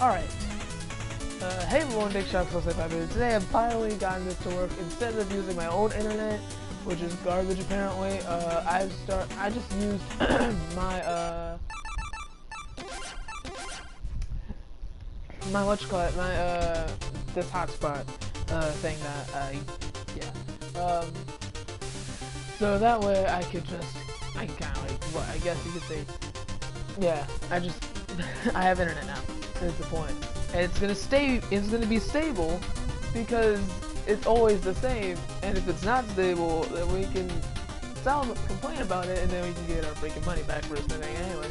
Alright. Uh, hey everyone, Dick Shop Today I've finally gotten this to work. Instead of using my own internet, which is garbage apparently, uh, I've start I just used my uh my what it, my uh this hotspot uh thing that I yeah. Um so that way I could just I can kinda like what I guess you could say yeah, I just I have internet now. Is the point. And it's gonna stay it's gonna be stable because it's always the same and if it's not stable then we can them complain about it and then we can get our freaking money back for this thing anyway.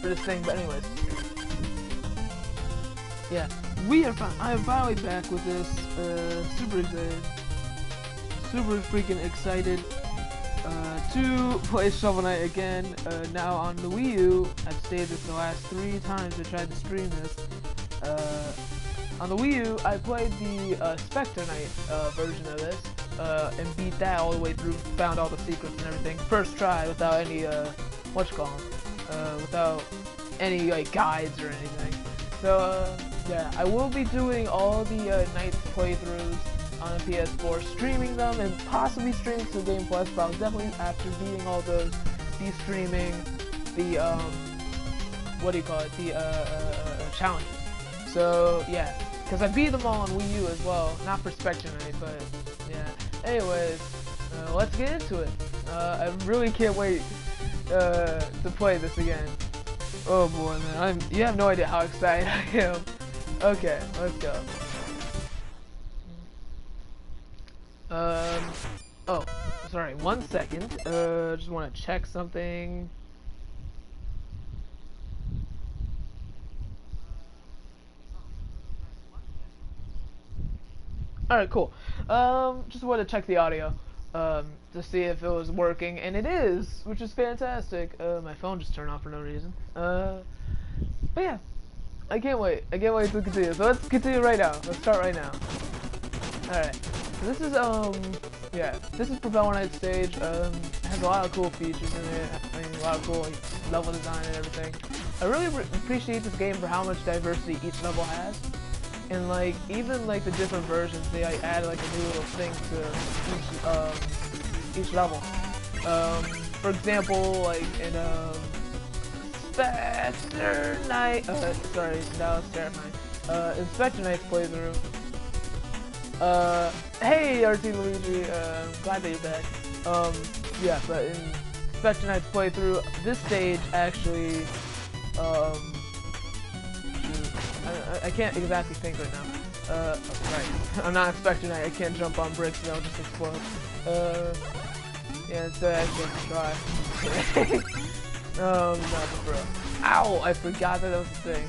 For this thing, but anyways. Yeah. We are. I am finally back with this. Uh super excited. Super freaking excited uh, to play Shovel Knight again. Uh, now on the Wii U, I've stated this the last three times I tried to stream this. Uh, on the Wii U, I played the uh, Spectre Knight uh, version of this and beat that all the way through, found all the secrets and everything. First try without any, uh, what without any like guides or anything. So yeah, I will be doing all the Knights playthroughs on a PS4, streaming them and possibly streaming to Game Plus, but I'll definitely, after beating all those, be streaming the, um, what do you call it, the, uh, uh, uh challenges. So, yeah, because I beat them all on Wii U as well, not for Spectre Knight, but, yeah. Anyways, uh, let's get into it. Uh, I really can't wait, uh, to play this again. Oh boy, man, I'm, you have no idea how excited I am. Okay, let's go. Um, oh, sorry, one second. Uh, just want to check something. Alright, cool. Um, just want to check the audio, um, to see if it was working, and it is, which is fantastic. Uh, my phone just turned off for no reason. Uh, but yeah, I can't wait. I can't wait to continue. So let's continue right now. Let's start right now. Alright so this is, um, yeah, this is Propeller Knight stage. Um, has a lot of cool features in it. I mean, a lot of cool like, level design and everything. I really appreciate this game for how much diversity each level has. And like, even like the different versions, they like, add like a new little thing to each, um, each level. Um, for example, like in, um, Spectre Knight, uh, sorry, that was terrifying. Uh, Inspector Knight's playthrough, uh, hey, RT Luigi, uh, glad that you're back. Um, yeah, but in Spectre Knight's playthrough, this stage actually, um, I, I can't exactly think right now. Uh, right, I'm not Specter expecting I can't jump on bricks and they'll just explode. Uh, yeah, instead I should try. um, bro. Ow, I forgot that that was the thing.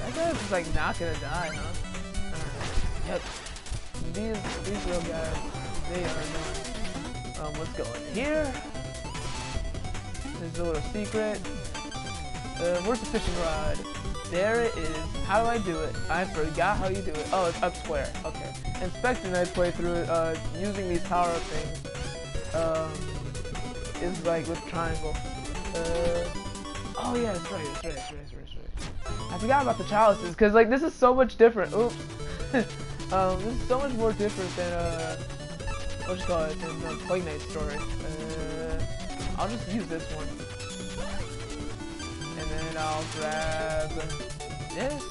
That guy's just like not gonna die, huh? Yep these these little guys, they are not. Um, let's go in here. There's a little secret. Uh, where's the fishing rod? There it is. How do I do it? I forgot how you do it. Oh, it's up square. Okay. Inspector Knight's playthrough, uh, using these power-up things, um, is like with triangle. Uh, oh yeah, that's right, that's right, that's right, that's right, that's right. I forgot about the chalices, because like this is so much different. Oops. Um, this is so much more different than, uh, what you call it, than the Plague Knight story. Uh, I'll just use this one. And then I'll grab this.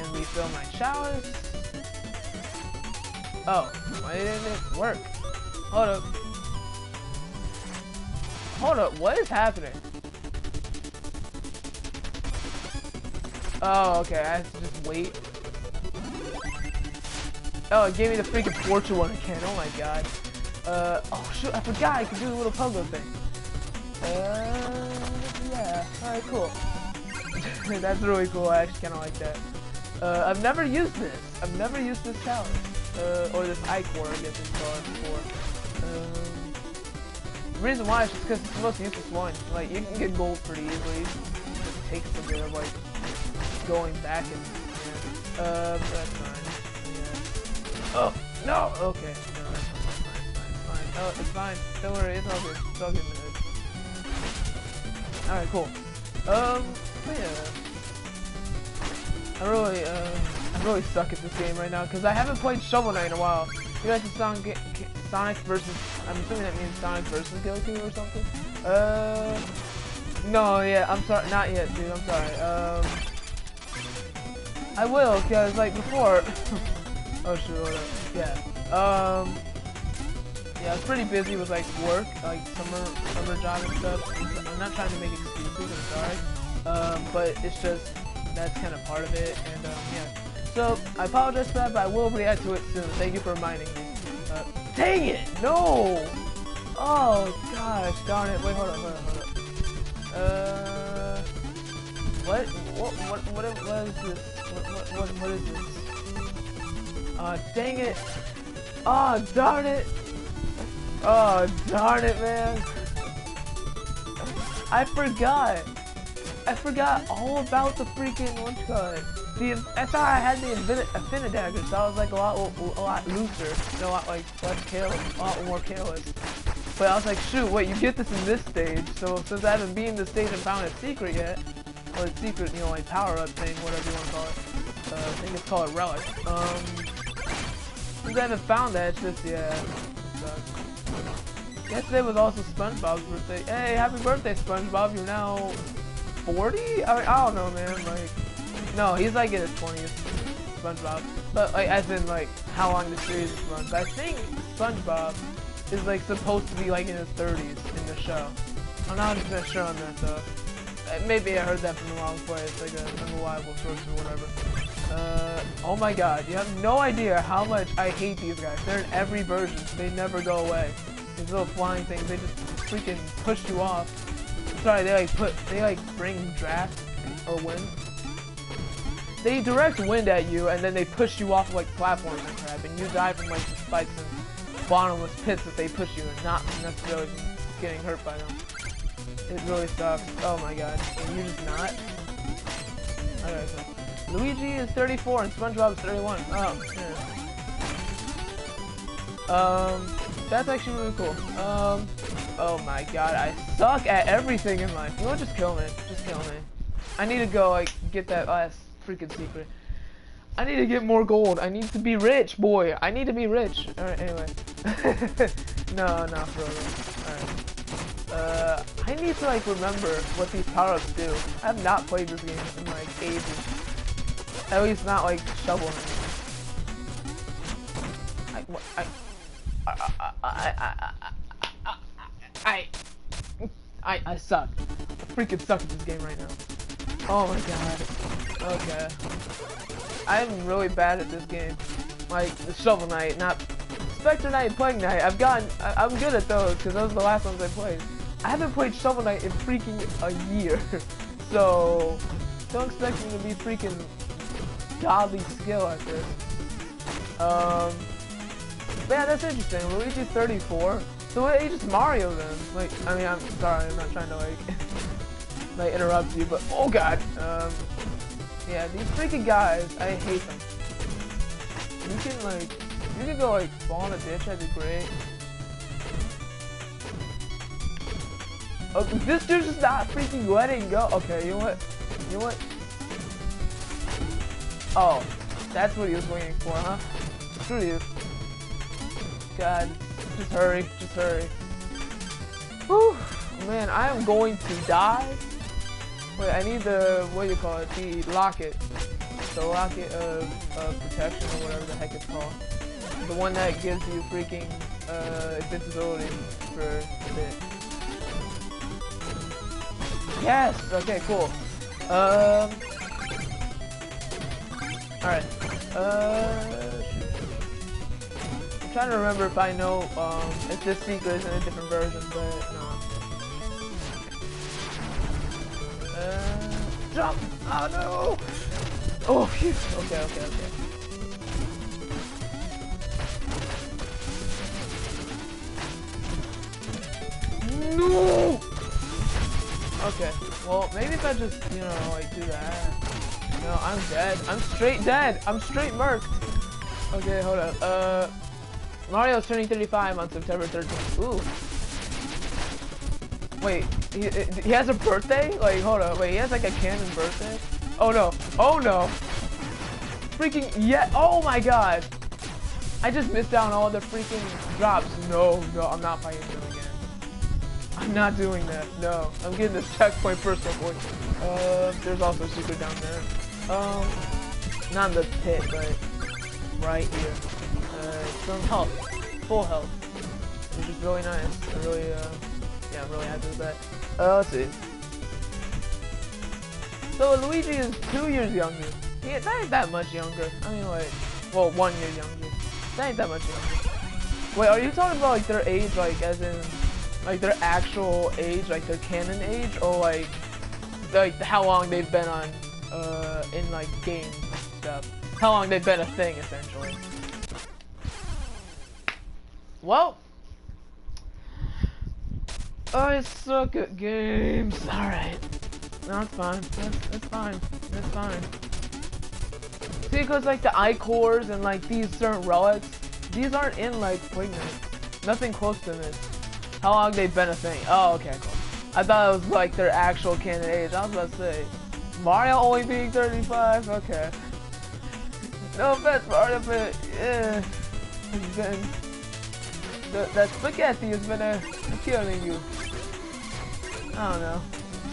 And refill my chalice. Oh, why didn't it work? Hold up. Hold up, what is happening? Oh, okay, I have to just wait. Oh, it gave me the freaking fortune one again. Oh my god. Uh, oh shoot, I forgot I could do the little pogo thing. Uh, yeah. Alright, cool. That's really cool. I actually kind of like that. Uh, I've never used this. I've never used this challenge. Uh, or this Ichor, I guess it's called before. Um, the reason why is just because it's the most useless one. Like, you can get gold pretty easily. It just takes a bit of, like, going back and... Yeah. Uh, that's fine. Oh, no! Okay. No, fine, it's fine, it's fine. Oh, it's fine. Don't worry, it's all good. It's all good. Alright, cool. Um, yeah. I really, uh, I really suck at this game right now because I haven't played Shovel Knight in a while. You guys Sonic, Sonic versus, I'm assuming that means Sonic versus Goku or something. Uh, no, yeah, I'm sorry, not yet, dude. I'm sorry. Um, I will, cause like before. oh shoot, yeah. Um, yeah, I was pretty busy with like work, like summer, summer job and stuff. I'm not trying to make excuses. I'm sorry. Um, but it's just that's kind of part of it, and um, yeah. So I apologize for that, but I will react to it soon. Thank you for reminding me. Uh, dang it! No! Oh gosh, darn it! Wait, hold on, hold on, hold on. Uh, what? What? What? What was this? What? What? What, what is this? Uh, dang it! Oh, darn it! Oh, darn it, man! I forgot. I forgot all about the freaking launch card. See, I thought I had the Infinite Dagger, so I was like a lot, a lot looser, a lot like less careless, a lot more careless. But I was like, shoot, wait, you get this in this stage. So since I haven't been in this stage and found a secret yet, or a secret, you know, like power up thing, whatever you want to call it. Uh, I think it's called a relic. Um, since I haven't found that, it's just yeah. Yesterday was also SpongeBob's birthday. Hey, happy birthday, SpongeBob! You're now 40? I, I don't know, man. Like, no, he's like in his 20s, SpongeBob. But like, as in like how long the series runs. I think SpongeBob is like supposed to be like in his 30s in the show. I'm not 100% sure on that though. Uh, maybe I heard that from the wrong place, like a unreliable source or whatever. Uh, oh my god, you have no idea how much I hate these guys. They're in every version. They never go away. These little flying things, they just freaking push you off. Sorry, they like put, they like bring draft or wind. They direct wind at you and then they push you off of, like platforms and crap, and you die from like spikes and bottomless pits that they push you and not necessarily getting hurt by them. It really sucks. Oh my god. And you just not? Okay, so Luigi is 34 and SpongeBob is 31. Oh, yeah. Um, that's actually really cool. Um, oh my god, I suck at everything in life. You know what? Just kill me. Just kill me. I need to go, like, get that last freaking secret. I need to get more gold. I need to be rich, boy. I need to be rich. Alright, anyway. no, not for real. Alright. Uh, I need to, like, remember what these power-ups do. I have not played this game in, like, ages. At least not, like, shoveling. I, I, I, I, I, I, I suck. I freaking suck at this game right now. Oh my god. Okay. I'm really bad at this game. Like, Shovel Knight, not... Spectre Knight, Plague Knight, I've gotten... I, am good at those, because those are the last ones I played. I haven't played Shovel Knight in freaking a year. so, don't expect me to be freaking godly skill at this. Um... Yeah, that's interesting. Luigi's 34. So what age is Mario then? Like, I mean, I'm sorry, I'm not trying to like, like interrupt you, but oh god. Um, yeah, these freaking guys, I hate them. You can like, you can go like fall in a ditch, that'd be great. Oh, this dude's just not freaking letting go. Okay, you know what? You know what? Oh, that's what he was waiting for, huh? Screw you. God. Just hurry. Just hurry. Whew. Man, I am going to die. Wait, I need the, what do you call it? The locket. The locket of, of protection or whatever the heck it's called. The one that gives you freaking uh, invincibility for a bit. Yes! Okay, cool. Um... Alright. Uh... I'm trying to remember if I know um, if this secret is in a different version, but no. Uh, jump! Oh no! Oh, phew. Okay, okay, okay. No! Okay, well, maybe if I just, you know, like, do that. No, I'm dead. I'm straight dead. I'm straight murked. Okay, hold up. Uh... Mario's turning 35 on September 13th. Ooh. Wait, he, he has a birthday? Like, hold on. Wait, he has like a canon birthday? Oh no. Oh no. freaking yeah. Oh my god. I just missed out on all the freaking drops. No, no, I'm not fighting them again. I'm not doing that. No, I'm getting this checkpoint first, boy. Uh, there's also a secret down there. Um, not in the pit, but right here. Uh, some health, full health, which is really nice. I really, uh, yeah, I'm really happy with that. Uh, let's see. So Luigi is two years younger. He that ain't that much younger. I mean, like, well, one year younger. That ain't that much younger. Wait, are you talking about like their age, like as in, like their actual age, like their canon age, or like, like how long they've been on, uh, in like games stuff? How long they've been a thing, essentially. Well, I suck at games. Alright. No, it's fine. That's, that's fine. That's fine. See, because like the Ichors and like these certain relics, these aren't in like Plague Knight. Nothing close to this. How long they've been a thing? Oh, okay, cool. I thought it was like their actual canon age. I was about to say, Mario only being 35? Okay. No offense, Mario, but yeah, been the, that spaghetti has been uh, killing you. I don't know.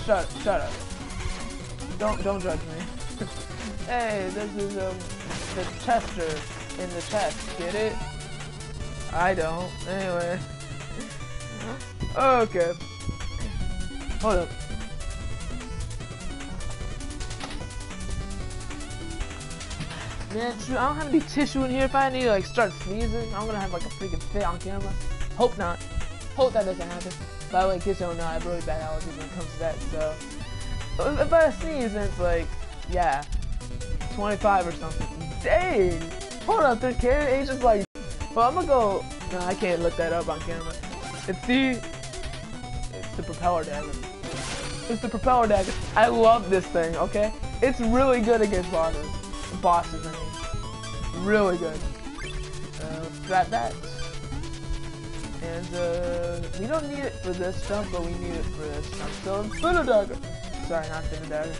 Shut, shut up. Don't, don't judge me. hey, this is um the tester in the chest. Get it? I don't. Anyway. okay. Hold up. Man, I don't have any tissue in here. If I need to like start sneezing, I'm gonna have like a freaking fit on camera. Hope not. Hope that doesn't happen. By the way, kids don't know I have really bad allergies when it comes to that, so if I sneeze it's like, yeah, 25 or something. Dang! Hold up, their canon age is like, well, I'm gonna go, no, I can't look that up on camera. It's the, it's the propeller dagger. It's the propeller dagger. I love this thing, okay? It's really good against bosses. Bosses, I mean. Really good. Uh, grab that. And, uh, we don't need it for this jump, but we need it for this jump. So, Infinite Dagger! Sorry, not Infinite Dagger.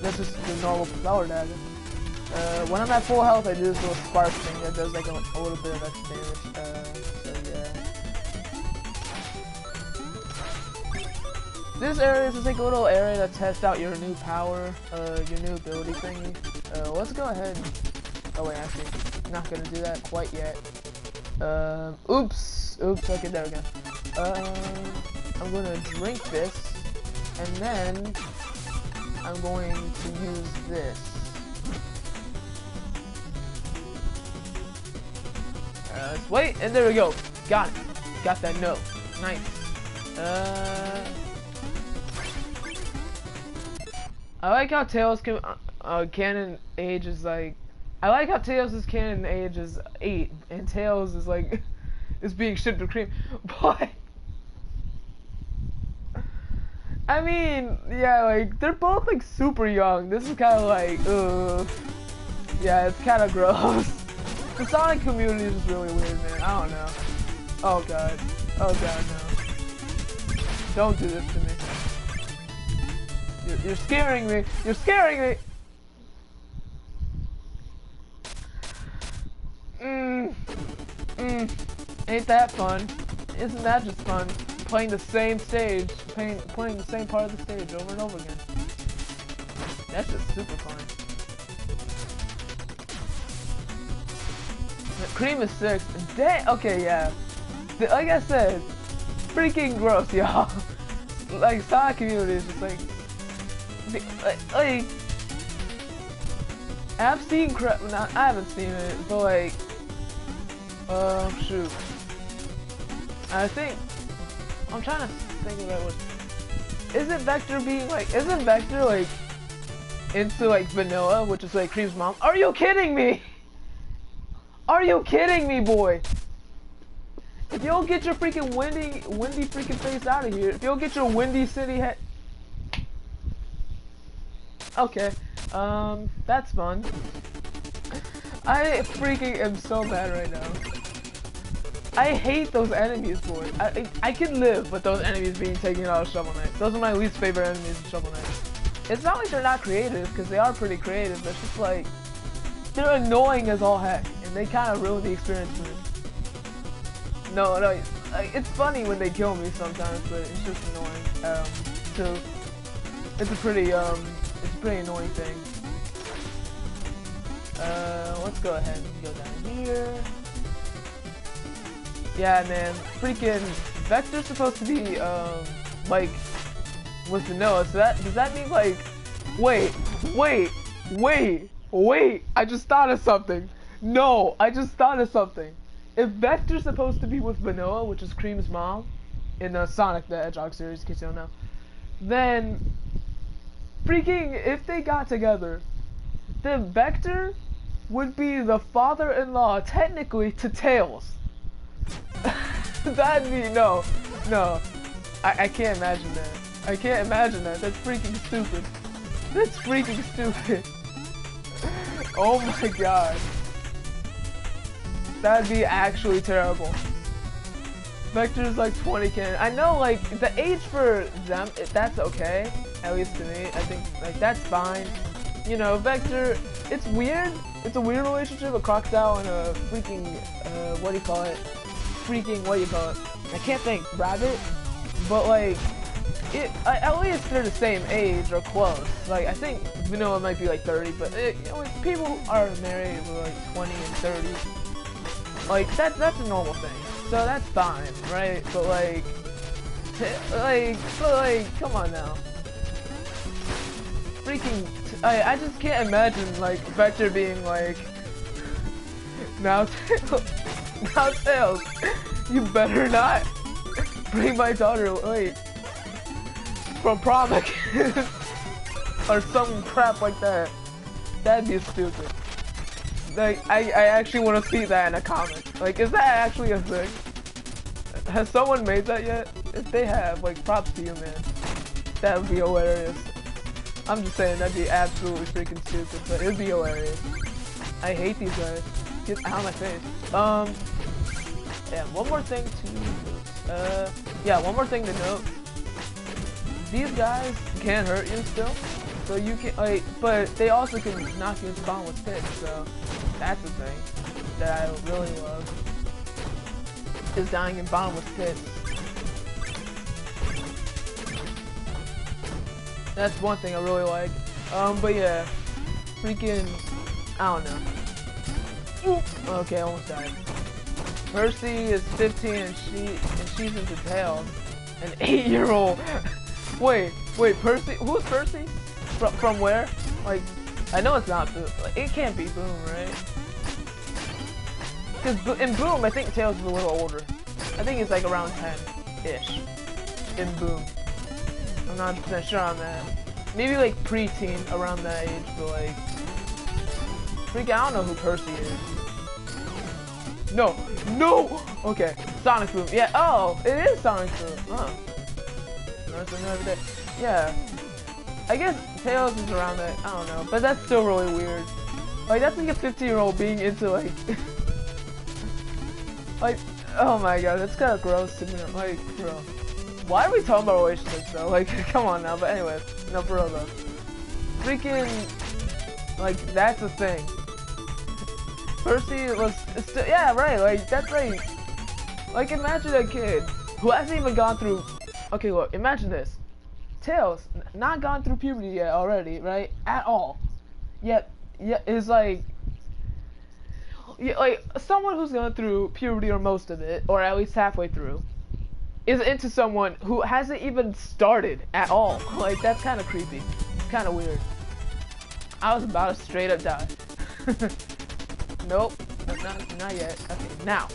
This is the normal Propeller Dagger. Uh, when I'm at full health, I do this little spark thing that does like a, a little bit of extra damage. Uh, This area is just like a little area to test out your new power, uh, your new ability thingy. Uh, let's go ahead. Oh wait, actually, not gonna do that quite yet. Um, oops, oops. Okay, there we go. Um, I'm gonna drink this, and then I'm going to use this. Uh, wait, and there we go. Got it. Got that note. Nice. Uh, I like how Tails can, uh, uh, canon age is like. I like how Tails' canon age is eight, and Tails is like, is being shipped to cream, but. I mean, yeah, like they're both like super young. This is kind of like, ugh. Yeah, it's kind of gross. The Sonic community is really weird, man. I don't know. Oh god. Oh god, no. Don't do this to me. You're, you're scaring me. You're scaring me. Mmm. Mmm. Ain't that fun? Isn't that just fun? Playing the same stage, playing, playing the same part of the stage over and over again. That's just super fun. Cream is six. Dang. Okay, yeah. Like I said, freaking gross, y'all. like Sonic community is just like, like, I've seen crap. Not, I haven't seen it, but like, um, shoot. I think I'm trying to think about what. Isn't Vector being like? Isn't Vector like into like vanilla, which is like Cream's mom? Are you kidding me? Are you kidding me, boy? If you don't get your freaking windy, windy freaking face out of here, if you don't get your windy city head. Okay, um, that's fun. I freaking am so bad right now. I hate those enemies, boy. I, I, can live with those enemies being taken out of Shovel Knight. Those are my least favorite enemies in Shovel Knight. It's not like they're not creative, because they are pretty creative, but it's just like, they're annoying as all heck, and they kind of ruin the experience for me. No, no, it's funny when they kill me sometimes, but it's just annoying. Um, so it's a pretty um, it's a pretty annoying thing. Uh, let's go ahead and go down here. Yeah, man, freaking Vector's supposed to be um, like with vanilla. So that does that mean like, wait, wait, wait, wait? I just thought of something. No, I just thought of something if Vector's supposed to be with Vanilla, which is Cream's mom, in the Sonic the Hedgehog series, in case you don't know, then freaking if they got together, then Vector would be the father-in-law technically to Tails. That'd be no, no. I, I can't imagine that. I can't imagine that. That's freaking stupid. That's freaking stupid. oh my god. That'd be actually terrible. Vector's like 20 can. I know like the age for them, that's okay. At least to me, I think like that's fine. You know, Vector, it's weird. It's a weird relationship, a crocodile and a freaking, uh, what do you call it? Freaking, what do you call it? I can't think, rabbit? But like, it, at least they're the same age or close. Like, I think Vanilla might be like 30, but it, you know, people are married with like 20 and 30. Like, that, that's a normal thing. So that's fine, right? But like, like, but like, come on now. Freaking, I, I just can't imagine like Vector being like, now Tails, now Tails, you better not bring my daughter, wait, from prom or some crap like that. That'd be stupid like, I, I actually want to see that in a comic. Like, is that actually a thing? Has someone made that yet? If they have, like, props to you, man. That would be hilarious. I'm just saying, that'd be absolutely freaking stupid, but it'd be hilarious. I hate these guys. Get out of my face. Um, yeah, one more thing to, uh, yeah, one more thing to note. These guys can hurt you still. So you can, like, but they also can knock you into spawn with pits, so that's the thing that I really love. Is dying in bottomless pits. That's one thing I really like. Um, but yeah, freaking, I don't know. Okay, almost died. Perci is 15 and she and she's into Tails. An eight-year-old. wait, wait, Perci? Who's Perci? From, from where? Like, I know it's not Boom. Like, it can't be Boom, right? Because in Boom, I think Tails is a little older. I think it's like around 10-ish. In Boom. I'm not sure on that. Maybe like pre-teen, around that age, but like... Freak, I don't know who Perci is. No! No! Okay, Sonic Boom. Yeah, oh, it is Sonic Boom. Huh. Yeah. I guess Tails is around that. I don't know, but that's still really weird. Like that's like a 15 year old being into like, like, oh my god, that's kind of gross to me. Like, bro, why are we talking about relationships though? Like, come on now. But anyway, no, for real though. Freaking, like that's a thing. Perci was, still, yeah, right. Like that's like, like imagine a kid who hasn't even gone through. Okay, look, imagine this. Tails, not gone through puberty yet already, right? At all. Yet, yet is like, yeah, like someone who's gone through puberty or most of it, or at least halfway through, is into someone who hasn't even started at all. Like that's kind of creepy. Kind of weird. I was about to straight up die. nope, not, not yet. Okay, now.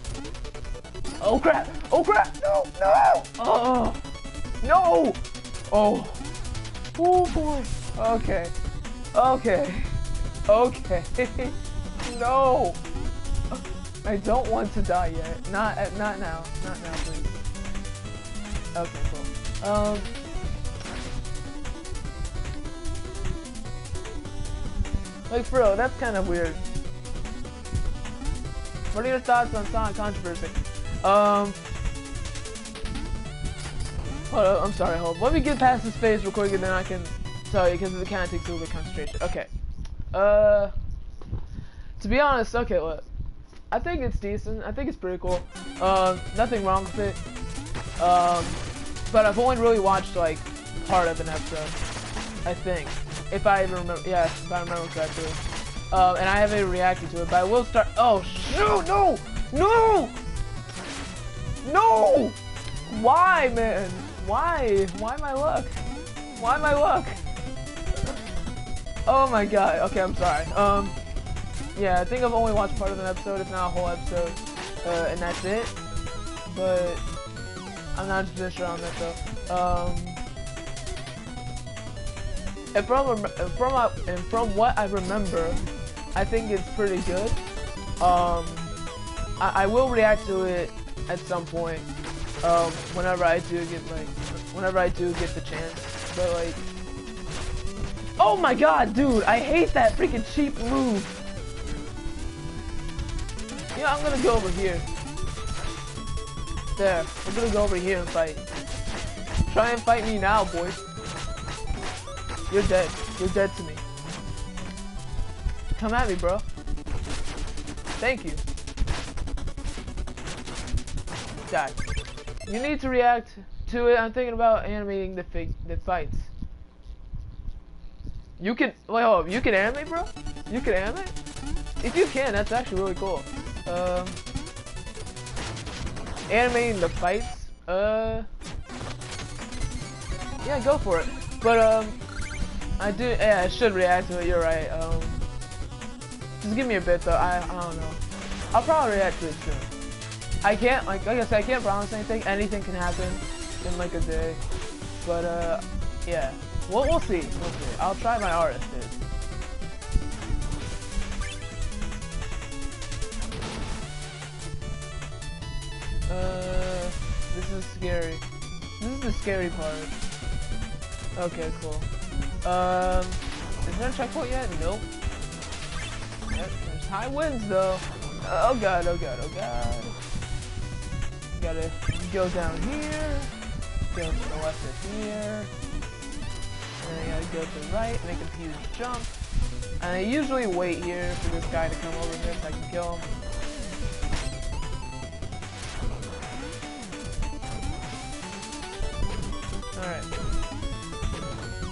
Oh crap! Oh crap! No! No! Oh! No! Oh. Oh boy. Okay. Okay. Okay. no. I don't want to die yet. Not at, not now. Not now, please. Okay, cool. Um. Like, bro, that's kind of weird. What are your thoughts on Sonic controversy? Um, Hold on, I'm sorry, hold. Let me get past this phase real quick and then I can tell you because it kind of takes a little bit of concentration. Okay. Uh, to be honest, okay, look. I think it's decent. I think it's pretty cool. Um, nothing wrong with it. Um, but I've only really watched like part of an episode. I think, if I even remember, yeah, if I remember correctly. Um, and I haven't reacted to it, but I will start. Oh shoot! No! No! No! Why, man? Why? Why my luck? Why my luck? Oh my god. Okay, I'm sorry. Um, yeah, I think I've only watched part of an episode, if not a whole episode, uh, and that's it. But I'm not just sure on that though. Um, and from from and from what I remember, I think it's pretty good. Um, I, I will react to it at some point. Um, whenever I do get like, whenever I do get the chance. But like, oh my god, dude, I hate that freaking cheap move. Yeah, I'm gonna go over here. There, we're gonna go over here and fight. Try and fight me now, boys. You're dead. You're dead to me. Come at me, bro. Thank you. Die. You need to react to it. I'm thinking about animating the fig the fights. You can wait, hold. You can animate, bro? You can animate? If you can, that's actually really cool. Um, animating the fights. Uh, yeah, go for it. But um, I do. Yeah, I should react to it. You're right. Um, just give me a bit though. I I don't know. I'll probably react to it soon. I can't like like I said I can't promise anything. Anything can happen in like a day. But uh, yeah. We'll we'll see. We'll see. I'll try my hardest, dude. Uh, this is scary. This is the scary part. Okay, cool. Um, is there a checkpoint yet? Nope. There's high winds though. Oh god, oh god, oh god. Gotta go down here, go to the left of here, and then I gotta go to the right, make a huge jump. And I usually wait here for this guy to come over here so I can kill him. Alright.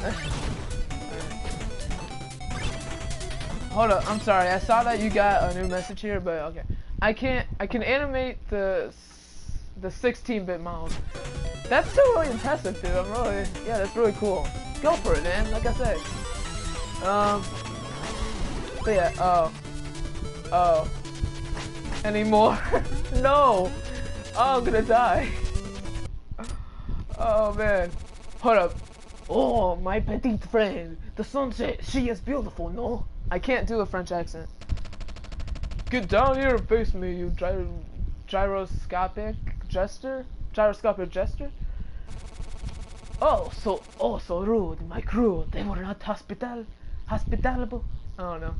Hold up, I'm sorry. I saw that you got a new message here, but okay. I can't. I can animate the the 16-bit mouse. That's still really impressive, dude. I'm really. Yeah, that's really cool. Go for it, man. Like I said. Um. But yeah. Oh. Oh. Anymore? no. Oh, I'm gonna die. Oh man. Hold up. Oh, my petite friend. The sunset. She is beautiful, no? I can't do a French accent. Get down here and face me, you gy gyroscopic jester? Gyroscopic jester? Oh, so, oh, so rude. My crew, they were not hospital, hospitable. I don't know.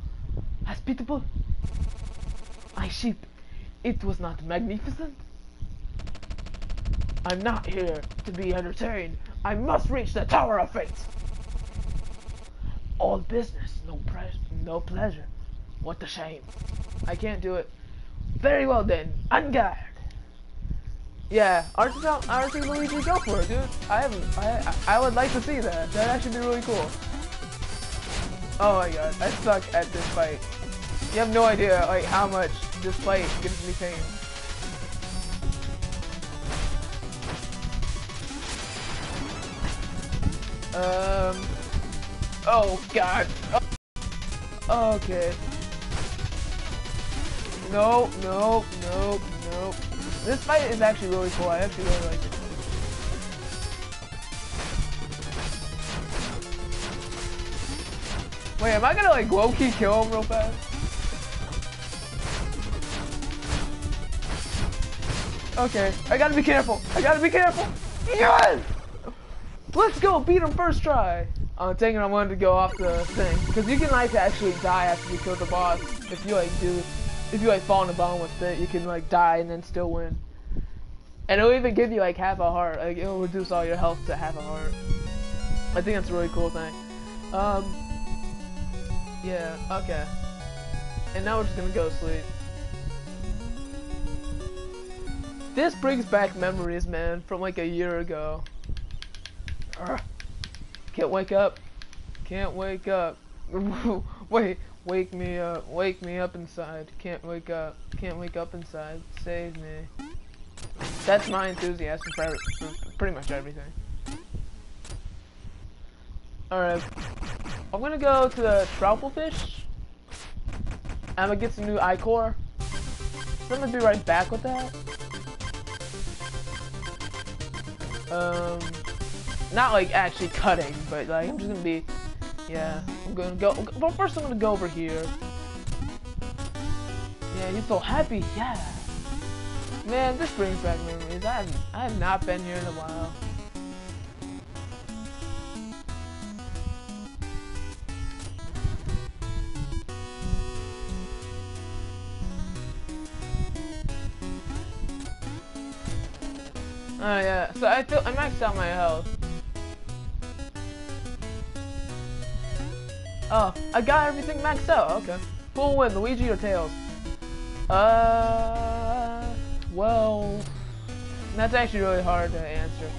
Hospitable? My ship, it was not magnificent. I'm not here to be entertained. I must reach the Tower of Fate. All business, no pressure, no pleasure. What a shame. I can't do it. Very well then, on guard. Yeah, RC, RC Luigi, go for it, dude. I haven't, I, I would like to see that. That'd actually be really cool. Oh my god, I suck at this fight. You have no idea, like, how much this fight gives me pain. Um. Oh God. Oh. Okay. No, no, no, no. This fight is actually really cool. I actually really like it. Wait, am I gonna like low-key kill him real fast? Okay, I gotta be careful. I gotta be careful. Yes! Let's go, beat him first try. I'm thinking I wanted to go off the thing. Because you can like actually die after you kill the boss. If you like do, if you like fall in the bottom with it, you can like die and then still win. And it'll even give you like half a heart. Like it'll reduce all your health to half a heart. I think that's a really cool thing. Um, yeah, okay. and now we're just gonna go to sleep. This brings back memories, man, from like a year ago. Can't wake up. Can't wake up. Wait, wake me up. Wake me up inside. Can't wake up. Can't wake up inside. Save me. That's my enthusiasm for, pretty much everything. Alright. I'm gonna go to the Troupple Fish. I'm gonna get some new Ichor. So I'm gonna be right back with that. Um, not like actually cutting, but like I'm just gonna be, yeah, I'm gonna go, well first I'm gonna go over here. Yeah, he's so happy, yeah. Man, this brings back memories. I have, I have not been here in a while. Oh yeah, so I feel I maxed out my health. Oh, I got everything maxed out. Okay. Full win, Luigi or Tails? Uh, well, that's actually really hard to answer.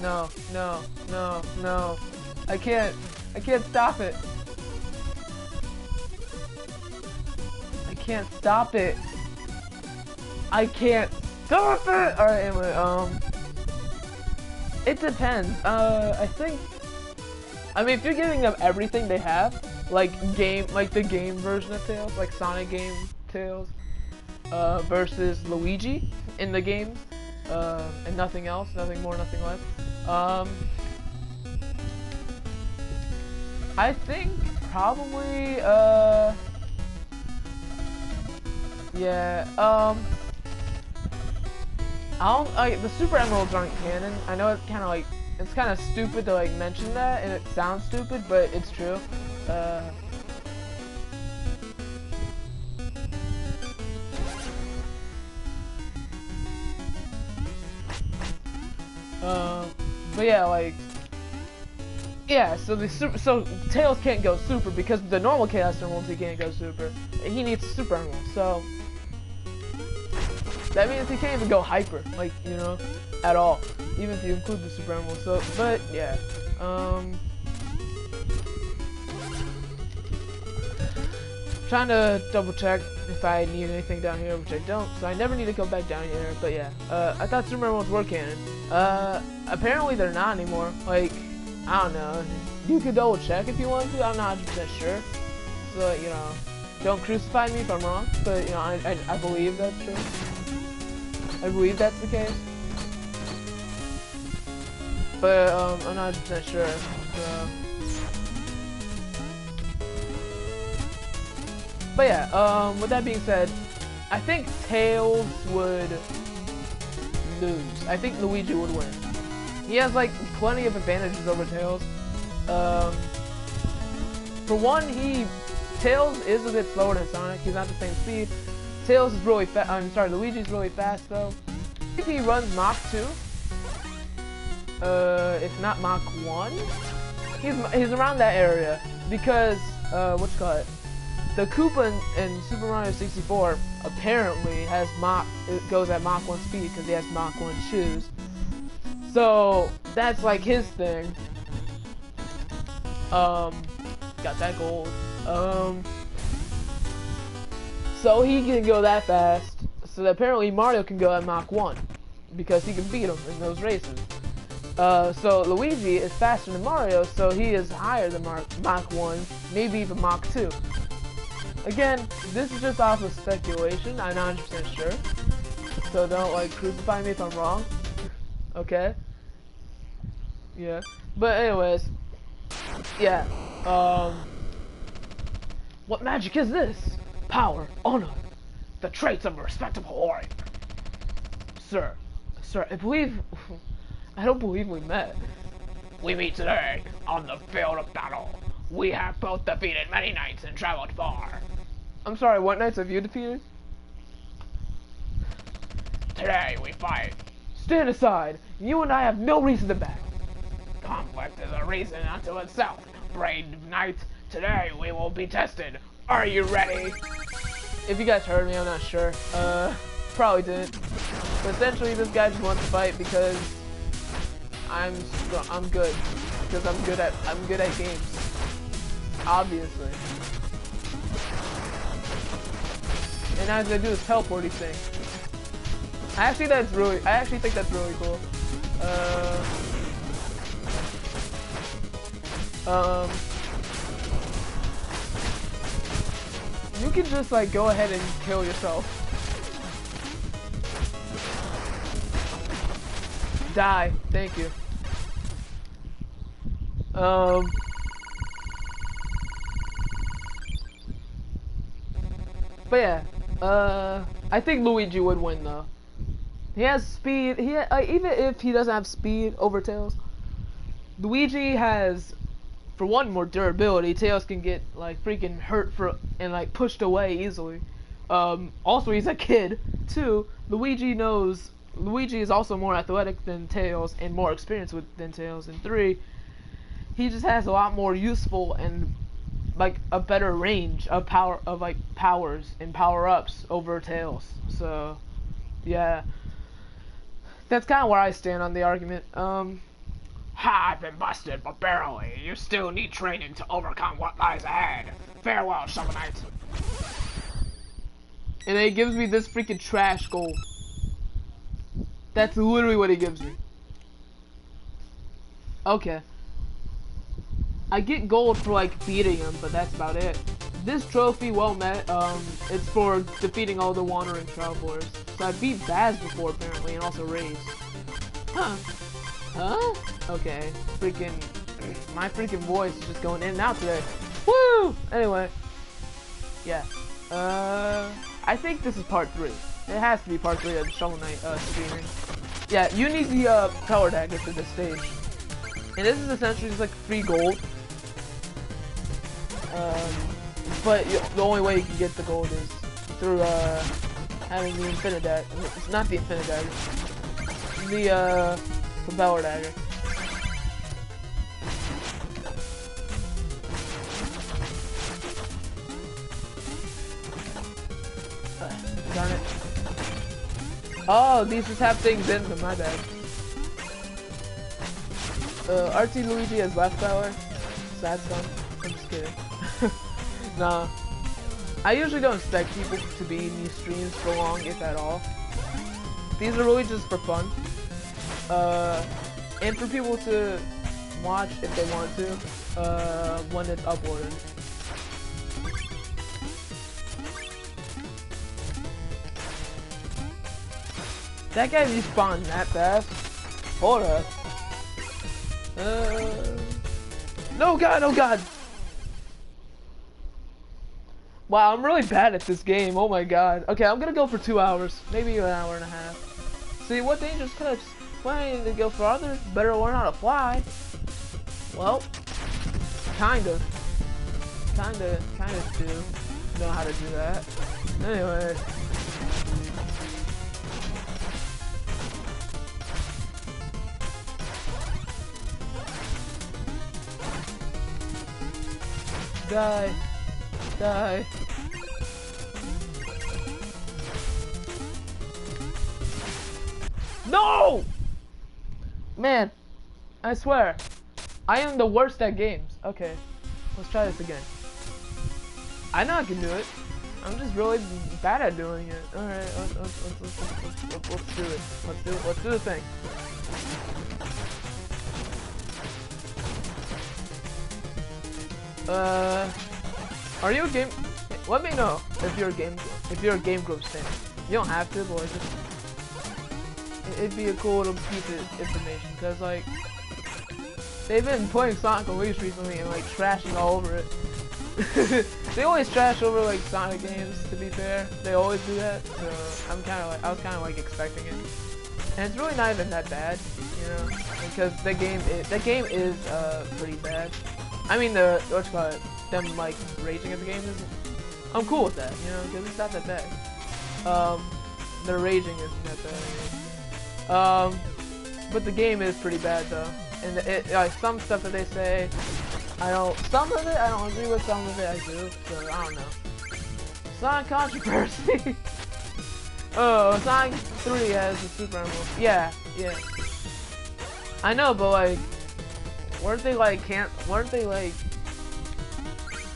No, no, no, no. I can't. I can't stop it. I can't stop it. I can't Stop it! Alright, anyway, um... It depends. Uh, I think... I mean, if you're giving them everything they have, like game, like the game version of Tails, like Sonic game Tails, uh, versus Luigi in the game, uh, and nothing else, nothing more, nothing less. Um, I think probably, uh, yeah, um, I don't the super emeralds aren't canon. I know it's kind of like it's kind of stupid to like mention that, and it sounds stupid, but it's true. Uh, uh, but yeah, like yeah. So the super, so Tails can't go super because the normal Chaos Emeralds he can't go super. He needs super emerald. So that means he can't even go hyper, like, you know, at all. Even if you include the Super Emerald. So, but, yeah. Um, trying to double check if I need anything down here, which I don't, so I never need to go back down here, but yeah. Uh, I thought Super Emeralds were canon. Uh, apparently they're not anymore. Like, I don't know. You could double check if you want to, I'm not 100% sure. So, you know, don't crucify me if I'm wrong, but, you know, I, I, I believe that's true. I believe that's the case. But um, I'm not that sure. So. But yeah, um, with that being said, I think Tails would lose. I think Luigi would win. He has like plenty of advantages over Tails. Um, for one, he Tails is a bit slower than Sonic. He's not the same speed. Tails is really fast. I'm sorry, Luigi's really fast though. If he runs Mach 2, uh, if not Mach 1, he's he's around that area because uh, what's called the Koopa in, in, Super Mario 64 apparently has Mach it goes at Mach 1 speed because he has Mach 1 shoes. So that's like his thing. Um, got that gold. Um. So he can go that fast. So apparently Mario can go at Mach 1 because he can beat him in those races. Uh, so Luigi is faster than Mario, so he is higher than Mach, Mach 1, maybe even Mach 2. Again, this is just off of speculation, I'm not 100% sure. So don't like crucify me if I'm wrong. okay? Yeah. But anyways, yeah. Um, what magic is this? Power, honor, the traits of a respectable warrior. Sir, sir, I believe, I don't believe we met. We meet today on the field of battle. We have both defeated many knights and traveled far. I'm sorry, what knights have you defeated? Today we fight. Stand aside. You and I have no reason to battle. Conflict is a reason unto itself. Brave knights, Today we will be tested. Are you ready? If you guys heard me, I'm not sure. Uh, probably didn't. But essentially, this guy just wants to fight because I'm I'm good. Because I'm good at I'm good at games. Obviously. And now he's gonna do this teleporting thing. I actually that's really I actually think that's really cool. Uh, um You can just like go ahead and kill yourself. Die. Thank you. Um But yeah, uh, I think Luigi would win though. He has speed. He uh, even if he doesn't have speed over Tails, Luigi has, for one, more durability. Tails can get like freaking hurt for and like pushed away easily. Um, also, he's a kid. too. Luigi knows. Luigi is also more athletic than Tails and more experienced with than Tails. And three, he just has a lot more useful and like a better range of power of like powers and power ups over Tails. So yeah. That's kind of where I stand on the argument. Um I've been busted, but barely. You still need training to overcome what lies ahead. Farewell, Shovel Knight. And then he gives me this freaking trash gold. That's literally what he gives me. Okay. I get gold for like beating him, but that's about it. This trophy, well met, um, it's for defeating all the wandering travelers. So I beat Baz before apparently, and also Reize. Huh. Huh? Okay. Freaking, my freaking voice is just going in and out today. Woo! Anyway. Yeah. Uh, I think this is part three. It has to be part three of the Shovel Knight, uh, streaming. Yeah, you need the, uh, power dagger for this stage. And this is essentially just like free gold. Um, but the only way you can get the gold is through uh, having the Infinidagger. It's not the Infinidagger. The uh, Propeller Dagger. Uh, darn it. Oh, these just have things in them, my bad. Uh, RT Luigi has left power. Sad son. I'm just kidding. nah. I usually don't expect people to be in these streams for long, if at all. These are really just for fun. Uh, and for people to watch if they want to, uh, when it's uploaded. That guy respawned that fast. Hold up. Uh, no god, oh god! Wow, I'm really bad at this game. Oh my god. Okay, I'm gonna go for two hours. Maybe an hour and a half. See, what dangerous clips? Flying to go farther? Better learn how to fly. Well, kinda. Kinda, kinda do know how to do that. Anyway. Die. Die. No! Man, I swear, I am the worst at games. Okay, let's try this again. I know I can do it. I'm just really bad at doing it. Alright, let's, let's, let's, let's, do it. Let's do it. Let's do the thing. Uh, are you a game? Let me know if you're a game if you're a Game Grump fan. You don't have to, but just it'd be a cool little piece of information because like they've been playing Sonic Unleashed recently and like trashing all over it. they always trash over like Sonic games. To be fair, they always do that. So I'm kind of like I was kind of like expecting it, and it's really not even that bad, you know, because the game is, the game is uh pretty bad. I mean, the what's called them like raging at the game is. I'm cool with that, you know, because it's not that bad. Um, the raging isn't that bad. Um, but the game is pretty bad though, and it, like some stuff that they say I don't, some of it I don't agree with, some of it I do, so I don't know. Sonic controversy. oh, Sonic 3 has the Super Emerald. Yeah, yeah. I know, but like, weren't they like can't? Weren't they like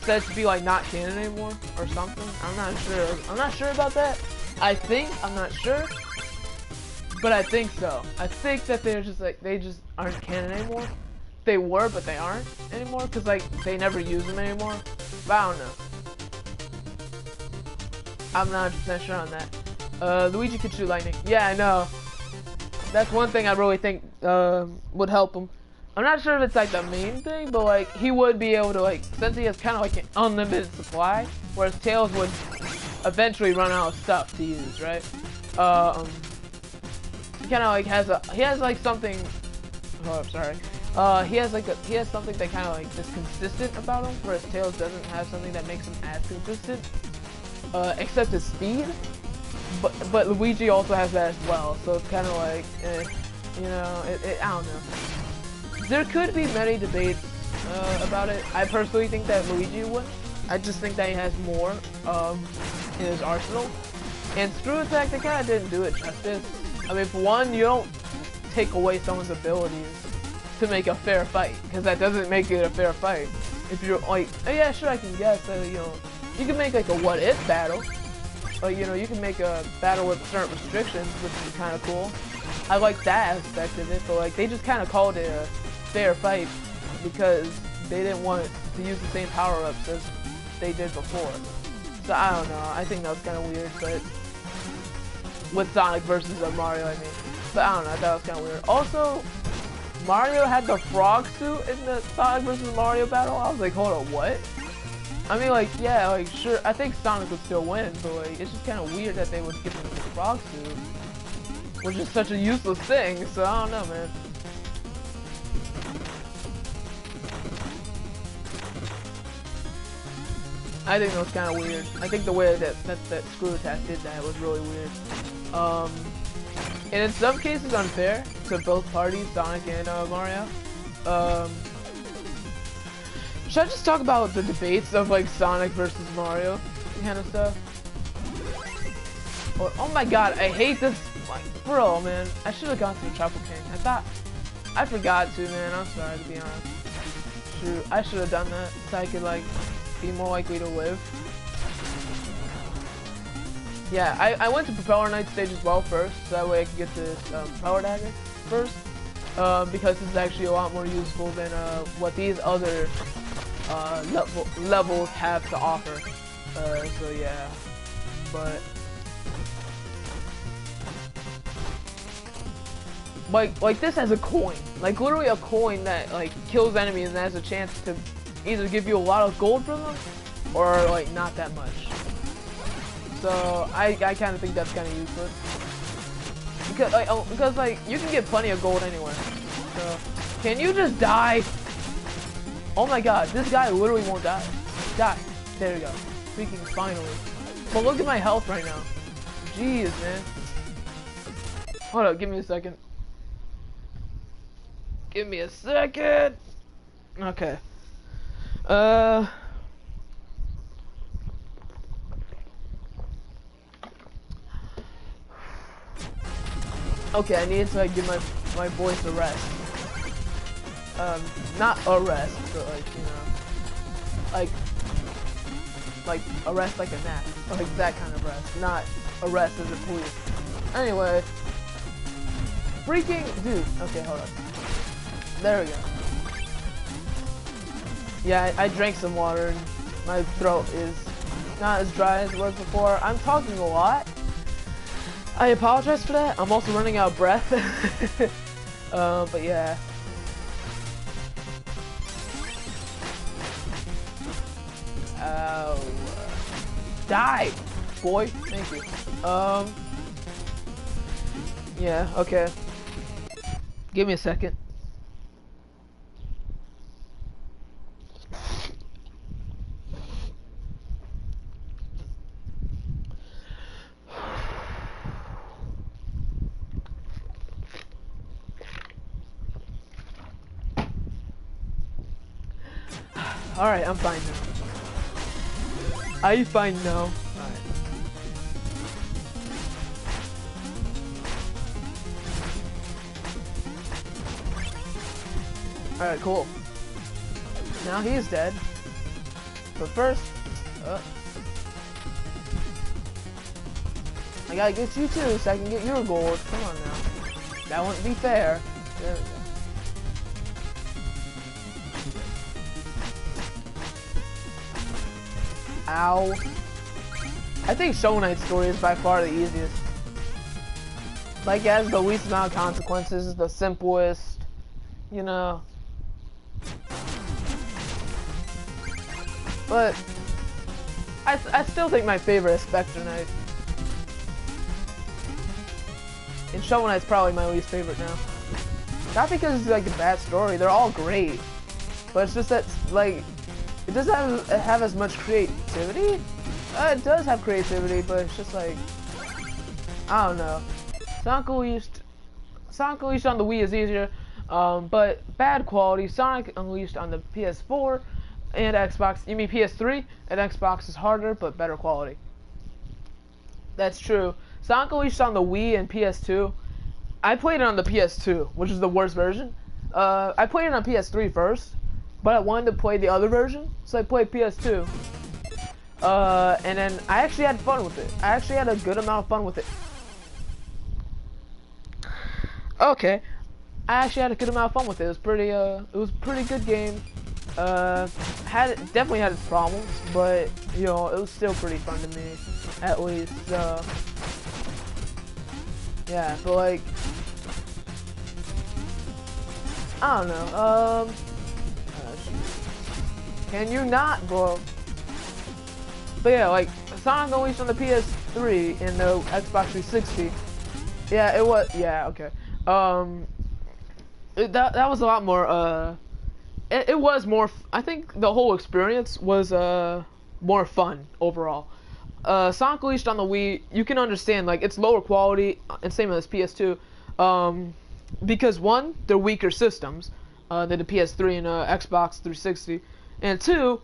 said to be like not canon anymore or something? I'm not sure. I'm not sure about that. I think I'm not sure, but I think so. I think that they're just like they just aren't canon anymore. They were, but they aren't anymore because like they never use them anymore. But I don't know. I'm not 100% sure on that. Uh, Luigi could shoot lightning. Yeah, I know. That's one thing I really think uh, would help him. I'm not sure if it's like the main thing, but like he would be able to like since he has kind of like an unlimited supply, whereas Tails would eventually run out of stuff to use, right? Um, kind of like has a he has like something. Oh, I'm sorry. Uh, he has like a he has something that kind of like is consistent about him, whereas Tails doesn't have something that makes him as consistent. Uh, except his speed. But but Luigi also has that as well, so it's kind of like, eh, you know, it, it, I don't know. There could be many debates uh, about it. I personally think that Luigi would. I just think that he has more um, in his arsenal. And ScrewAttack, they kind of didn't do it justice. I mean, for one, you don't take away someone's abilities to make a fair fight, because that doesn't make it a fair fight. If you're like, oh, yeah, sure, I can guess that, you know, you can make like a what if battle. Like, you know, you can make a battle with certain restrictions, which is kind of cool. I like that aspect of it, but like, they just kind of called it a fair fight because they didn't want to use the same power-ups as they did before. So I don't know, I think that was kind of weird, but with Sonic versus Mario, I mean. But I don't know, I thought it was kind of weird. Also, Mario had the frog suit in the Sonic versus Mario battle. I was like, hold on, what? I mean, like, yeah, like, sure, I think Sonic would still win, but, like, it's just kind of weird that they would give him the frog suit. Which is such a useless thing, so I don't know, man. I think that was kind of weird. I think the way that, that, that ScrewAttack did that was really weird. Um, and in some cases unfair to both parties, Sonic and uh, Mario. Um, should I just talk about the debates of like Sonic versus Mario kind of stuff? Oh, oh my god, I hate this. Like, bro, man, I should have gone to the Troupple King. I thought I forgot to, man. I'm sorry to be honest. Shoot, I should have done that so I could like be more likely to live. Yeah, I, I went to Propeller Knight stage as well first, so that way I could get this um, Power Dagger first. Uh, because this is actually a lot more useful than uh, what these other uh, level levels have to offer. Uh, so yeah, but like like this has a coin, like literally a coin that like kills enemies and has a chance to either give you a lot of gold from them or like not that much. So I I kind of think that's kind of useless because like oh, because like you can get plenty of gold anywhere. So can you just die? Oh my god, this guy literally won't die. Die. There we go. Freaking finally. But look at my health right now. Jeez, man. Hold up, give me a second. Give me a second. Okay. Uh. Okay, I need to like, give my my voice a rest um, not a rest, but like, you know, like, like a rest like a nap, like that kind of rest, not arrest as a police. Anyway, freaking dude. Okay, hold on. There we go. Yeah, I, I drank some water and my throat is not as dry as it was before. I'm talking a lot. I apologize for that. I'm also running out of breath. uh, but yeah. Oh. Die, boy. Thank you. Um. Yeah, okay. Give me a second. Alright, I'm fine now. Are you fine now. Alright. Cool. Now he's dead. But first, uh, I gotta get you too so I can get your gold. Come on now. That wouldn't be fair. There we go. Ow. I think Shovel Knight's story is by far the easiest. Like, it has the least amount of consequences, the simplest, you know. But, I, I still think my favorite is Spectre Knight. And Shovel Knight's probably my least favorite now. Not because it's like a bad story, they're all great. But it's just that, like, it doesn't have, have as much creativity. Uh, it does have creativity, but it's just like, I don't know. Sonic Unleashed, Sonic Unleashed on the Wii is easier, um, but bad quality. Sonic Unleashed on the PS4 and Xbox, you mean PS3 and Xbox is harder, but better quality. That's true. Sonic Unleashed on the Wii and PS2. I played it on the PS2, which is the worst version. Uh, I played it on PS3 first, but I wanted to play the other version, so I played PS2. Uh, and then I actually had fun with it. I actually had a good amount of fun with it. Okay, I actually had a good amount of fun with it. It was pretty, uh, it was a pretty good game. Uh, had definitely had its problems, but you know, it was still pretty fun to me, at least. Uh, yeah, but like, I don't know. Um, can you not, bro? But yeah, like Sonic Unleashed on the PS3 and the Xbox 360. Yeah, it was. Yeah, okay. Um, it, that that was a lot more. Uh, it, it was more. I think the whole experience was uh more fun overall. Uh, Sonic Unleashed on the Wii, you can understand like it's lower quality and same as PS2. Um, because one, they're weaker systems uh, than the PS3 and uh, Xbox 360, and two,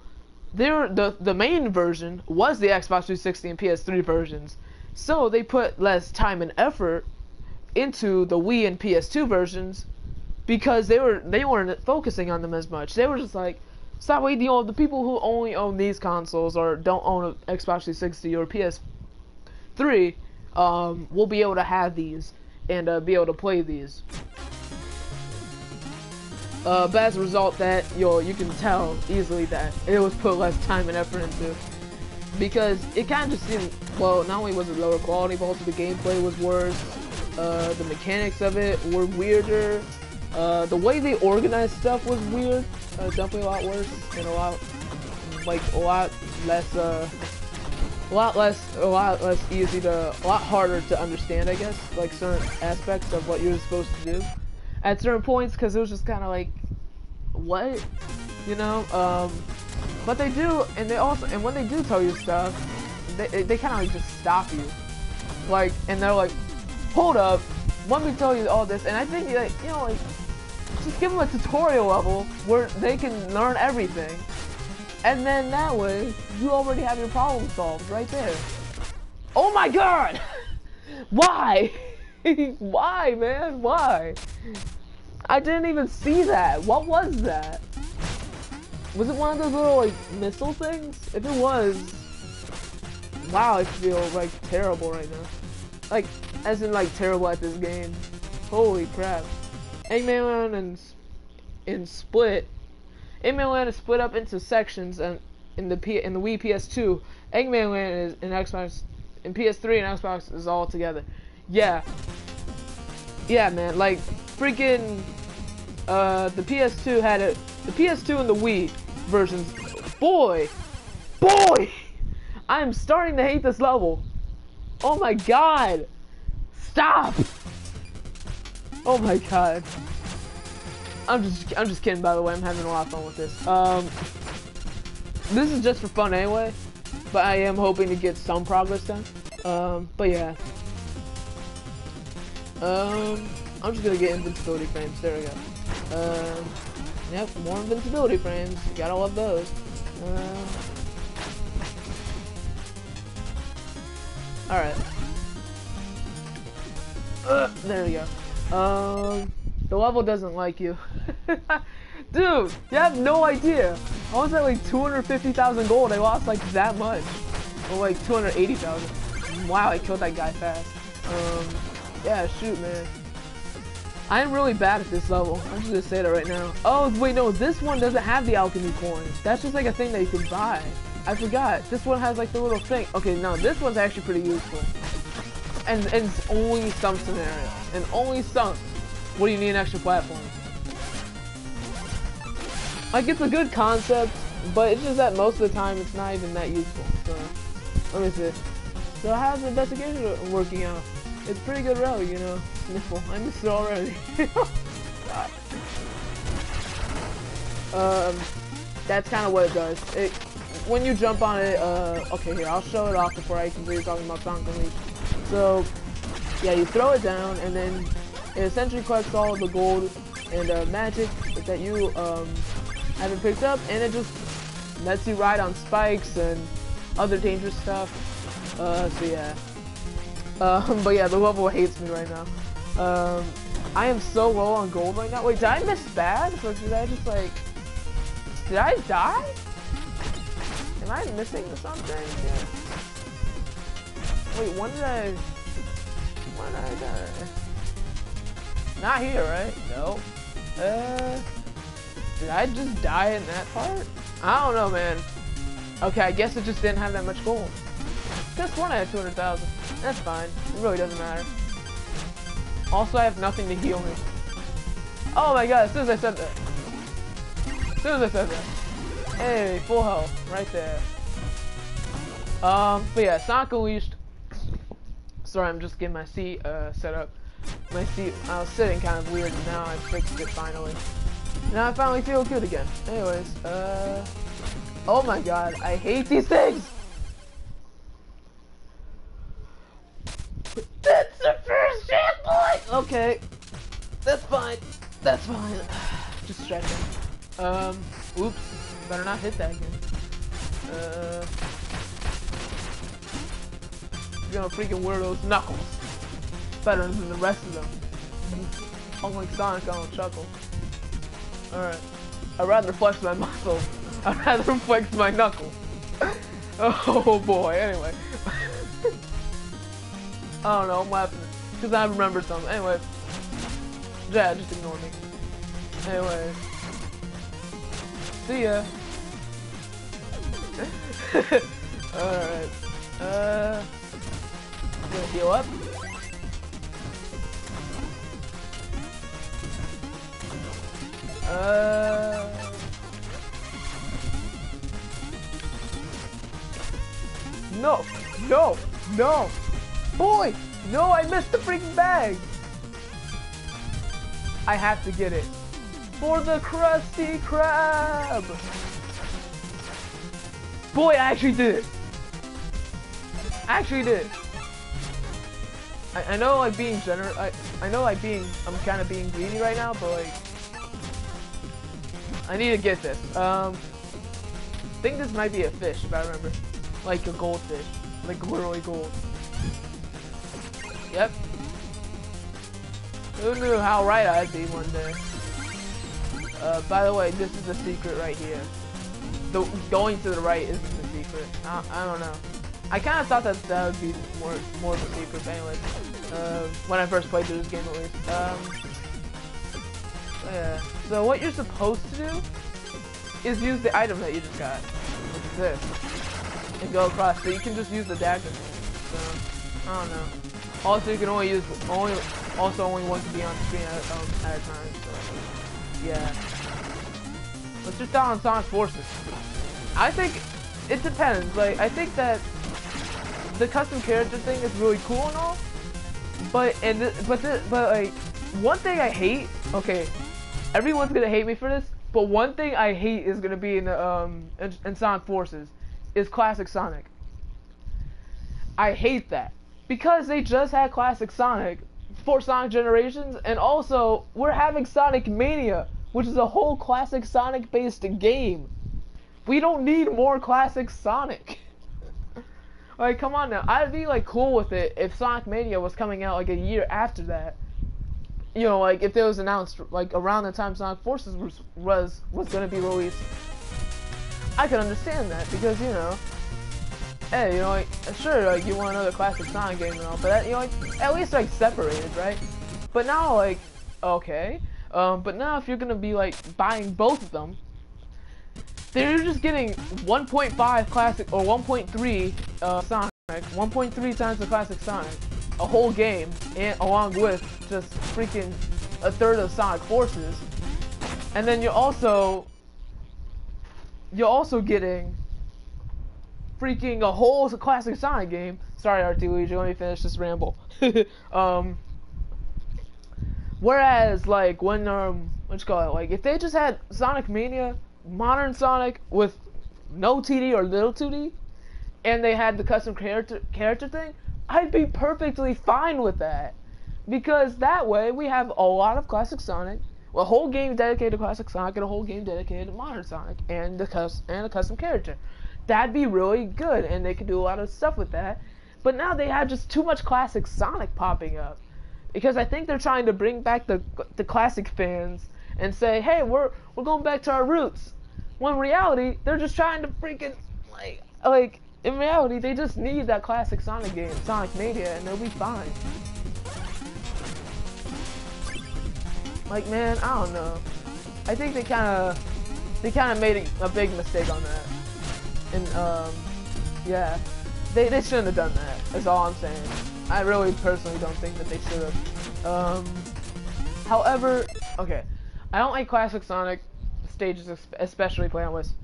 the the main version was the Xbox 360 and PS3 versions, so they put less time and effort into the Wii and PS2 versions because they were they weren't focusing on them as much. They were just like, stop waiting, know, the people who only own these consoles or don't own an Xbox 360 or PS3 um, will be able to have these and uh, be able to play these. Uh, but as a result, that you you can tell easily that it was put less time and effort into because it kind of just seemed well. Not only was it lower quality, but also the gameplay was worse. Uh, the mechanics of it were weirder. Uh, the way they organized stuff was weird. Uh, definitely a lot worse and a lot like a lot less uh, a lot less a lot less easy to a lot harder to understand I guess like certain aspects of what you're supposed to do at certain points because it was just kind of like what? You know um, but they do and they also and when they do tell you stuff they, they kind of like just stop you. Like and they're like hold up let me tell you all this and I think like you know like just give them a tutorial level where they can learn everything. And then that way you already have your problem solved right there. Oh my god! Why why man why I didn't even see that. What was that? Was it one of those little like missile things? If it was, wow, I feel like terrible right now. Like, as in like terrible at this game. Holy crap! Eggman and in Split, Eggman Land is split up into sections, and in the P in the Wii PS2, Eggman Land is in Xbox, in PS3 and Xbox is all together. Yeah, yeah, man. Like freaking uh, the PS2 had it. The PS2 and the Wii versions. Boy, boy, I am starting to hate this level. Oh my god, stop! Oh my god. I'm just, I'm just kidding. By the way, I'm having a lot of fun with this. Um, this is just for fun anyway, but I am hoping to get some progress done. Um, but yeah. Um, I'm just gonna get invincibility frames. There we go. Um, yep, more invincibility frames. Gotta love those. Uh, Alright. Uh, there we go. Um, the level doesn't like you. Dude, you have no idea. I was at like 250,000 gold. I lost like that much. Or like 280,000. Wow, I killed that guy fast. Um, yeah, shoot, man. I'm really bad at this level. I'm just gonna say that right now. Oh, wait, no, this one doesn't have the alchemy coin. That's just like a thing that you can buy. I forgot. This one has like the little thing. Okay, no, this one's actually pretty useful. And, and it's only some scenarios. And only some. What do you need an extra platform? Like, it's a good concept, but it's just that most of the time it's not even that useful. So, let me see. So how's the investigation working out? It's pretty good row, you know. Sniffle. I missed it already. um, that's kind of what it does. It when you jump on it, uh, okay, here, I'll show it off before I continue talking about Sonic. So, yeah, you throw it down, and then it essentially collects all the gold and uh, magic that you um, haven't picked up, and it just lets you ride on spikes and other dangerous stuff. Uh, so yeah. Um, but yeah, the level hates me right now. Um, I am so low on gold right now. Wait, did I miss bad? So did I just like... Did I die? Am I missing something? Yeah. Wait, when did I... When did I die? Not here, right? No. Uh... Did I just die in that part? I don't know, man. Okay, I guess it just didn't have that much gold. Just one I had 200,000. That's fine. It really doesn't matter. Also, I have nothing to heal me. Oh my god, as soon as I said that. As soon as I said that. Hey, full health, right there. Um, but yeah, Sonic Unleashed. Sorry, I'm just getting my seat uh, set up. My seat, I was sitting kind of weird, and now I fixed it finally. Now I finally feel good again. Anyways, uh, oh my god, I hate these things. That's the first checkpoint. Okay, that's fine. That's fine. Just stretching. Um, oops. Better not hit that again. Uh, you're gonna freaking wear those knuckles. Better than the rest of them. Unlike Sonic, I don't chuckle. Alright. I'd rather flex my muscles. I'd rather flex my knuckles. oh boy, anyway. I don't know, I'm laughing. Because I remember something. Anyway. Yeah, just ignore me. Anyway. See ya. Alright. Uh, I'm gonna heal up. Uh. No! No! No! Boy! No, I missed the freaking bag! I have to get it. For the Krusty Krab! Boy, I actually did it. I actually did. I, I know like being generous, I, I know like being, I'm kind of being greedy right now, but like, I need to get this. Um, I think this might be a fish, if I remember. Like a goldfish. Like literally gold. Yep. Who knew how right I'd be one day? Uh, by the way, this is the secret right here the going to the right isn't the secret. I, I don't know. I kind of thought that that would be more more of a secret, but anyways. Uh, when I first played through this game, at least. Um, yeah. So what you're supposed to do is use the item that you just got, is this, and go across. So you can just use the dagger. So I don't know. Also, you can only use only also only one can be on screen at, um, at a time. So yeah. Let's just down on Sonic Forces. I think it depends. Like, I think that the custom character thing is really cool and all, but and th but th but like one thing I hate. Okay, everyone's gonna hate me for this, but one thing I hate is gonna be in the um in, in Sonic Forces is classic Sonic. I hate that because they just had classic Sonic for Sonic Generations, and also we're having Sonic Mania which is a whole classic Sonic based game. We don't need more classic Sonic. like, come on now. I'd be like cool with it if Sonic Mania was coming out like a year after that. You know, like if it was announced like around the time Sonic Forces was was, was gonna be released. I could understand that because you know, hey, you know, like, sure, like you want another classic Sonic game and all, but you know, like, at least like separated, right? But now, like, okay, um, but now if you're gonna be like buying both of them, they're just getting 1.5 classic or 1.3 uh, Sonic, 1.3 times the classic Sonic, a whole game, and along with just freaking a third of Sonic Forces, and then you're also you're also getting freaking a whole classic Sonic game. Sorry, RT Luigi, let me finish this ramble. um, whereas, like, when, um, let's call it, like, if they just had Sonic Mania, modern Sonic with no 2D or little 2D, and they had the custom character, character thing, I'd be perfectly fine with that. Because that way, we have a lot of classic Sonic, a whole game dedicated to classic Sonic, and a whole game dedicated to modern Sonic, and the cus- and a custom character that'd be really good, and they could do a lot of stuff with that. But now they have just too much classic Sonic popping up, because I think they're trying to bring back the the classic fans and say, hey, we're we're going back to our roots. When reality, they're just trying to freaking like like in reality, they just need that classic Sonic game, Sonic Mania, and they'll be fine. Like man, I don't know. I think they kind of they kind of made a big mistake on that. And, um, yeah. They, they shouldn't have done that. that, is all I'm saying. I really personally don't think that they should have. Um, however, okay. I don't like classic Sonic stages, especially Planet Wisp.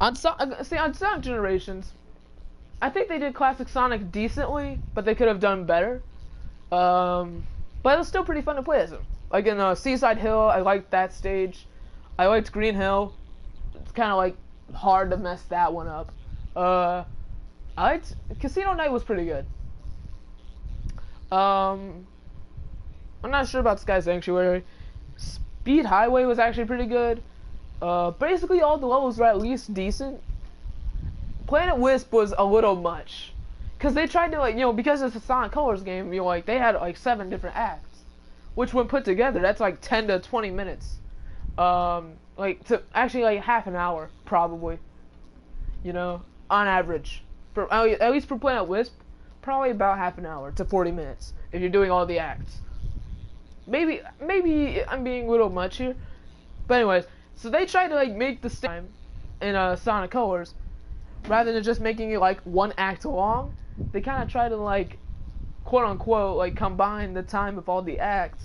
On so uh, see on Sonic Generations, I think they did classic Sonic decently, but they could have done better. Um, but it was still pretty fun to play as him. Like in uh, Seaside Hill, I liked that stage. I liked Green Hill. It's kind of like hard to mess that one up. Uh, I Casino Night was pretty good. Um, I'm not sure about Sky Sanctuary. Speed Highway was actually pretty good. Uh, basically all the levels were at least decent. Planet Wisp was a little much. Cause they tried to like, you know, because it's a Sonic Colors game, you know, like they had like seven different acts. Which when put together, that's like 10 to 20 minutes. Um, like to actually like half an hour probably. You know, on average, for at least for Planet Wisp, probably about half an hour to 40 minutes if you're doing all the acts. Maybe maybe I'm being a little much here, but anyways, so they tried to like make the time in uh, Sonic Colors rather than just making it like one act long. They kind of try to like quote unquote like combine the time of all the acts,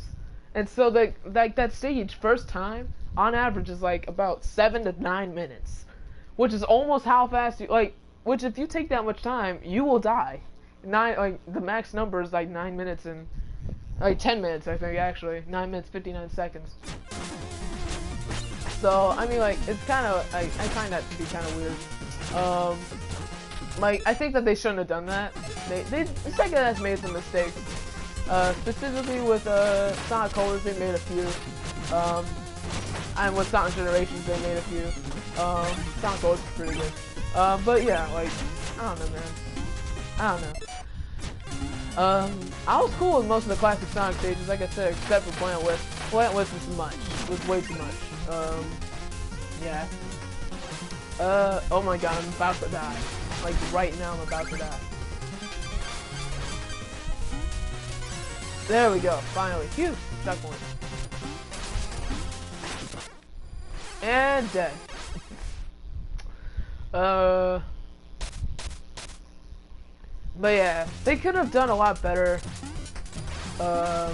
and so like like that stage first time on average is like about seven to nine minutes, which is almost how fast you like. Which if you take that much time, you will die. Nine like the max number is like nine minutes and like ten minutes I think actually nine minutes fifty nine seconds. So I mean like it's kind of I, I find that to be kind of weird. Um, like I think that they shouldn't have done that. They they Sega has made some mistakes. Uh, specifically with uh, Sonic Colors, they made a few. Um, and with Sonic Generations, they made a few. Um, Sonic Colors is pretty good. Uh, but yeah, like, I don't know, man. I don't know. Um, I was cool with most of the classic Sonic stages, like I said, except for Planet Wisp. Planet Wisp was much. Was way too much. Um, yeah. Uh, oh my god, I'm about to die. Like, right now, I'm about to die. There we go, finally. Phew, checkpoint. And dead. Uh. But yeah, they could have done a lot better. Um,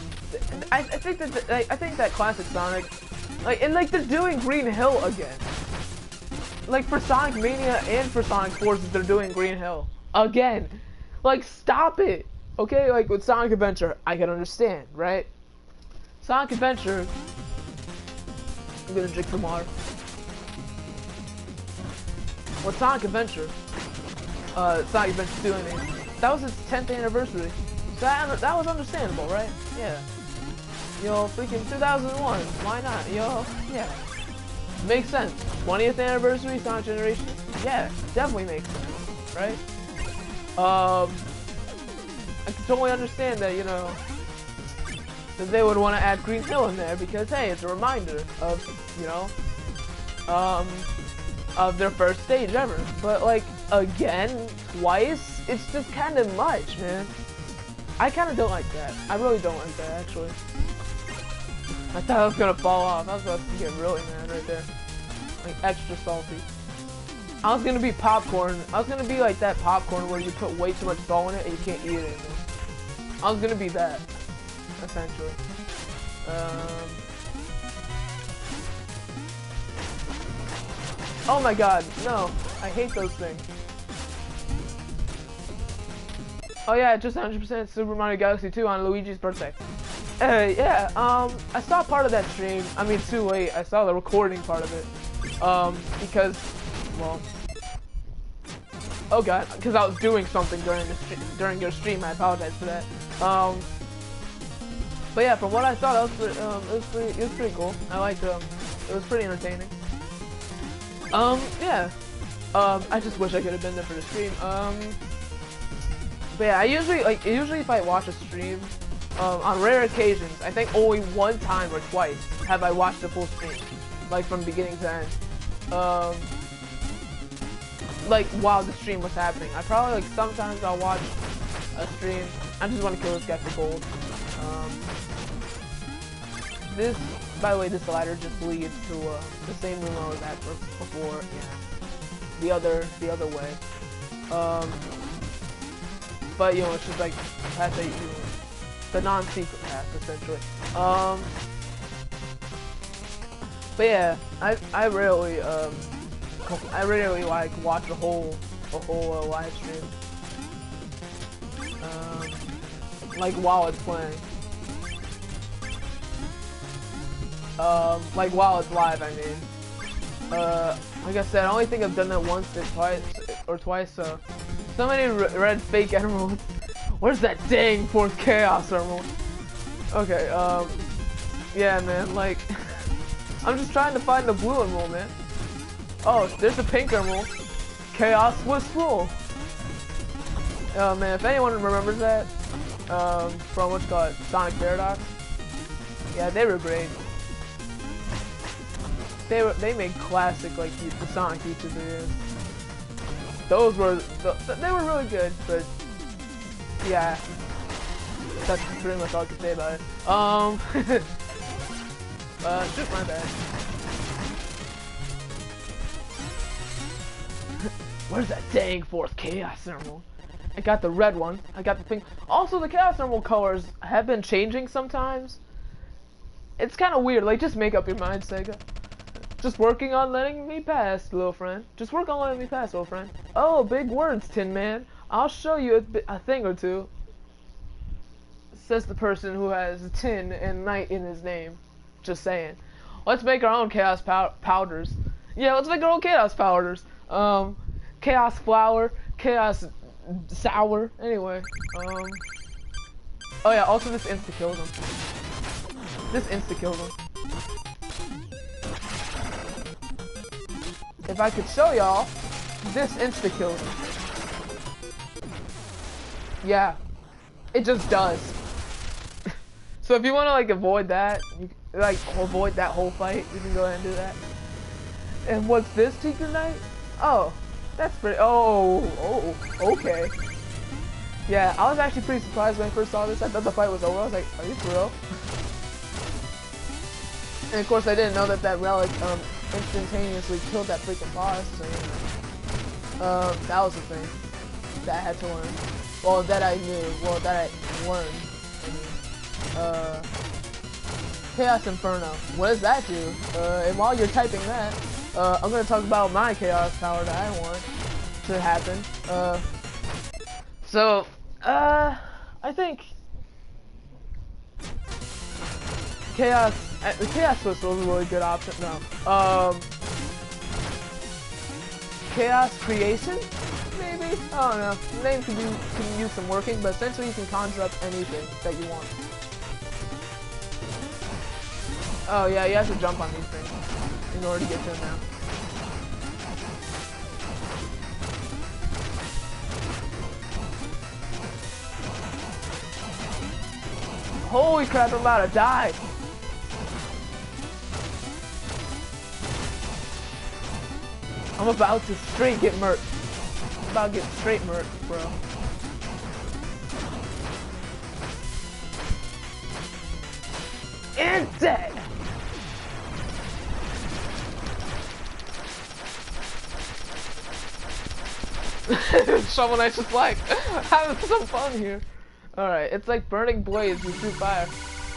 I, I think that the, I, I think that classic Sonic, like and like they're doing Green Hill again. Like for Sonic Mania and for Sonic Forces, they're doing Green Hill again. Like stop it, okay? Like with Sonic Adventure, I can understand, right? Sonic Adventure, I'm gonna drink water. With Sonic Adventure, uh, Sonic Adventure 2, I mean, that was its 10th anniversary. So that, that was understandable, right? Yeah. Yo, freaking 2001, why not, yo? Yeah. makes sense. 20th anniversary Sonic Generation? Yeah, definitely makes sense, right? Um, I can totally understand that, you know, that they would want to add Green Hill in there because, hey, it's a reminder of, you know, um, of their first stage ever. But, like, again, twice, it's just kind of much, man. I kind of don't like that. I really don't like that, actually. I thought I was gonna fall off. I was about to get really mad right there. Like, extra salty. I was gonna be popcorn. I was gonna be like that popcorn where you put way too much salt in it and you can't eat it anymore. I was gonna be that, essentially. Um, oh my god, no. I hate those things. Oh yeah, just 100% Super Mario Galaxy 2 on Luigi's birthday. Uh, yeah, um, I saw part of that stream. I mean, too late. I saw the recording part of it. Um, because, well, oh god, because I was doing something during the during your stream. I apologize for that. Um, but yeah, from what I saw, that was pretty, um, it was pretty, it was pretty cool. I liked um, it was pretty entertaining. Um, yeah. Um, I just wish I could have been there for the stream. Um. But yeah, I usually like usually if I watch a stream, um, on rare occasions, I think only one time or twice have I watched the full stream, like from beginning to end. Um, like while the stream was happening. I probably like sometimes I'll watch a stream. I just want to kill this guy for gold. Um, this, by the way, this ladder just leads to uh, the same room I was at before. Yeah, the other, the other way. Um, but, you know, it's just like path that you, the non-secret path, essentially. Um, but yeah, I, I really, um, I really like watch a whole, a whole uh, live stream. Um, like while it's playing. Um, like while it's live, I mean. Uh, like I said, I only think I've done that once or twice, or twice, so so many red fake emeralds. Where's that dang fourth chaos emerald? Okay, um, yeah, man, like, I'm just trying to find the blue emerald, man. Oh, there's the pink emerald. Chaos was full. Oh man, if anyone remembers that, um, from what's called Sonic Paradox, yeah, they were great. They were they made classic like the Sonic features those were they were really good, but yeah, that's pretty much all I can say about it. Um, uh, just my bad. Where's that dang fourth Chaos Emerald? I got the red one. I got the pink. Also, the Chaos Emerald colors have been changing sometimes. It's kind of weird. Like, just make up your mind, Sega. Just working on letting me pass, little friend. Just work on letting me pass, little friend. Oh, big words, Tin Man. I'll show you a, a thing or two. Says the person who has tin and knight in his name. Just saying. Let's make our own chaos pow powders. Yeah, let's make our own chaos powders. Um, chaos flour, chaos sour. Anyway, um. Oh yeah, also this insta kills him. This insta kills him. If I could show y'all, this insta-kills Yeah, it just does. so if you want to like avoid that, you like avoid that whole fight, you can go ahead and do that. And what's this Tinker Knight? Oh, that's pretty, oh, oh, okay. Yeah, I was actually pretty surprised when I first saw this. I thought the fight was over. I was like, are you for real? And of course I didn't know that that relic um, instantaneously killed that freaking boss. So, uh, that was the thing that I had to learn. Well, that I knew. Well, that I learned. uh, Chaos Inferno. What does that do? Uh, and while you're typing that, uh, I'm gonna talk about my Chaos Power that I want to happen. Uh, so, uh, I think Chaos, uh, the Chaos Whistle is a really good option. No, um, Chaos Creation, maybe. I don't know. The name could, be, could use some working, but essentially you can conjure up anything that you want. Oh yeah, you have to jump on these things. in order to get to him now. Holy crap, I'm about to die. I'm about to straight get murked. I'm about to get straight murked, bro. Dead! Shovel Knight's just like having some fun here. Alright, it's like burning blades with shoot fire.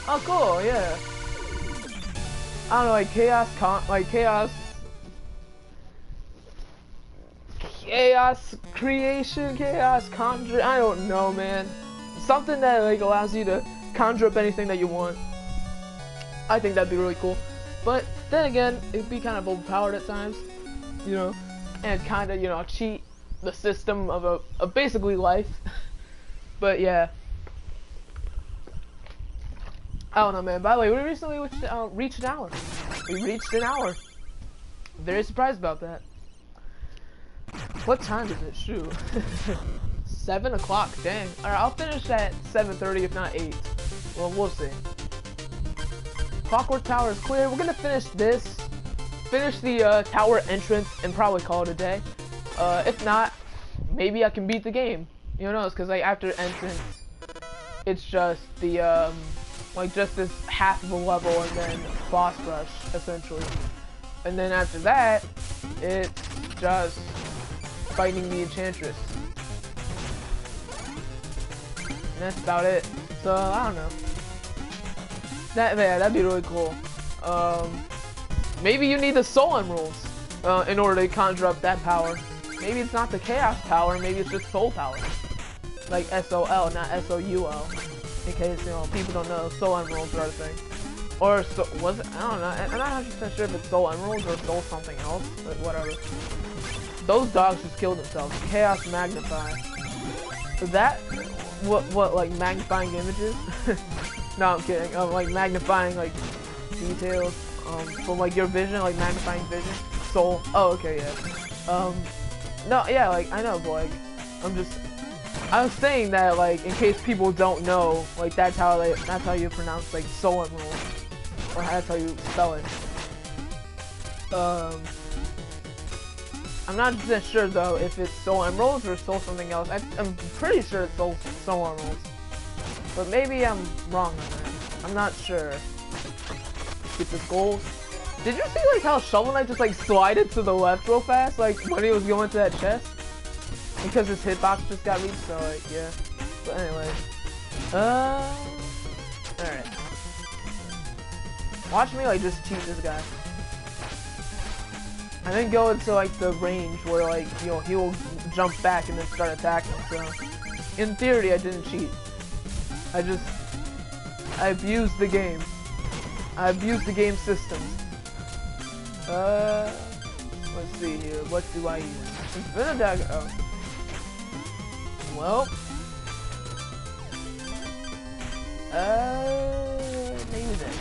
Oh cool, yeah. I don't know, like chaos con like chaos chaos creation, chaos conjure I don't know man. Something that like allows you to conjure up anything that you want. I think that'd be really cool. But then again, it'd be kind of overpowered at times, you know, and kind of, you know, cheat the system of a of basically life. but yeah. I don't know, man. By the way, we recently reached, uh, reached an hour. We reached an hour. Very surprised about that. What time is it? Shoot. 7 o'clock, dang. Alright, I'll finish at 7.30 if not 8. Well, we'll see. Clockwork Tower is clear. We're gonna finish this. Finish the uh, tower entrance and probably call it a day. Uh, if not, maybe I can beat the game. You know, it's because like after entrance, it's just the um, like just this half of a level and then boss rush essentially. And then after that, it's just fighting the Enchantress. And that's about it. So I don't know. That yeah, that'd be really cool. Um, maybe you need the Sol Emeralds uh, in order to conjure up that power. Maybe it's not the Chaos Power, maybe it's just Sol Power. Like S-O-L, not S-O-U-L. In case, you know, people don't know, Sol Emeralds are a thing. Or, so, was it? I don't know. I'm not 100% sure if it's Sol Emeralds or Soul something else, but whatever. Those dogs just killed themselves. Chaos Magnify. Is that what, what, like, magnifying images? no, I'm kidding. Um, like, magnifying, like, details, um, from, like, your vision, like, magnifying vision. Soul. Oh, okay, yeah. Um, no, yeah, like, I know, but, like, I'm just, I was saying that, like, in case people don't know, like, that's how they, that's how you pronounce, like, Sol Emerald. Or that's how you spell it. Um, I'm not sure, though, if it's Sol Emeralds or Soul something else. I, am pretty sure it's Soul, Sol Emeralds. But maybe I'm wrong on that. I'm not sure. Get this gold. Did you see like how Shovel Knight just like slided to the left real fast, like when he was going to that chest? Because his hitbox just got reached, so like yeah. But anyway. Uh Alright. Watch me like just cheat this guy. I then go into like the range where like you know he will jump back and then start attacking. So in theory I didn't cheat. I just I abused the game. I abused the game system. Uh, let's see here. What do I use? Infinite dagger. Oh. Well. Uh, maybe then.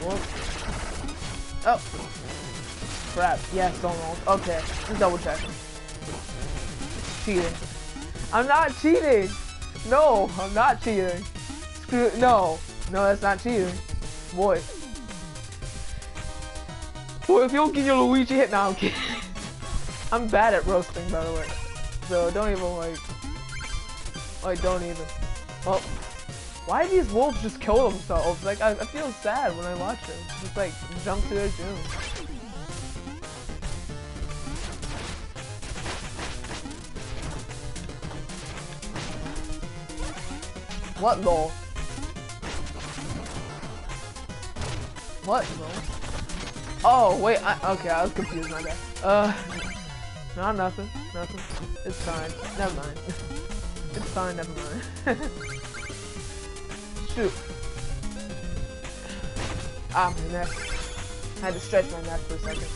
Well. Oh. Crap. Yes, almost. Okay. Just double check. Cheating. I'm not cheating. No, I'm not cheating. Screw. No. No, that's not cheating. Boy. Boy, if you don't get your Luigi hit, now I'm kidding. I'm bad at roasting, by the way. So don't even like, like don't even. Well, why do these wolves just kill themselves? Like I, I feel sad when I watch them. Just like jump to their doom. What lol? What lol? Oh, wait, I, okay, I was confused, my bad. Uh, no, nothing, nothing. It's fine, never mind. it's fine, never mind. Shoot. Ah, my neck. I had to stretch my neck for a second.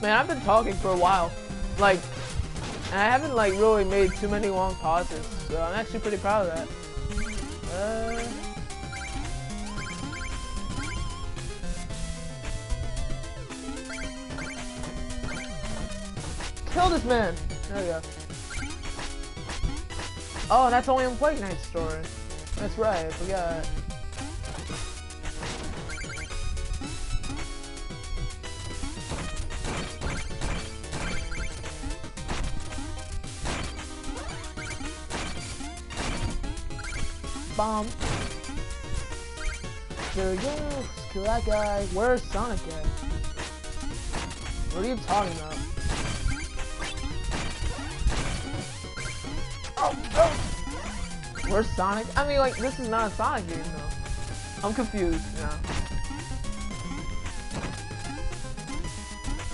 Man, I've been talking for a while. Like, and I haven't like really made too many long pauses, so I'm actually pretty proud of that. Uh... Kill this man! There we go. Oh, that's only in Plague Knight story. That's right, I forgot. Bomb. We go. Kill that guy. Where's Sonic at? What are you talking about? Oh, oh. Where's Sonic? I mean, like, this is not a Sonic game, though. I'm confused now.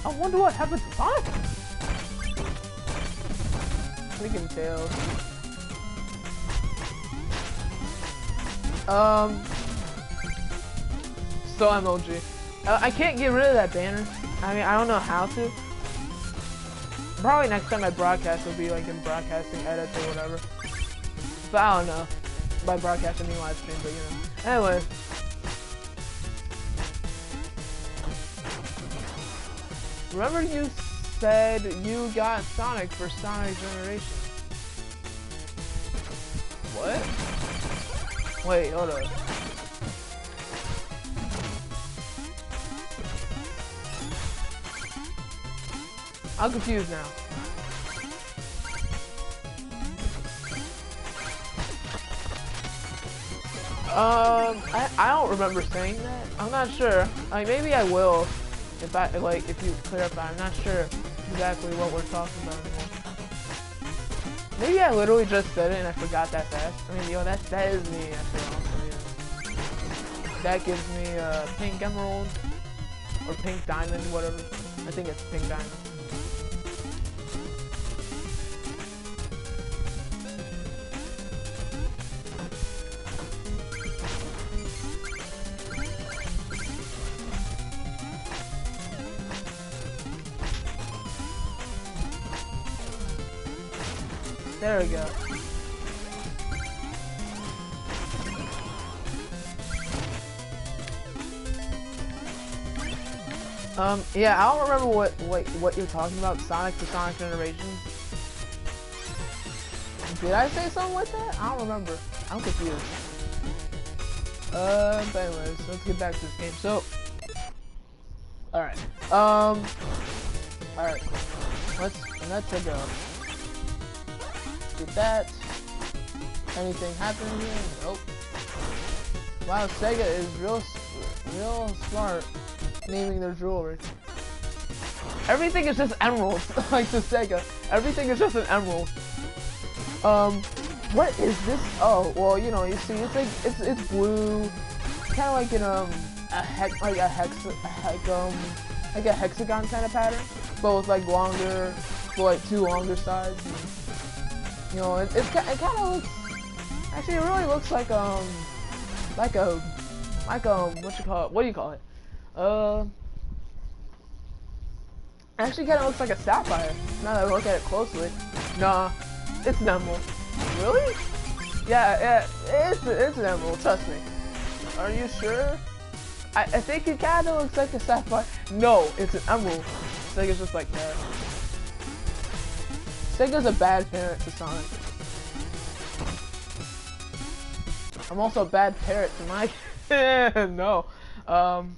I wonder what happened to Sonic. Freaking Tails. Um, so emoji. Uh, I can't get rid of that banner. I mean, I don't know how to. Probably next time I broadcast will be like in broadcasting edits or whatever. But I don't know. By broadcast I mean live stream, but you know. Anyway. Remember you said you got Sonic for Sonic Generation. What? Wait, hold on. I'm confused now. Um, I, I don't remember saying that. I'm not sure. Like, maybe I will. If I, like, if you clarify. I'm not sure exactly what we're talking about. Maybe I literally just said it and I forgot that fast. I mean, yo, that, that is me after all. Yeah. That gives me, uh, pink emerald. Or pink diamond, whatever. I think it's pink diamond. There we go. Um, yeah, I don't remember what, what, what you're talking about, Sonic to Sonic Generations. Did I say something like that? I don't remember. I'm confused. Uh, but anyways, let's get back to this game. So, alright. Um, alright. Let's, let's go. Get that. Anything happening here? Nope. Wow, Sega is real, real smart naming their jewelry. Everything is just emeralds, like the Sega. Everything is just an emerald. Um, what is this? Oh, well, you know, you see, it's like it's it's blue, kind of like in um a hex like a hex hex um like a hexagon kind of pattern, but with like longer, but like two longer sides. You know, it, it's, it kind of looks, actually it really looks like, um, like a, like um, what you call it, what do you call it? Uh, actually kind of looks like a sapphire, now that I look at it closely. Nah, it's an emerald. Really? Yeah, yeah, it's, it's an emerald, trust me. Are you sure? I, I think it kind of looks like a sapphire. No, it's an emerald. I think it's just like that. Sega's a bad parent to Sonic. I'm also a bad parent to my no. Um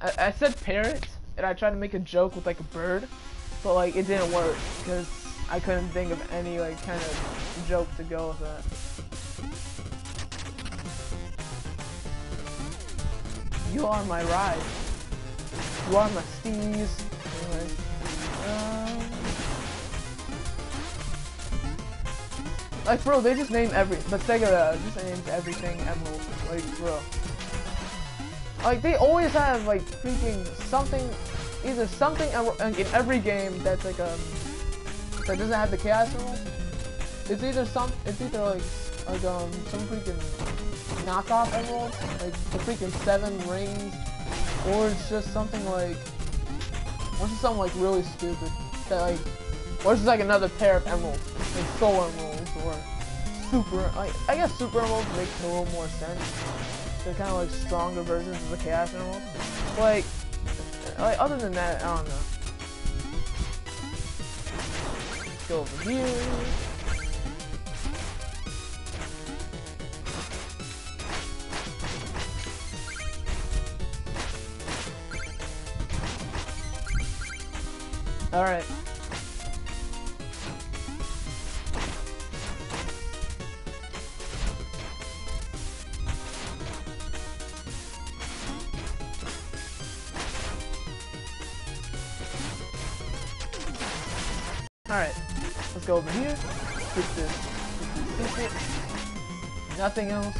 I, I said parrot and I tried to make a joke with like a bird, but like it didn't work because I couldn't think of any like kind of joke to go with that. You are my ride. You are my steez. Anyway. Um, Like, bro, they just name every, but Sega uh, just names everything Emerald. Like, bro. Like, they always have, like, freaking something, either something in every game that's, like, um, that doesn't have the Chaos Emerald. It's either some, it's either, like, like, um, some freaking knockoff Emerald, like, the freaking seven rings, or it's just something, like, or it's just something, like, really stupid, that, like, or it's just, like, another pair of emeralds, like, sol emeralds super, like, I guess super emeralds makes a little more sense. They're kind of like stronger versions of the chaos emerald. Like, like other than that, I don't know. go over here. Alright. Alright, let's go over here. Get this, get Nothing else.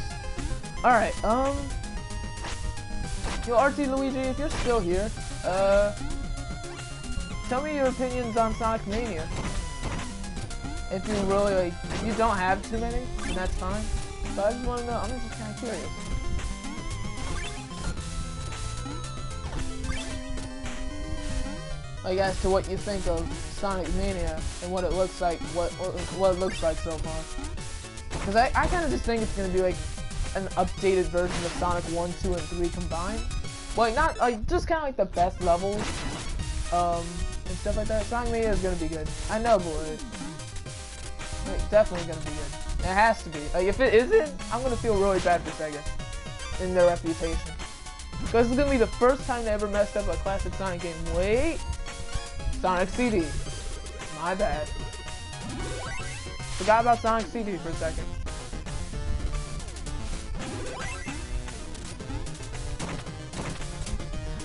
Alright, um... Yo, RT Luigi, if you're still here, uh... Tell me your opinions on Sonic Mania. If you really, like, if you don't have too many, then that's fine. But I just want to know, I'm just kind of curious. Like, as to what you think of Sonic Mania and what it looks like, what what it looks like so far. Because I, I kind of just think it's going to be like an updated version of Sonic 1, 2, and 3 combined. Like, not, like, just kind of like the best levels, um, and stuff like that. Sonic Mania is going to be good. I know, boy. Like, definitely to be good. It has to be. Like, if it isn't, I'm going to feel really bad for Sega in their reputation. Because it's going to be the first time they ever messed up a classic Sonic game. Wait. Sonic CD. My bad. Forgot about Sonic CD for a second.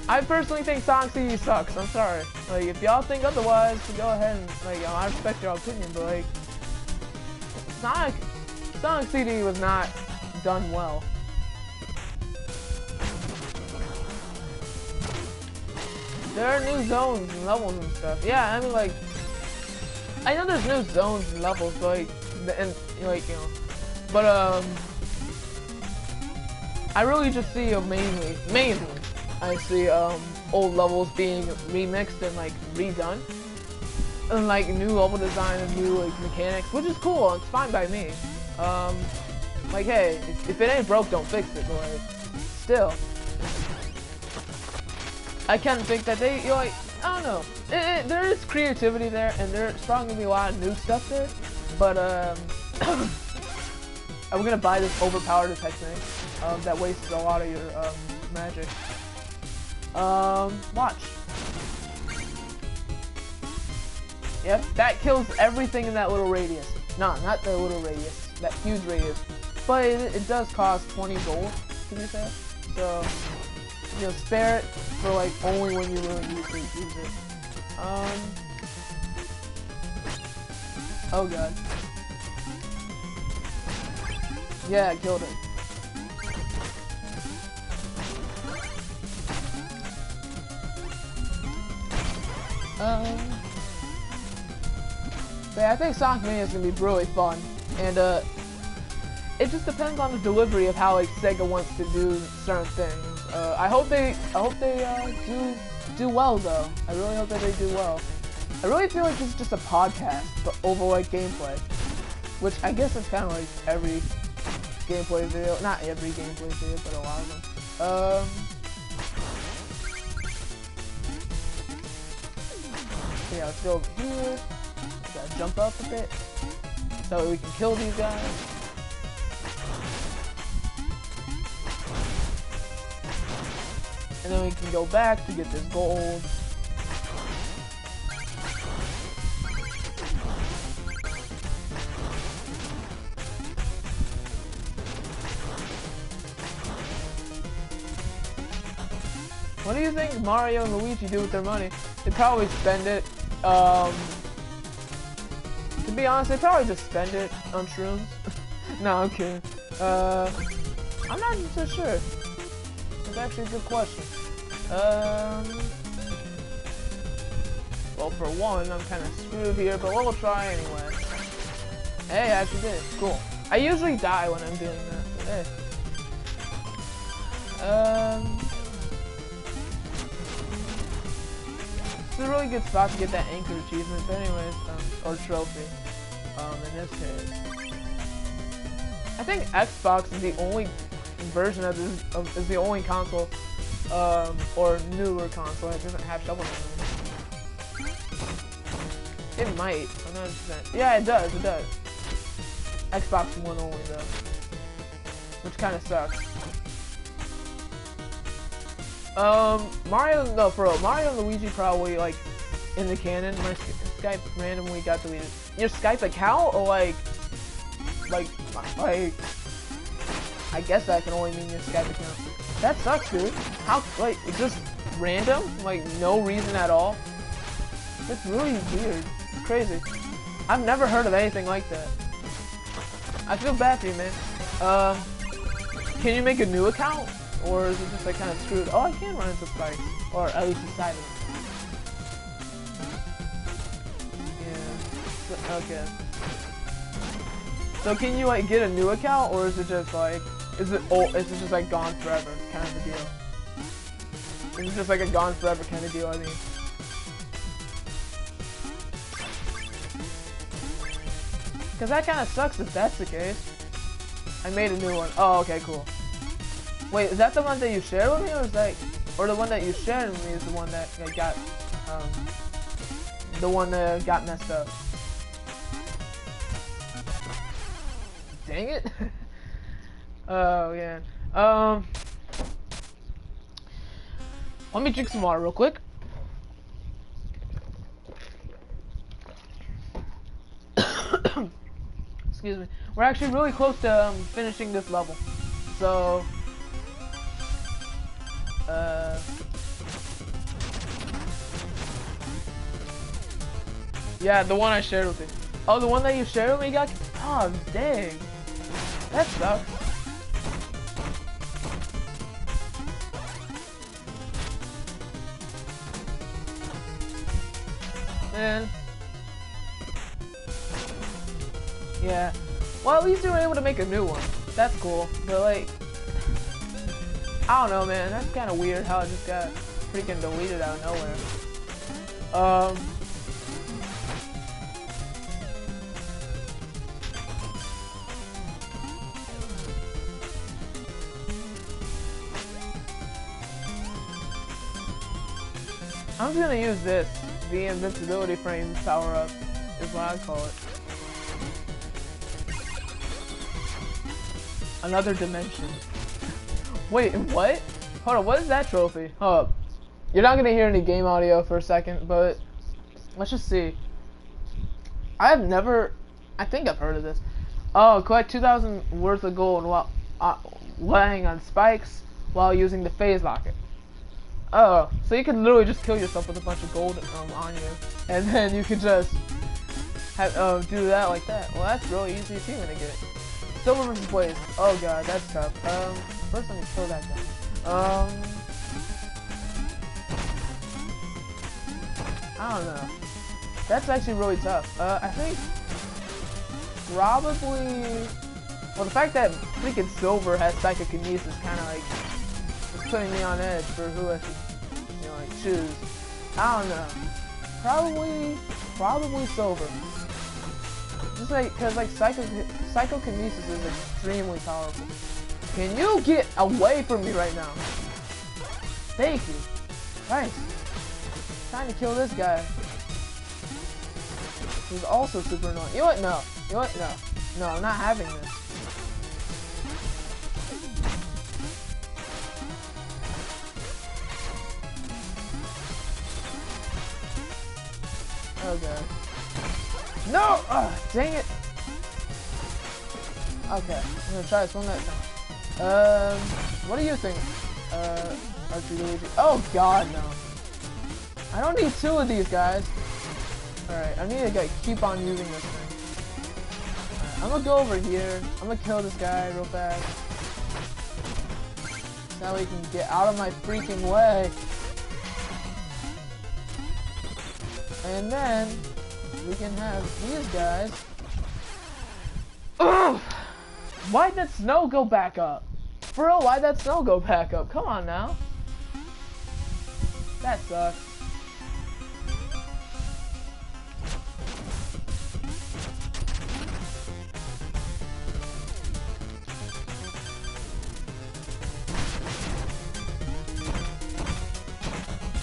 I personally think Sonic CD sucks. I'm sorry. Like, if y'all think otherwise, go ahead and, like, I respect your opinion, but, like, Sonic, Sonic CD was not done well. There are new zones and levels and stuff. Yeah, I mean, like, I know there's new zones and levels, but like, and like you know, but um, I really just see uh, mainly, mainly, I see um old levels being remixed and like redone, and like new level design and new like mechanics, which is cool. It's fine by me. Um, like hey, if, if it ain't broke, don't fix it. But like, still, I of think that they, you know, like, I don't know. It, it, there is creativity there, and there's probably gonna be a lot of new stuff there. But um, I'm gonna buy this overpowered technique um, that wastes a lot of your um, magic. Um, watch. Yep, that kills everything in that little radius. No, not the little radius, that huge radius. But it, it does cost 20 gold, to be fair. So, you know, spare it for like only when you really need to use it. Um. Oh god. Yeah, I killed it. Um. But yeah, I think Sonic Mania is gonna be really fun, and uh, it just depends on the delivery of how like Sega wants to do certain things. Uh, I hope they, I hope they uh, do do well though. I really hope that they do well. I really feel like this is just a podcast, but over like gameplay, which I guess is kind of like every gameplay video. Not every gameplay video, but a lot of them. Um. yeah, let's go over here. Gotta jump up a bit so we can kill these guys. And then we can go back to get this gold. What do you think Mario and Luigi do with their money? They probably spend it, um... To be honest, they probably just spend it on shrooms. no, I'm kidding. Uh... I'm not so sure. Actually a good question. Um, well, for one, I'm kind of screwed here, but we'll try anyway. Hey, I actually did. Cool. I usually die when I'm doing that, hey. Um, it's a really good spot to get that anchor achievement, but anyways, um, or trophy, um, in this case. I think Xbox is the only version of this, of, is the only console um, or newer console that doesn't have shovel knight. It might. I'm not percent Yeah, it does. It does. Xbox One only though, which kind of sucks. Um, Mario, no, for real, Mario and Luigi probably like in the canon. My Skype randomly got deleted. Your Skype account or like, like, like, I guess that can only mean your Skype account. That sucks, dude. How, like, it's just random? Like, no reason at all? It's really weird. It's crazy. I've never heard of anything like that. I feel bad for you, man. Um, can you make a new account? Or is it just like kind of screwed? Oh, I can run into spikes. Or at least inside of. Yeah. okay. So can you like get a new account or is it just like, is it old, is this just like gone forever kind of a deal? Is this just like a gone forever kind of deal, I mean? Because that kind of sucks if that's the case. I made a new one. Oh, okay, cool. Wait, is that the one that you shared with me, or is that, or the one that you shared with me is the one that, that got, um, the one that got messed up? Dang it! oh yeah. Um, let me drink some water real quick. Excuse me. We're actually really close to um, finishing this level, so uh, yeah, the one I shared with you. Oh, the one that you shared with me got. Oh, dang. That sucks. Man. Yeah. Well, at least you were able to make a new one. That's cool. But, like, I don't know, man. That's kind of weird how it just got freaking deleted out of nowhere. Um. I'm just gonna use this, the invincibility frame power up, is what I call it. Another dimension. Wait, what? Hold on, what is that trophy? Hold up. You're not gonna hear any game audio for a second, but let's just see. I have never, I think I've heard of this. Oh, collect 2,000 worth of gold while uh, laying on spikes while using the phase locket. Oh, so you can literally just kill yourself with a bunch of gold um, on you, and then you can just have, uh, do that like that. Well, that's really easy achievement to get. It. Silver versus Blaze. Oh god, that's tough. Um, first let me kill that guy. Um, I don't know. That's actually really tough. Uh, I think probably. Well, the fact that freaking Silver has psychokinesis is kind of like putting me on edge for who I should, you know, like choose. I don't know. Probably, probably Silver. Just like, cause like psycho psychokinesis is extremely powerful. Can you get away from me right now? Thank you. Nice. Trying to kill this guy. He's also super annoying. You know what? No. You know what? No. No, I'm not having this. Oh god. No! Oh, dang it! Okay, I'm gonna try this one that time. Um, what do you think? Uh, RT Luigi. Oh god, no. I don't need two of these guys. Alright, I need to like, keep on using this thing. Right, I'm gonna go over here. I'm gonna kill this guy real fast. Now we can get out of my freaking way. And then we can have these guys. Ugh! Why'd that snow go back up? Bro, why'd that snow go back up? Come on now. That sucks.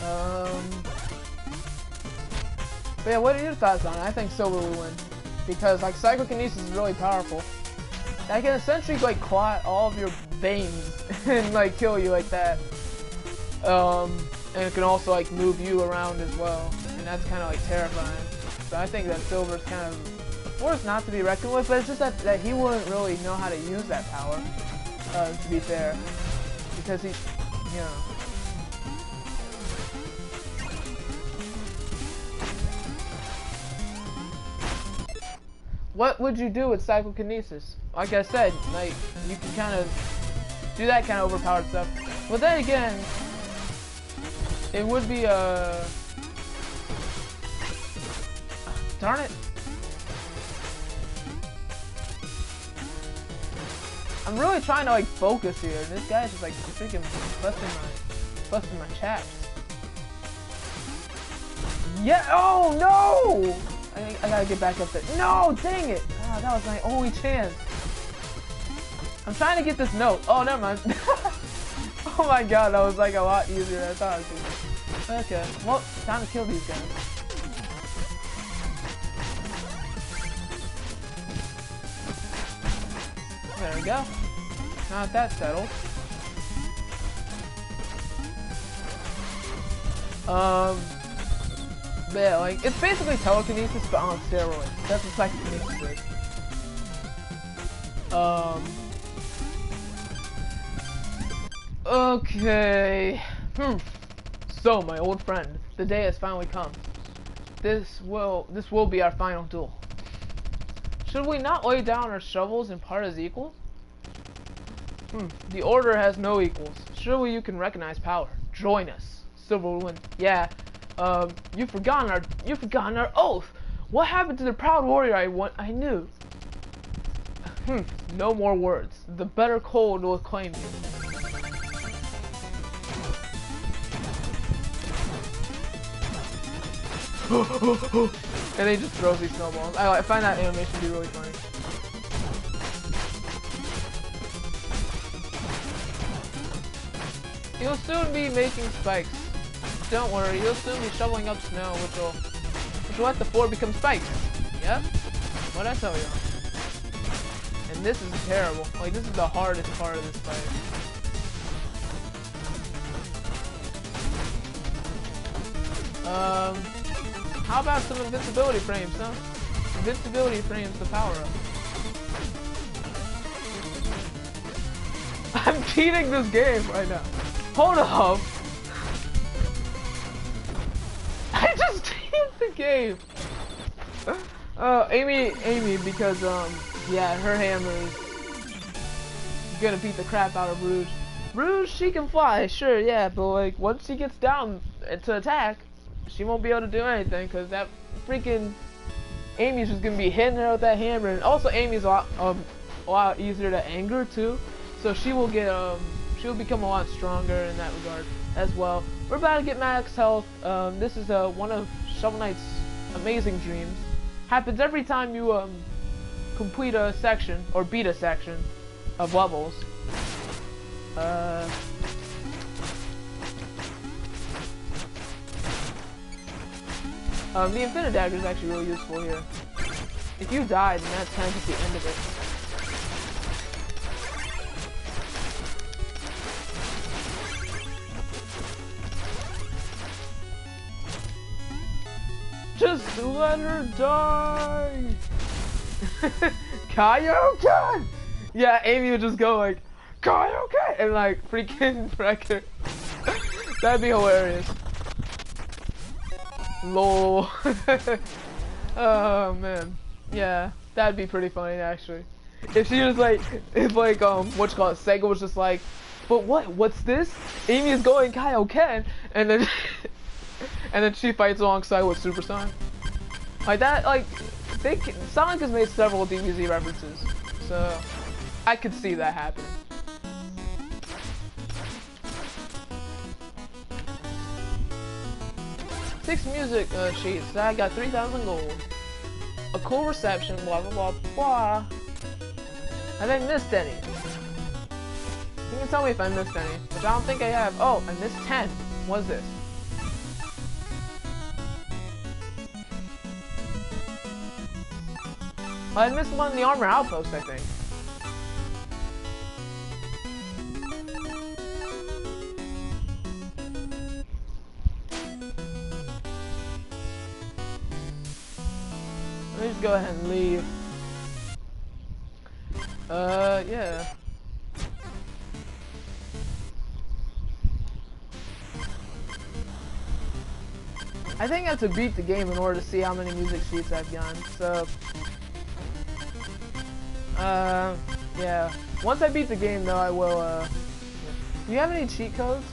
Um, But yeah, what are your thoughts on it? I think Silver will win. Because like Psychokinesis is really powerful. I can essentially like clot all of your veins and like kill you like that. Um, and it can also like move you around as well. And that's kind of like terrifying. So I think that Silver's kind of force not to be reckoned with, but it's just that, that he wouldn't really know how to use that power, uh, to be fair. Because he, you know. What would you do with psychokinesis? Like I said, like, you can kind of do that kind of overpowered stuff. But then again, it would be, uh... Darn it. I'm really trying to like focus here, this guy's just like freaking busting my busting my chaps. Yeah. Oh no! I, I gotta get back up there. No, dang it! Ah, that was my only chance. I'm trying to get this note. Oh, never mind. oh my god, that was like a lot easier than I thought it was. Okay, well, time to kill these guys. There we go. Not that settled. Um, but yeah, like, it's basically telekinesis, but on steroids. That's what psychokinesis is. Um, okay. Hmm. So, my old friend, the day has finally come. This will, this will be our final duel. Should we not lay down our shovels and part as equals? Hmm. The order has no equals. Surely you can recognize power. Join us. Silverwind. Yeah. Um, you've forgotten our you've forgotten our oath. What happened to the proud warrior I want I knew? Hmm. No more words. The better cold will claim you. and he just throws these snowballs. I, I find that animation to be really funny. You'll soon be making spikes. Don't worry, you'll soon be shoveling up snow, which will, which will let the floor become spikes. Yep. What'd I tell you? And this is terrible. Like, this is the hardest part of this fight. Um, how about some invincibility frames, huh? Invincibility frames the power up. I'm cheating this game right now. Hold up. I just cheated the game. Uh, Amy, Amy, because, um, yeah, her hammer is gonna beat the crap out of Rouge. Rouge, she can fly, sure, yeah, but, like, once she gets down to attack, she won't be able to do anything, because that freaking Amy's just gonna be hitting her with that hammer, and also Amy's a lot, um, a lot easier to anger, too, so she will get, um, she'll become a lot stronger in that regard as well. We're about to get max health. Um, this is uh, one of Shovel Knight's amazing dreams. Happens every time you um, complete a section or beat a section of levels. Uh, um, the is actually really useful here. If you die, then that's kind of the end of it. Just let her die! Kaioken! Yeah, Amy would just go like, Kaioken! And like, freaking wreck her. That'd be hilarious. Lol. oh man. Yeah, that'd be pretty funny actually. If she was like, if like, um, what's called, Sega was just like, but what, what's this? Amy is going Kaioken, and then and then she fights alongside with Super Sonic. Like that, like, they, Sonic has made several DBZ references, so I could see that happening. Six music uh, sheets. I got 3,000 gold. A cool reception. Blah blah blah blah. Have I missed any? You can tell me if I missed any, which I don't think I have. Oh, I missed 10. What's this? I missed one in the armor outpost, I think. Let me just go ahead and leave. Uh, yeah. I think I have to beat the game in order to see how many music sheets I've gotten, so... Uh, yeah. Once I beat the game, though, I will, uh... Do you have any cheat codes?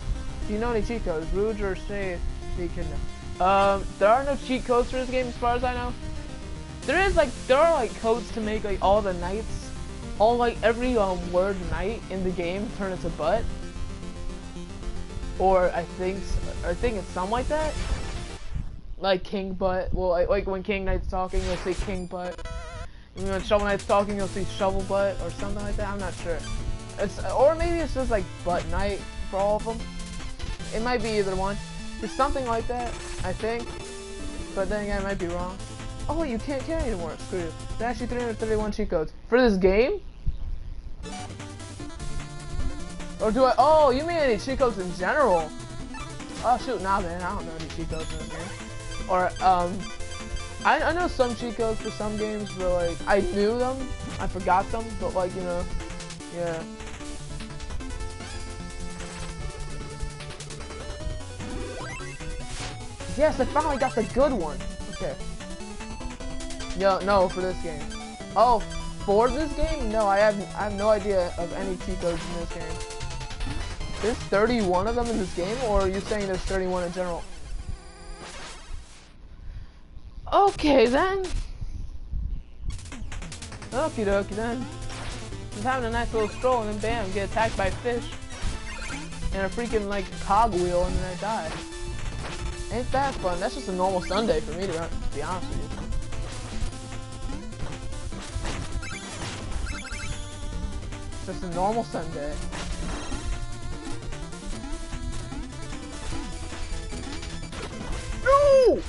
Do you know any cheat codes? Rouge or say you can... Um, there are no cheat codes for this game as far as I know. There is, like, there are, like, codes to make, like, all the knights, all, like, every, um, word knight in the game turn into butt. Or, I think, I think it's something like that like King Butt. Well, like, like when King Knight's talking, you'll see King Butt. And when Shovel Knight's talking, you'll see Shovel Butt or something like that. I'm not sure. It's or maybe it's just like Butt Knight for all of them. It might be either one. It's something like that, I think. But then again, I might be wrong. Oh, you can't carry anymore. Screw you. There's actually 331 cheat codes for this game. Or do I? Oh, you mean any cheat codes in general? Oh shoot, nah man, I don't know any cheat codes in this game. Or, um, I, I know some cheat codes for some games, but, like, I knew them, I forgot them, but, like, you know, yeah. Yes, I finally got the good one. Okay. No, no, for this game. Oh, for this game? No, I have I have no idea of any cheat codes in this game. There's 31 of them in this game, or are you saying there's 31 in general? Okay then. Okie dokie then. Just having a nice little stroll and then bam, get attacked by fish. And a freaking like cogwheel and then I die. Ain't that fun? That's just a normal Sunday for me to, to be honest with you. Just a normal Sunday. No!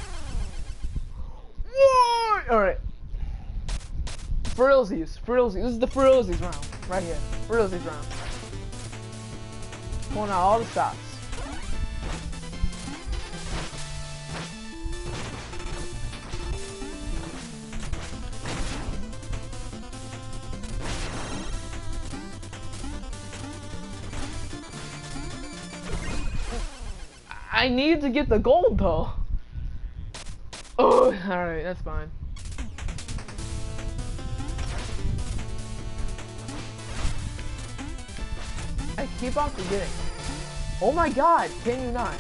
Alright. Frillsies. Frillsies. This is the Frillsies round. Right here. Frillsies round. Pulling out all the stops. I need to get the gold though. Oh, alright, that's fine. I keep on forgetting. Oh my god, can you not?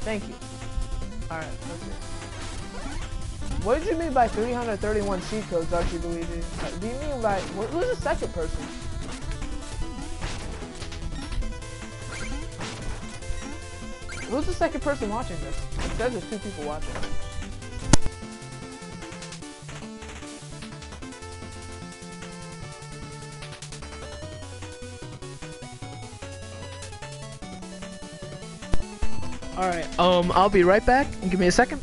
Thank you. Alright, let's see. What did you mean by 331 cheat codes, RT Luigi? Uh, do you mean by... Who's the second person? Who's the second person watching this? It says there's two people watching. Alright, um, I'll be right back. Give me a second.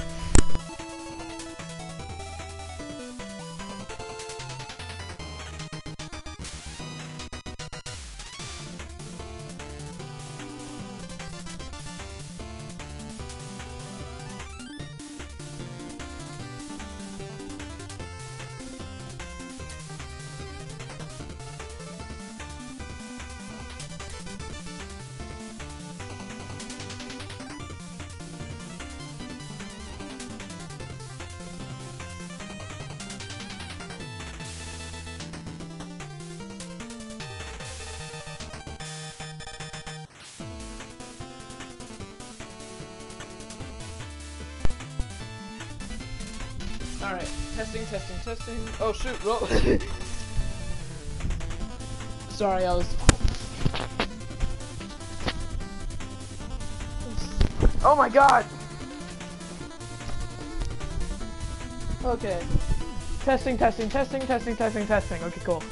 Testing, testing. Oh shoot, roll. Sorry, I was... Oh my god! Okay. Testing, testing, testing, testing, testing, testing. Okay, cool.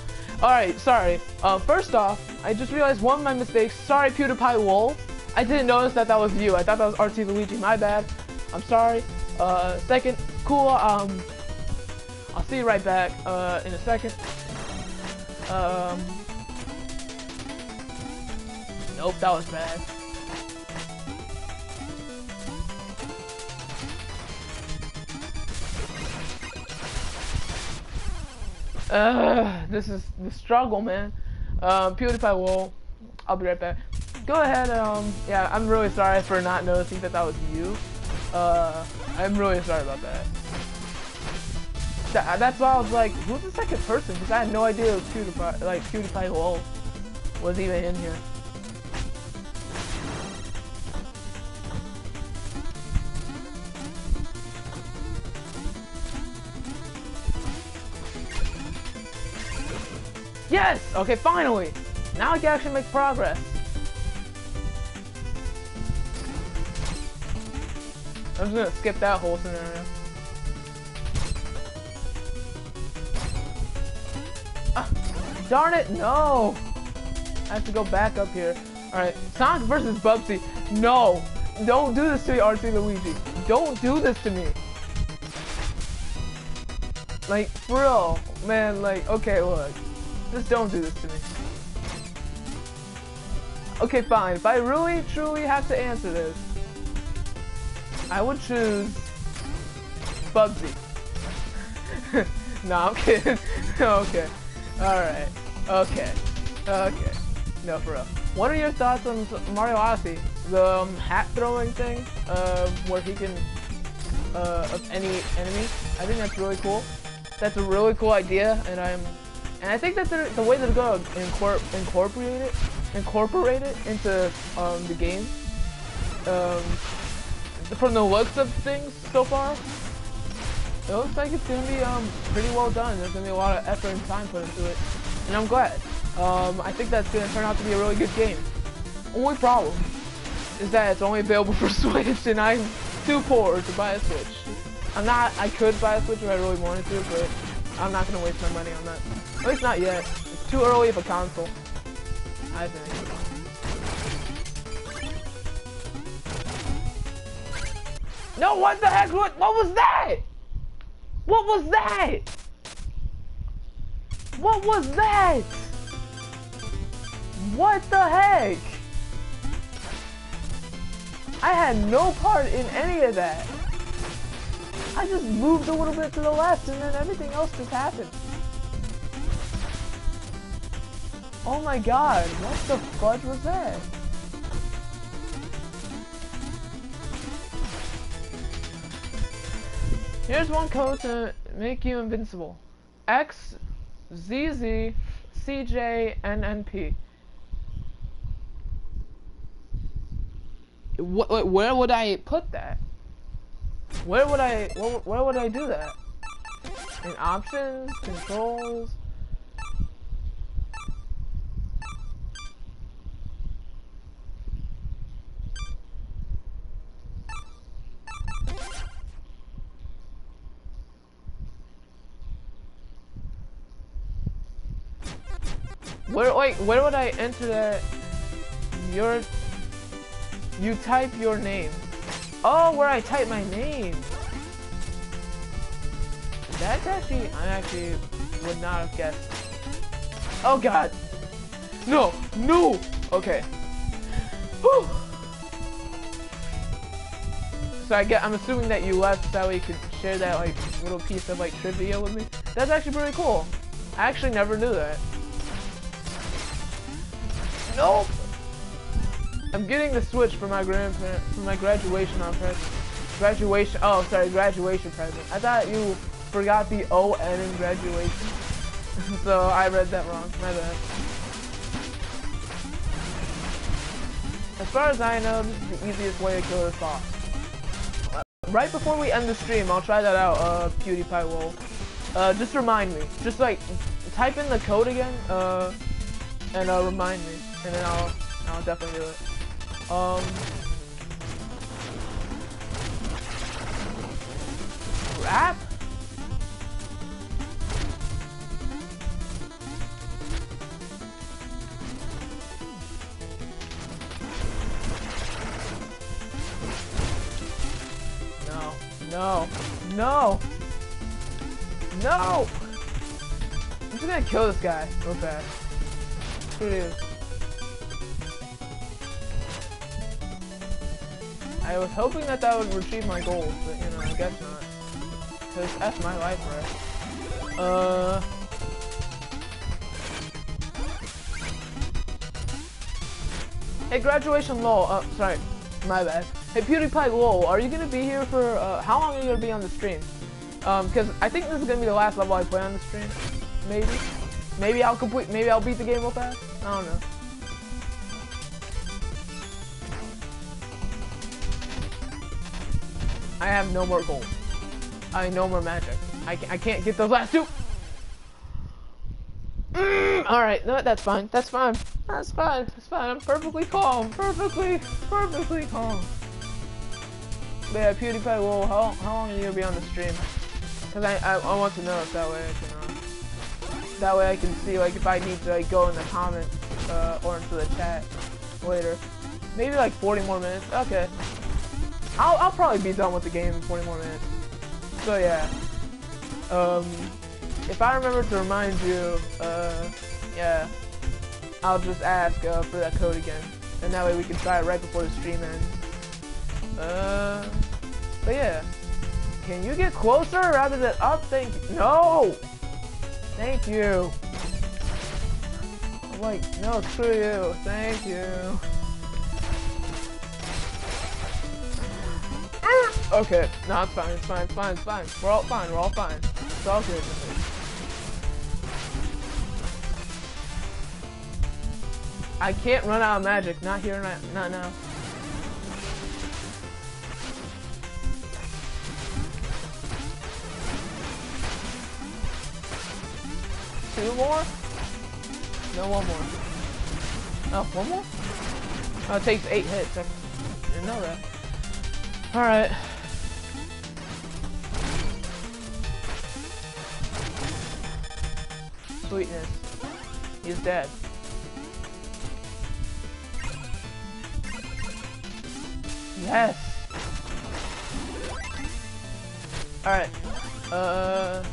Alright, sorry. Uh, first off, I just realized one of my mistakes. Sorry, PewDiePie Wool. I didn't notice that that was you. I thought that was RT Luigi. My bad. I'm sorry. Uh, second, cool. Um, I'll see you right back uh, in a second. Um, nope, that was bad. Uh, this is the struggle, man. Um, PewDiePie will. I'll be right back. Go ahead. Um, yeah, I'm really sorry for not noticing that that was you. Uh, I'm really sorry about that. That, that's why I was like, who's the second person? Because I had no idea PewDiePie, like PewDiePie was even in here. Yes! Okay, finally! Now I can actually make progress. I'm just gonna skip that whole scenario. Darn it, no! I have to go back up here. Alright, Sonic versus Bubsy. No! Don't do this to me, RT Luigi. Don't do this to me. Like, for real. Man, like, okay, look. Just don't do this to me. Okay, fine. If I really, truly have to answer this, I would choose Bubsy. no, I'm kidding. okay. Alright. Okay. Okay. No, for real. What are your thoughts on Mario Odyssey? The um, hat throwing thing, uh, where he can, uh, of any enemy. I think that's really cool. That's a really cool idea, and I'm, and I think that the way they're gonna incorpor incorporate it, incorporate it into um, the game. Um, from the looks of things so far, it looks like it's gonna be um, pretty well done. There's gonna be a lot of effort and time put into it, and I'm glad. Um, I think that's gonna turn out to be a really good game. Only problem is that it's only available for Switch, and I'm too poor to buy a Switch. I'm not. I could buy a Switch if I really wanted to, but I'm not gonna waste my money on that. At least not yet. It's too early of a console. I think. No, what the heck? What, what was that? What was that? What was that? What the heck? I had no part in any of that. I just moved a little bit to the left and then everything else just happened. Oh my god, what the fudge was that? Here's one code to make you invincible. X, ZZ, CJ, NNP. What, where would I put that? Where would I, where, where would I do that? In options, controls, Where wait, where would I enter that? Your you type your name. Oh, where I type my name. That's actually I actually would not have guessed. Oh god. No, no. Okay. Whew. So I get I'm assuming that you left that way you could share that like little piece of like trivia with me. That's actually pretty cool. I actually never knew that. Nope. I'm getting the Switch for my grandparent for my graduation on present. Graduation. Oh, sorry, graduation present. I thought you forgot the O N in graduation, so I read that wrong. My bad. As far as I know, this is the easiest way to kill this boss. Right before we end the stream, I'll try that out, uh, PewDiePie will. Uh, just remind me. Just like, type in the code again, uh, and uh, remind me and then I'll I'll definitely do it. Um rap? No, No. No. No! I'm just gonna kill this guy real fast. Here it is. I was hoping that that would retrieve my gold, but you know, I guess not. Cause that's my life, right? Uh... Hey, graduation lol. Uh, sorry, my bad. Hey, PewDiePie lol. Are you gonna be here for? Uh, how long are you gonna be on the stream? Um, because I think this is gonna be the last level I play on the stream. Maybe. Maybe I'll complete. Maybe I'll beat the game real fast. I don't know. I have no more gold. I no more magic. I I can't get those last two. Mm, all right, no, that's fine. That's fine. That's fine. That's fine. I'm perfectly calm. Perfectly, perfectly calm. But yeah, PewDiePie, well, how, how long are you gonna be on the stream? Cause I, I, I want to know if that way I can, uh, that way I can see like if I need to like go in the comments uh, or into the chat later. Maybe like 40 more minutes. Okay. I'll, I'll probably be done with the game in 40 more minutes. So yeah. Um, if I remember to remind you, uh, yeah, I'll just ask uh, for that code again. And that way we can try it right before the stream ends. Uh, but yeah. Can you get closer rather than up? Thank you. No! Thank you. Like, no, screw you. Thank you. Okay, no, it's fine, it's fine, it's fine, it's fine. We're all fine, we're all fine. It's all good. I can't run out of magic, not here, not, not now. Two more? No, one more. Oh, one more? Oh, it takes eight hits. I didn't know that. Alright. Sweetness. He's dead. Yes! Alright. Uh...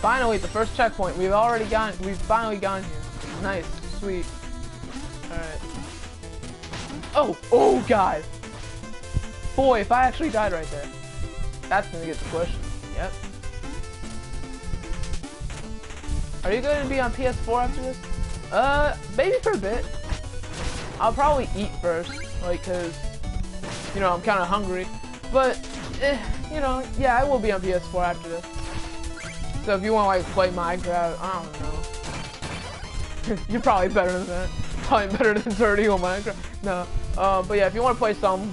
Finally, the first checkpoint. We've already gone- we've finally gone here. Nice. Sweet. Alright. Oh! Oh, God! Boy, if I actually died right there. That's gonna get push. Yep. Are you going to be on PS4 after this? Uh, maybe for a bit. I'll probably eat first, like, cause, you know, I'm kind of hungry. But, eh, you know, yeah, I will be on PS4 after this. So if you want like, play Minecraft, I don't know. You're probably better than that. Probably better than 30 on Minecraft. No. Um, but yeah, if you want to play some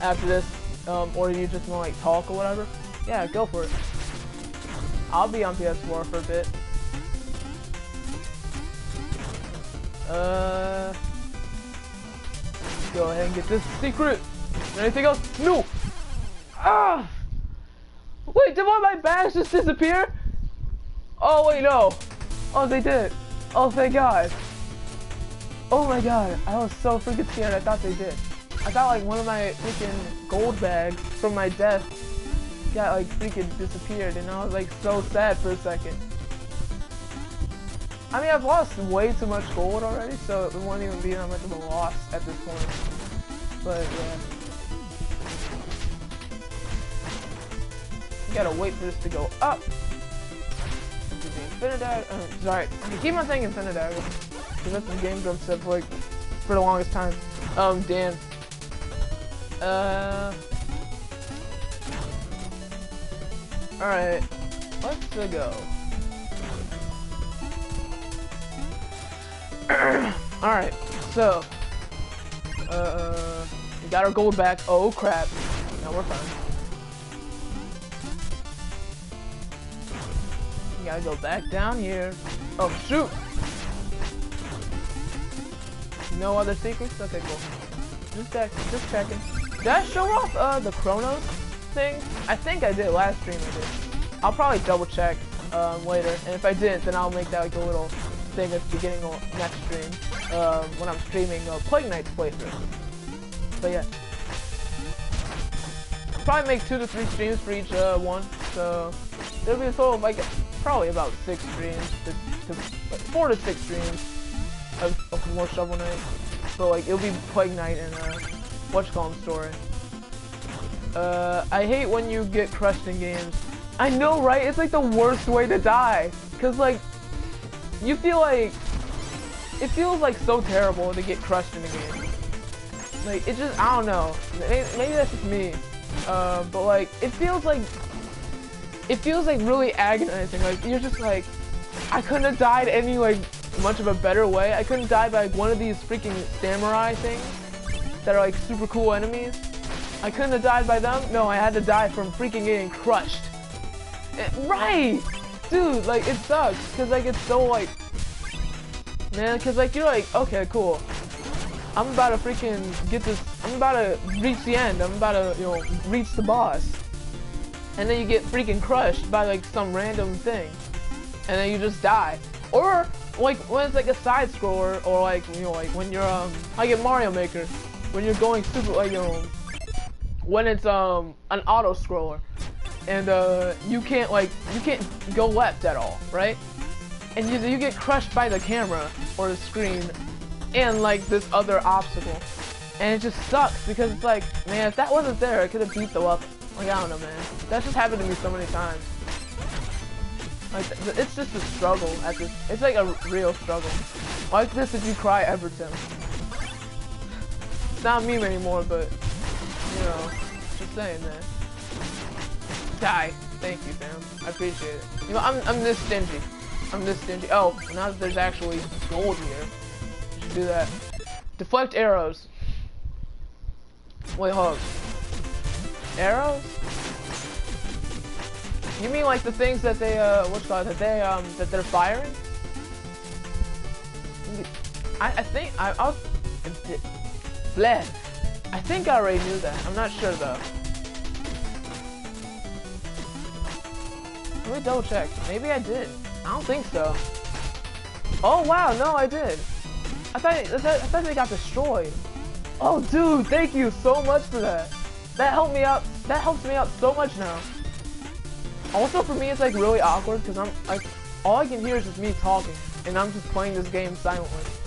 after this, um, or you just want to, like, talk or whatever, yeah, go for it. I'll be on PS4 for a bit. Uh, go ahead and get this secret. Anything else? No. Ah. Wait, did one of my bags just disappear? Oh wait, no. Oh, they did. Oh, thank God. Oh my God, I was so freaking scared. I thought they did. I thought like one of my freaking gold bags from my death got like freaking disappeared, and I was like so sad for a second. I mean, I've lost way too much gold already, so it won't even be that much of a loss at this point. But yeah. You gotta wait for this to go up. Into the Infinidagger. Uh, sorry, I keep on saying Infinidagger. Because that's the Game Grump said for like, for the longest time. Um, damn. Uh. Alright. Let's go. Alright, so. Uh. We got our gold back. Oh crap. Now we're fine. We gotta go back down here. Oh shoot! No other secrets? Okay, cool. Just check, just checking. Did I show off uh, the Chronos thing? I think I did last stream. I did. I'll probably double check um, later, and if I didn't, then I'll make that like a little thing at the beginning of next stream um, when I'm streaming uh, Plague Knight's playthrough. But yeah, probably make two to three streams for each uh, one. So there'll be a total of like probably about six streams, to, to like four to six streams of, of more Shovel Knight. So like it'll be Plague Knight and uh, what's called story. Uh, I hate when you get crushed in games. I know, right? It's like the worst way to die. Cause like, you feel like, it feels like so terrible to get crushed in a game. Like, it just, I don't know. Maybe, maybe that's just me. Uh, but like, it feels like, it feels like really agonizing. Like, you're just like, I couldn't have died any like, much of a better way. I couldn't die by like, one of these freaking samurai things that are like super cool enemies. I couldn't have died by them? No, I had to die from freaking getting crushed. It, eh, right! Dude, like, it sucks, because, like, it's so, like... Man, because, like, you're like, okay, cool. I'm about to freaking get this... I'm about to reach the end. I'm about to, you know, reach the boss. And then you get freaking crushed by, like, some random thing. And then you just die. Or, like, when it's, like, a side-scroller, or, like, you know, like, when you're, um... Like, in Mario Maker, when you're going super, like, you know when it's um an auto scroller. And uh you can't like you can't go left at all right? And you, you get crushed by the camera or the screen and like this other obstacle. And it just sucks because it's like man if that wasn't there I could have beat the up. Like I don't know man. That's just happened to me so many times. Like it's just a struggle at this it's like a real struggle. Like this if you cry Everton. It's not meme anymore but know, just saying, man. Die. Thank you, fam. I appreciate it. You know, I'm, I'm this stingy. I'm this stingy. Oh, now that there's actually gold here, should do that. Deflect arrows. Wait, hold. Arrows? You mean like the things that they, uh, what's called, that they, um, that they're firing? I, I think, I, I was, bleh. I think I already knew that. I'm not sure though. Let me double check. Maybe I did. I don't think so. Oh wow, no I did. I thought, I thought, they got destroyed. Oh dude, thank you so much for that. That helped me out. That helps me out so much now. Also for me it's like really awkward because I'm like all I can hear is just me talking and I'm just playing this game silently.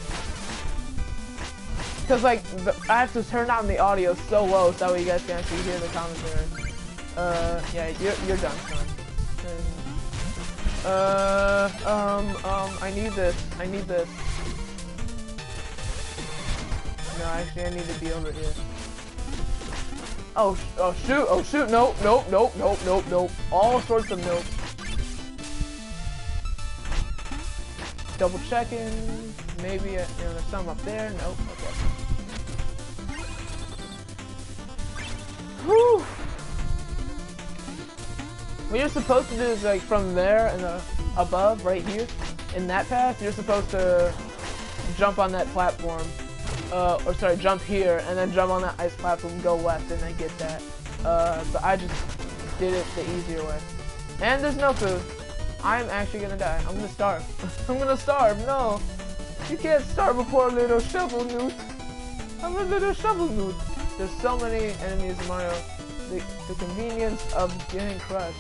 Because, like, I have to turn down the audio so low so that way you guys can actually hear the commentary. Uh, yeah, you're, you're done, son. Uh, um, um, I need this. I need this. No, actually, I need to be over here. Oh, oh, shoot, oh, shoot, nope, nope, nope, nope, nope, nope. All sorts of nope. Double checking. Maybe, uh, you know, there's some up there. Nope, okay. What you're supposed to do is like from there and the above, right here, in that path, you're supposed to jump on that platform. Uh, or sorry, jump here and then jump on that ice platform, go left, and then get that. Uh, but I just did it the easier way. And there's no food. I'm actually gonna die. I'm gonna starve. I'm gonna starve. No. You can't starve before a little shovel newt. I'm a little shovel newt. There's so many enemies in Mario. The, the convenience of getting crushed.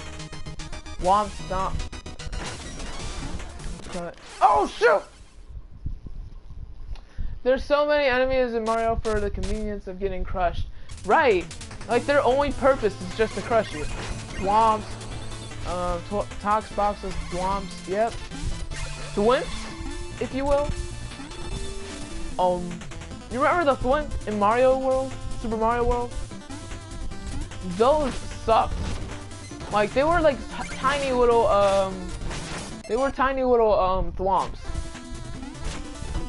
Womp stomp. Oh shoot! There's so many enemies in Mario for the convenience of getting crushed. Right! Like their only purpose is just to crush you. Thwomps, uh, tox boxes, Thwomps, yep. Thwimps, if you will. Um, you remember the Thwimp in Mario World? Super Mario World, those sucked. Like they were like tiny little um, they were tiny little um thwomps.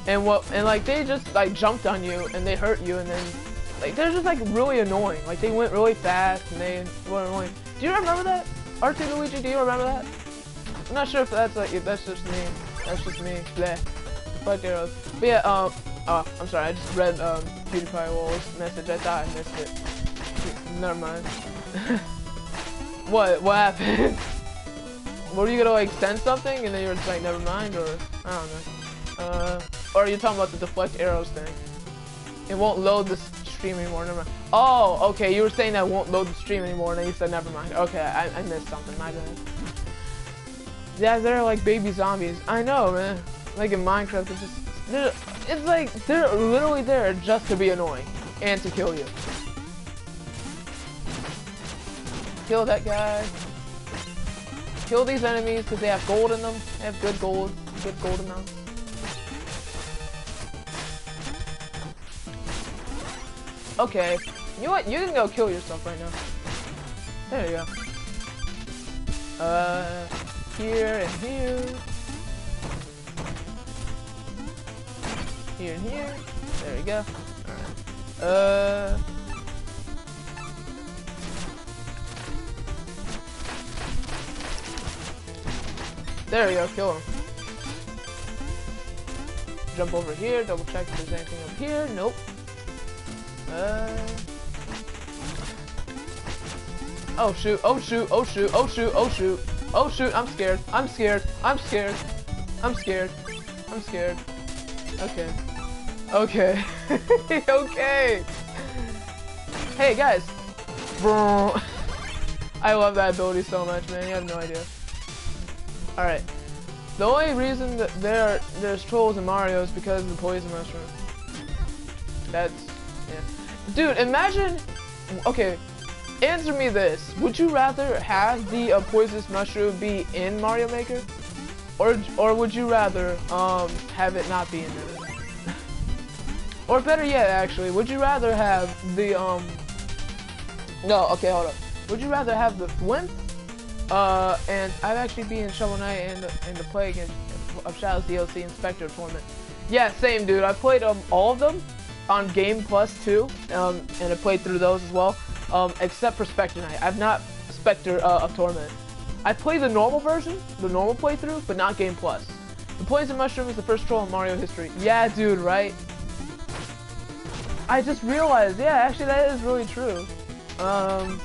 And what and like they just like jumped on you and they hurt you and then like they're just like really annoying. Like they went really fast and they were annoying. Do you remember that? RT Luigi, do you remember that? I'm not sure if that's like that's just me. That's just me. Bleh. Fuck arrows. But yeah, um Oh, I'm sorry, I just read um, PewDiePie Wall's message. I thought I missed it. Never mind. what? What happened? Were you gonna like send something and then you were just like, never mind, or I don't know. Uh, or are you talking about the deflect arrows thing? It won't load the stream anymore. Never mind. Oh, okay. You were saying that won't load the stream anymore, and then you said never mind. Okay, I, I missed something. My bad. Yeah, they're like baby zombies. I know, man. Like in Minecraft, it's just it's like they're literally there just to be annoying and to kill you. Kill that guy. Kill these enemies because they have gold in them. They have good gold, good gold amounts. Okay, you know what? You can go kill yourself right now. There you go. Uh, here and here. Here and here. There we go. Alright. Uh. There we go, kill him. Jump over here, double check if there's anything up here. Nope. Uh. Oh shoot, oh shoot, oh shoot, oh shoot, oh shoot. Oh shoot, I'm scared. I'm scared. I'm scared. I'm scared. I'm scared. Okay. Okay. okay. Hey guys. I love that ability so much, man. You have no idea. Alright. The only reason that there there's trolls in Mario is because of the poison mushroom. That's yeah. Dude, imagine okay, answer me this. Would you rather have the uh, poisonous mushroom be in Mario Maker? Or or would you rather um have it not be in there? Or better yet actually, would you rather have the um No, okay, hold up. Would you rather have the Thwimp uh, and I've actually been in Shovel Knight and in the Plague of Shadows DLC in Spectre of Torment. Yeah, same dude. I played um, all of them on Game Plus too, um, and I played through those as well, um, except for Spectre Knight. I've not Spectre uh, of Torment. I played the normal version, the normal playthrough, but not Game Plus. The Poison Mushroom is the first troll in Mario history. Yeah, dude, right? I just realized, yeah, actually that is really true. Um,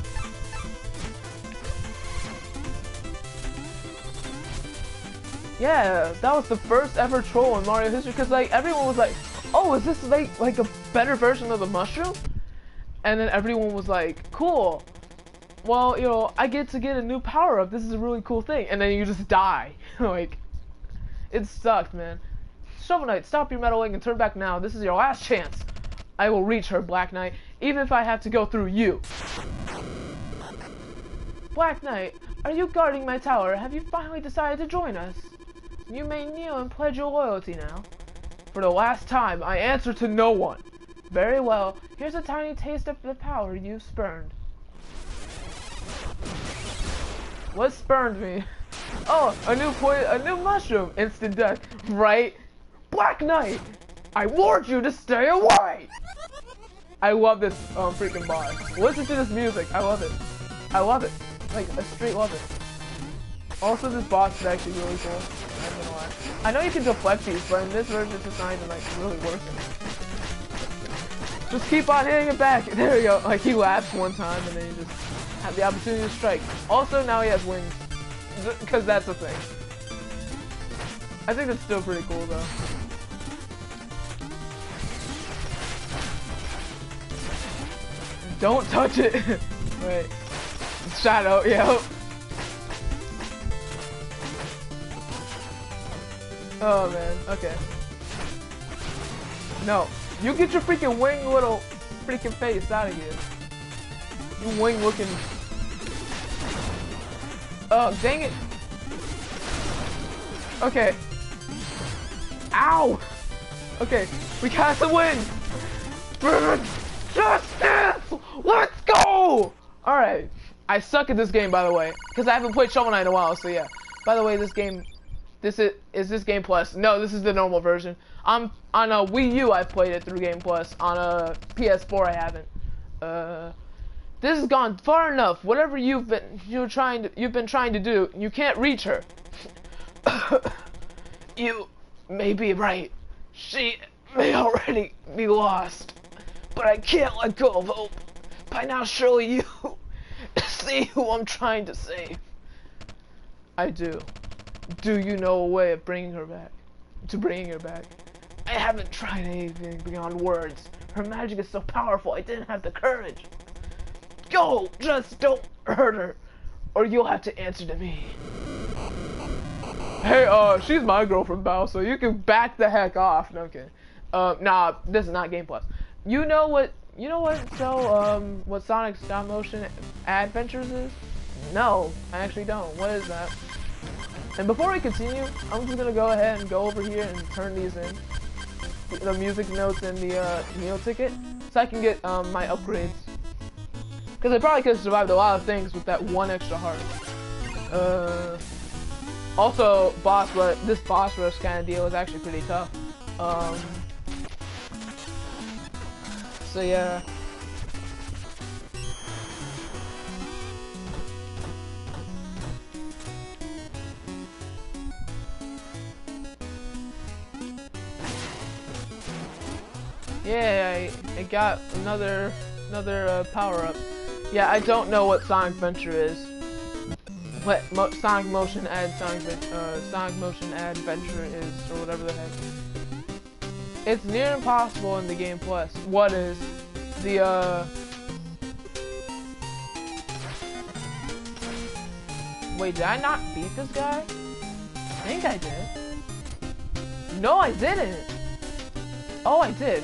Yeah, that was the first ever troll in Mario history because like everyone was like, "Oh, is this like like a better version of the mushroom?" And then everyone was like, "Cool. Well, you know, I get to get a new power up. This is a really cool thing." And then you just die. like, it sucked, man. Shovel Knight, stop your meddling and turn back now. This is your last chance. I will reach her, Black Knight, even if I have to go through you. Black Knight, are you guarding my tower? Have you finally decided to join us? You may kneel and pledge your loyalty now. For the last time, I answer to no one. Very well, here's a tiny taste of the power you've spurned. What spurned me? Oh, a new point, a new mushroom, instant death, right? Black Knight, I warned you to stay away. I love this um, freaking boss. Listen to this music, I love it. I love it, like I straight love it. Also, this boss is actually really cool. I know you can deflect these, but in this version, it's just not even like really working. Just keep on hitting it back. There we go. Like he laughs one time, and then you just have the opportunity to strike. Also, now he has wings, because that's a thing. I think that's still pretty cool, though. Don't touch it. Wait. Shadow. Yep. Oh man, okay. No, you get your freaking wing little freaking face out of here. You wing looking. Oh, dang it. Okay. Ow! Okay, we got the win! Justice! Let's go! Alright. I suck at this game, by the way. Because I haven't played Shovel Knight in a while, so yeah. By the way, this game this is is this Game Plus? No, this is the normal version. I'm on a Wii U. I played it through Game Plus. On a PS4, I haven't. Uh, this has gone far enough. Whatever you've been you're trying to you've been trying to do, you can't reach her. you may be right. She may already be lost, but I can't let go of hope. By now, surely you see who I'm trying to save. I do. Do you know a way of bringing her back? To bringing her back? I haven't tried anything beyond words. Her magic is so powerful, I didn't have the courage. Go! just don't hurt her, or you'll have to answer to me. Hey, uh, she's my girlfriend, Bao, so you can back the heck off. No I'm kidding. Uh, nah, this is not Game Plus. You know what? You know what So, Um, what Sonic Stop Motion Adventures is? No, I actually don't. What is that? And before we continue, I'm just gonna go ahead and go over here and turn these in. The music notes and the uh, meal ticket, so I can get um, my upgrades. Because I probably could have survived a lot of things with that one extra heart. Uh, also, boss rush, this boss rush kind of deal is actually pretty tough. Um, so yeah. Yeah, I, I got another another uh, power up. Yeah, I don't know what Sonic Venture is. What Mo Sonic Motion Add Sonic uh, Sonic Motion Adventure is, or whatever the heck. It's near impossible in the game plus. What is the uh? Wait, did I not beat this guy? I think I did. No, I didn't. Oh, I did.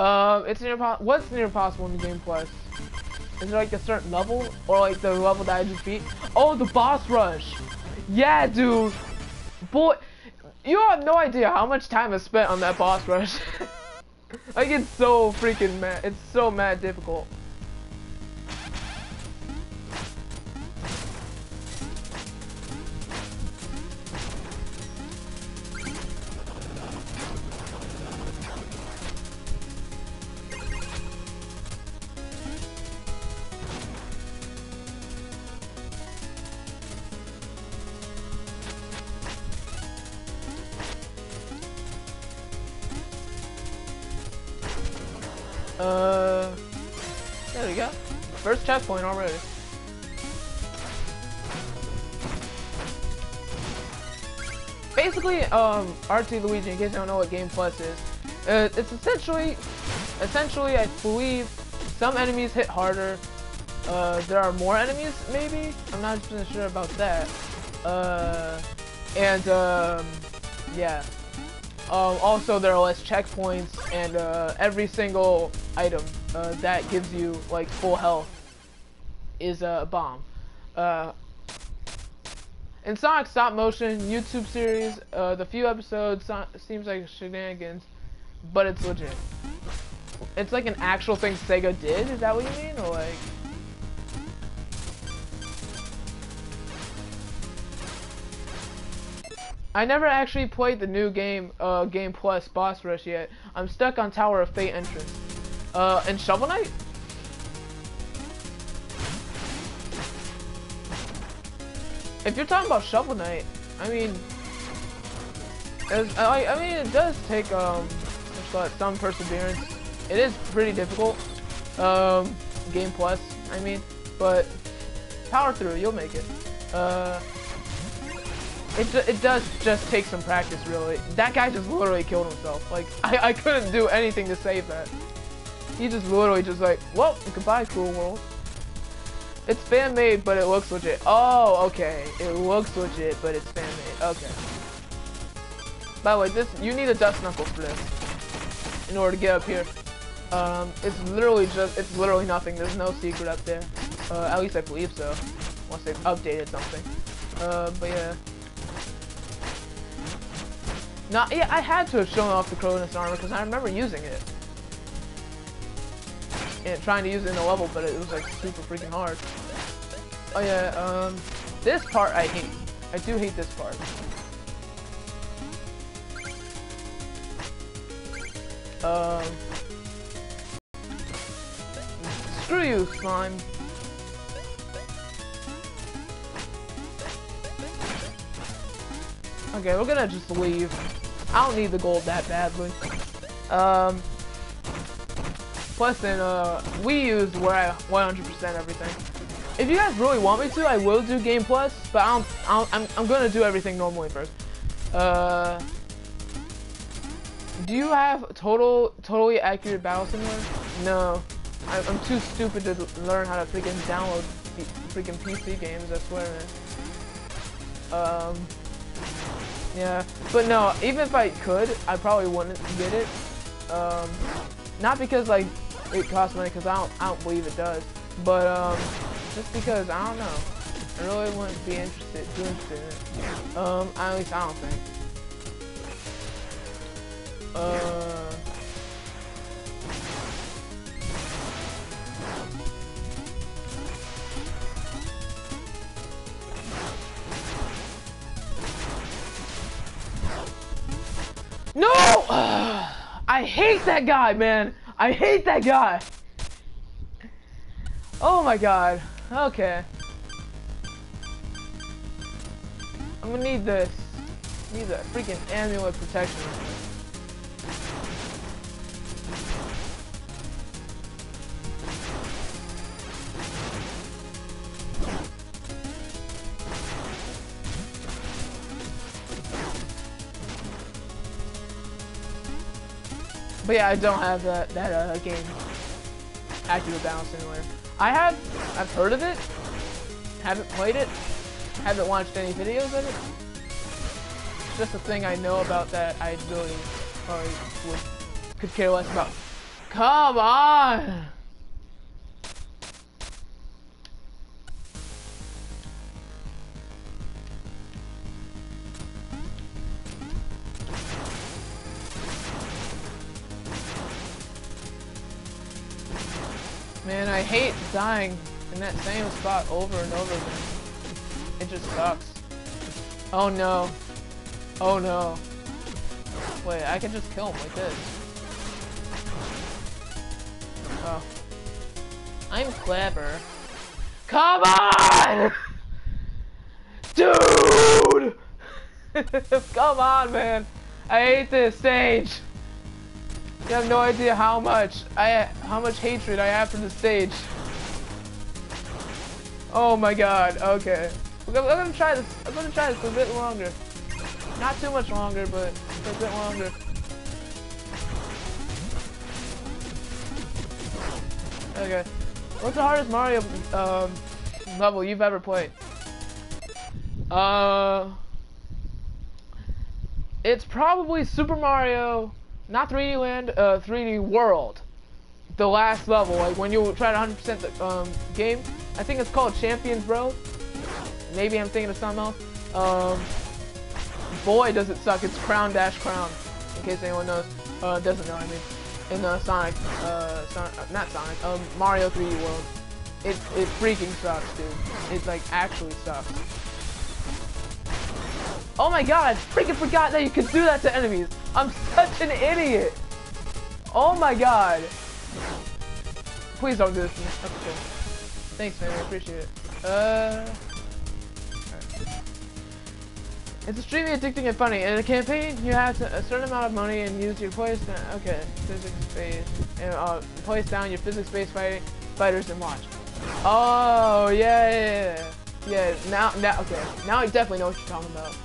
Um, it's near what's near possible in the game plus? Is it like a certain level? Or like the level that I just beat? Oh, the boss rush! Yeah, dude! Boy, you have no idea how much time I spent on that boss rush. like, it's so freaking mad. It's so mad difficult. Checkpoint already. Basically, um, RT Luigi, in case you don't know what Game Plus is, uh, it's essentially, essentially, I believe some enemies hit harder. Uh, there are more enemies, maybe? I'm not sure about that. Uh, and, um, yeah. Um, also, there are less checkpoints, and uh, every single item uh, that gives you like full health is a bomb. Uh, in Sonic Stop Motion YouTube series, uh, the few episodes so seems like shenanigans, but it's legit. It's like an actual thing Sega did. Is that what you mean, or like? I never actually played the new game, uh, Game Plus Boss Rush yet. I'm stuck on Tower of Fate entrance. Uh, and Shovel Knight? If you're talking about Shovel Knight, I mean, I, I mean, it does take um, some perseverance. It is pretty difficult, um, Game Plus, I mean, but power through, you'll make it. Uh, it, it does just take some practice, really. That guy just literally killed himself. Like, I, I couldn't do anything to save that. He just literally just like, well, goodbye, Cruel World. It's fan-made, but it looks legit. Oh, okay. It looks legit, but it's fan-made. Okay. By the way, this you need a Dust knuckle for this in order to get up here. Um, it's literally just, it's literally nothing. There's no secret up there. Uh, at least I believe so. Once they've updated something. Uh, but yeah. Not, yeah, I had to have shown off the Cronus armor because I remember using it. Trying to use it in a level, but it was like super freaking hard. Oh yeah, um, this part I hate. I do hate this part. Um, screw you, slime. Okay, we're gonna just leave. I don't need the gold that badly. Um, Plus, then uh, we use where I 100% everything. If you guys really want me to, I will do Game Plus, but I don't, I don't, I'm, I'm gonna do everything normally first. Uh, do you have total, totally accurate battle simulator? No, I, I'm too stupid to learn how to freaking download freaking PC games. I swear, man. Um, yeah, but no, even if I could, I probably wouldn't get it. Um, not because like it costs money, because I don't, I don't believe it does, but um, just because I don't know. I really wouldn't be interested, too interested in it. Um, at least I don't think. Uh. No! I hate that guy, man. I hate that guy. Oh my god. Okay. I'm gonna need this. Need that freaking amulet protection. But yeah, I don't have that that uh, game active balance anywhere. I have, I've heard of it, haven't played it, haven't watched any videos of it. It's just a thing I know about that I really would, could care less about. Come on! I hate dying in that same spot over and over again. It just sucks. Oh no. Oh no. Wait, I can just kill him like this. Oh. I'm clever. Come on! Dude! Come on, man. I hate this stage. You have no idea how much I how much hatred I have for the stage. Oh my god, okay. I'm gonna, try this I'm gonna try this for a bit longer. Not too much longer, but a bit longer. Okay. What's the hardest Mario um, level you've ever played? Uh it's probably Super Mario not 3D Land, uh, 3D World. The last level, like when you try to 100% the um, game. I think it's called Champion's Road. Maybe I'm thinking of something else. Um, boy, does it suck. It's Crown Dash Crown. In case anyone knows, uh, doesn't know. I mean, in uh, Sonic, uh, Sonic, uh, not Sonic, um, Mario 3D World. It it freaking sucks, dude. It like actually sucks. Oh my god, I freaking forgot that you could do that to enemies. I'm such an idiot. Oh my god. Please don't do this to me. That's cool. Thanks, man. I appreciate it. Uh... It's extremely addicting and funny. In a campaign, you have to, a certain amount of money and use your place. Okay, physics-based. And uh, place down your physics-based fighting fighters and watch. Oh yeah, yeah, yeah. Yeah. Now, now, okay. Now I definitely know what you're talking about.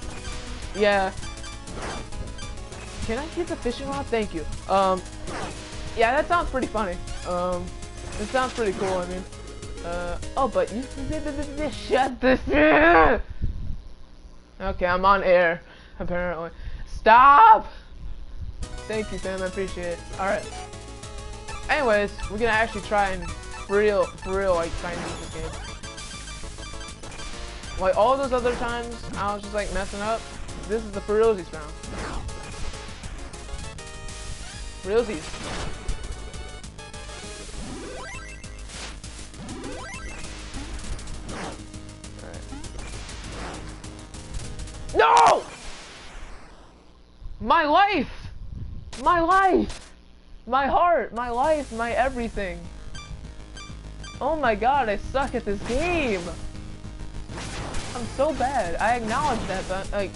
Yeah. Can I get the fishing rod? Thank you. Um, yeah, that sounds pretty funny. Um, it sounds pretty cool, I mean. Uh, oh, but you shut this. Okay, I'm on air, apparently. Stop! Thank you, Sam, I appreciate it. Alright. Anyways, we're gonna actually try and, for real, for real, like, try and beat this game. Like, all those other times, I was just, like, messing up. This is the realsies round. Realsies. No! My life! My life! My heart, my life, my everything. Oh my god, I suck at this game! I'm so bad. I acknowledge that, but like...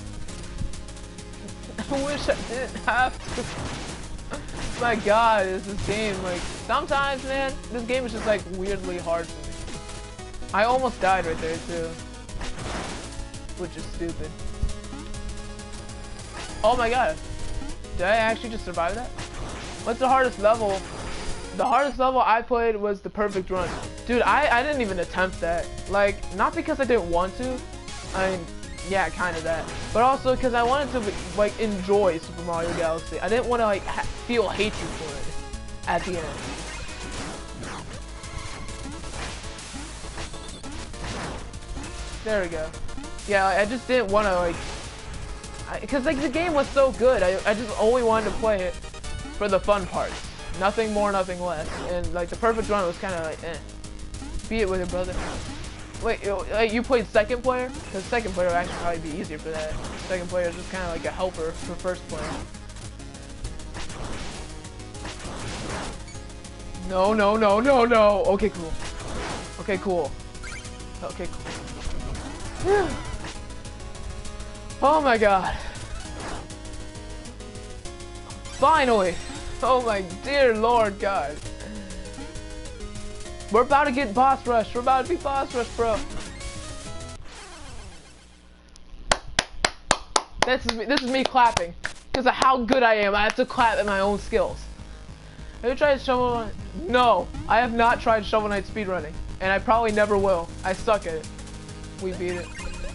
I wish I didn't have to. my god, is this game like sometimes man, this game is just like weirdly hard for me. I almost died right there too. Which is stupid. Oh my god. Did I actually just survive that? What's the hardest level? The hardest level I played was the perfect run. Dude, I, I didn't even attempt that. Like, not because I didn't want to. I mean, yeah, kind of that. But also because I wanted to like enjoy Super Mario Galaxy. I didn't want to like feel hatred for it at the end. There we go. Yeah, I just didn't want to like, because like the game was so good. I I just only wanted to play it for the fun parts. Nothing more, nothing less. And like the perfect run was kind of like, eh. Be it with your brother. Wait, you played second player? Because second player would actually probably be easier for that. Second player is just kind of like a helper for first player. No, no, no, no, no. Okay, cool. Okay, cool. Okay, cool. oh my god. Finally. Oh my dear lord god. We're about to get boss rush. We're about to be boss rush, bro. This is me, this is me clapping because of how good I am. I have to clap at my own skills. Have you tried Shovel Knight? No, I have not tried Shovel Knight speedrunning, and I probably never will. I suck at it. We beat it.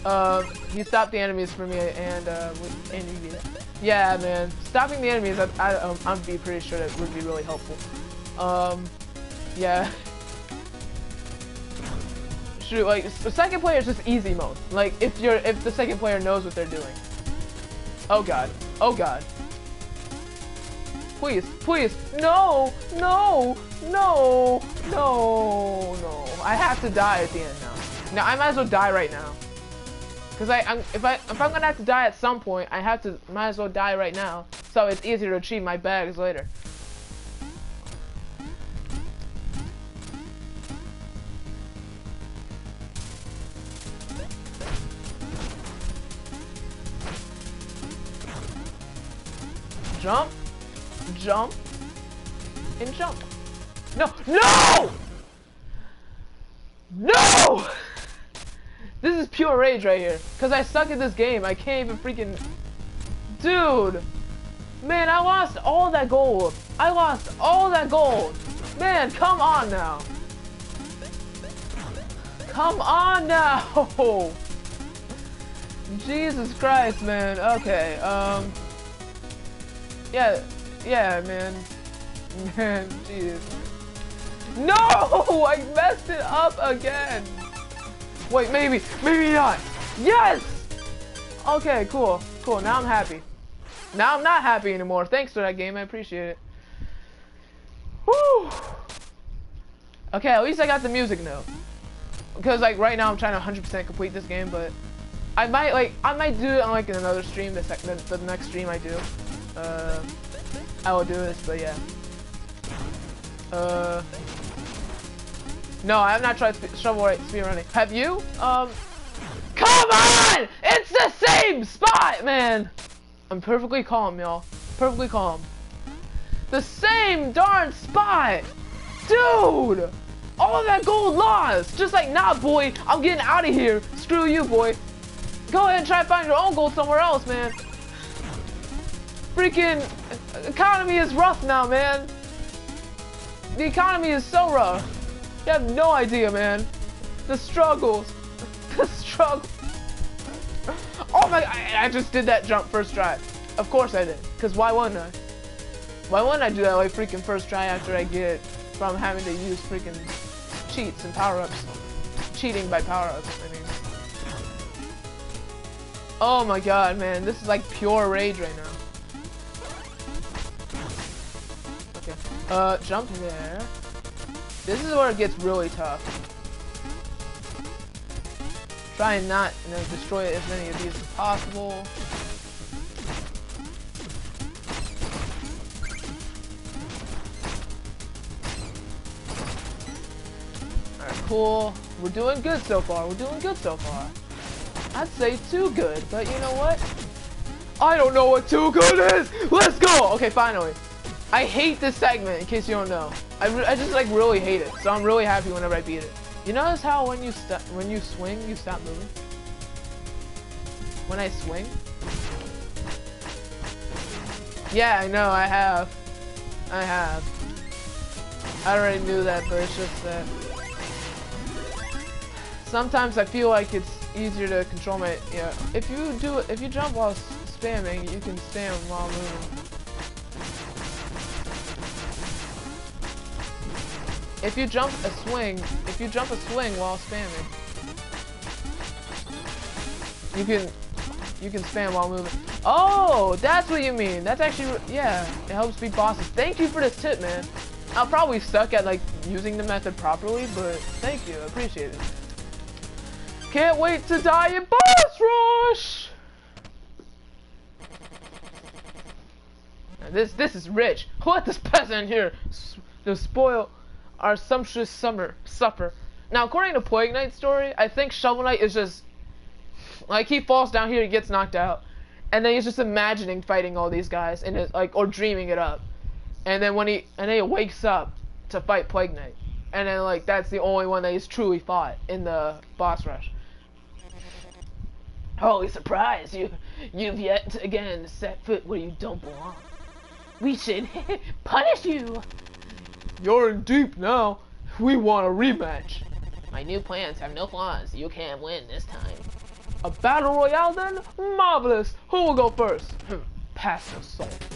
Uh, he stopped the enemies for me, and uh, and beat it. Yeah, man, stopping the enemies, I, I, um, I'm be pretty sure that would be really helpful. Um, yeah. shoot, like the second player is just easy mode. Like if you're if the second player knows what they're doing. Oh god. Oh god. Please, please, no, no, no, no, no. I have to die at the end now. Now I might as well die right now. Cause I, I'm, if I, if I'm gonna have to die at some point, I have to, might as well die right now. So it's easier to achieve my bags later. Jump, jump, and jump. No, no! No! This is pure rage right here. Because I suck at this game. I can't even freaking... Dude! Man, I lost all that gold. I lost all that gold. Man, come on now. Come on now! Jesus Christ, man. Okay, um... Yeah, yeah, man. Man, jeez. No! I messed it up again! Wait, maybe, maybe not. Yes! Okay, cool, cool. Now I'm happy. Now I'm not happy anymore. Thanks for that game. I appreciate it. Woo! Okay, at least I got the music note. Because, like, right now I'm trying to 100% complete this game, but I might, like, I might do it on, like, another stream, the, the, the next stream I do. Uh, I will do this, but yeah. Uh, no, I have not tried Shovel Knight speed running. Have you? Um, come on! It's the same spot, man. I'm perfectly calm, y'all. Perfectly calm. The same darn spot, dude. All of that gold lost. Just like, nah, boy. I'm getting out of here. Screw you, boy. Go ahead and try to find your own gold somewhere else, man freaking economy is rough now, man. The economy is so rough. You have no idea, man. The struggles. The struggle. Oh my, I, I just did that jump first try. Of course I did. Because why wouldn't I? Why wouldn't I do that like freaking first try after I get from having to use freaking cheats and power-ups? Cheating by power-ups, I mean. Oh my god, man. This is like pure rage right now. Uh, jump there. This is where it gets really tough. Try and not, you know, destroy as many of these as possible. Alright, cool. We're doing good so far. We're doing good so far. I'd say too good, but you know what? I don't know what too good is! Let's go! Okay, finally. I hate this segment, in case you don't know. I, I just like really hate it, so I'm really happy whenever I beat it. You notice how when you when you swing, you stop moving? When I swing? Yeah, I know, I have. I have. I already knew that, but it's just that sometimes I feel like it's easier to control my, yeah. If you do, if you jump while spamming, you can spam while moving. If you jump a swing, if you jump a swing while spamming, you can, you can spam while moving. Oh, that's what you mean. That's actually, yeah, it helps beat bosses. Thank you for this tip, man. I'll probably suck at like using the method properly, but thank you, I appreciate it. Can't wait to die in boss rush! this this is rich. Let this peasant here to spoil our sumptuous summer supper. Now, according to Plague Knight's story, I think Shovel Knight is just like he falls down here, he gets knocked out, and then he's just imagining fighting all these guys and like or dreaming it up, and then when he and then he wakes up to fight Plague Knight, and then like that's the only one that he's truly fought in the boss rush. Holy surprise! You, you've yet again set foot where you don't belong. We should punish you. You're in deep now. We want a rematch. My new plans have no flaws. You can't win this time. A battle royale then? Marvelous. Who will go first? Pass the salt.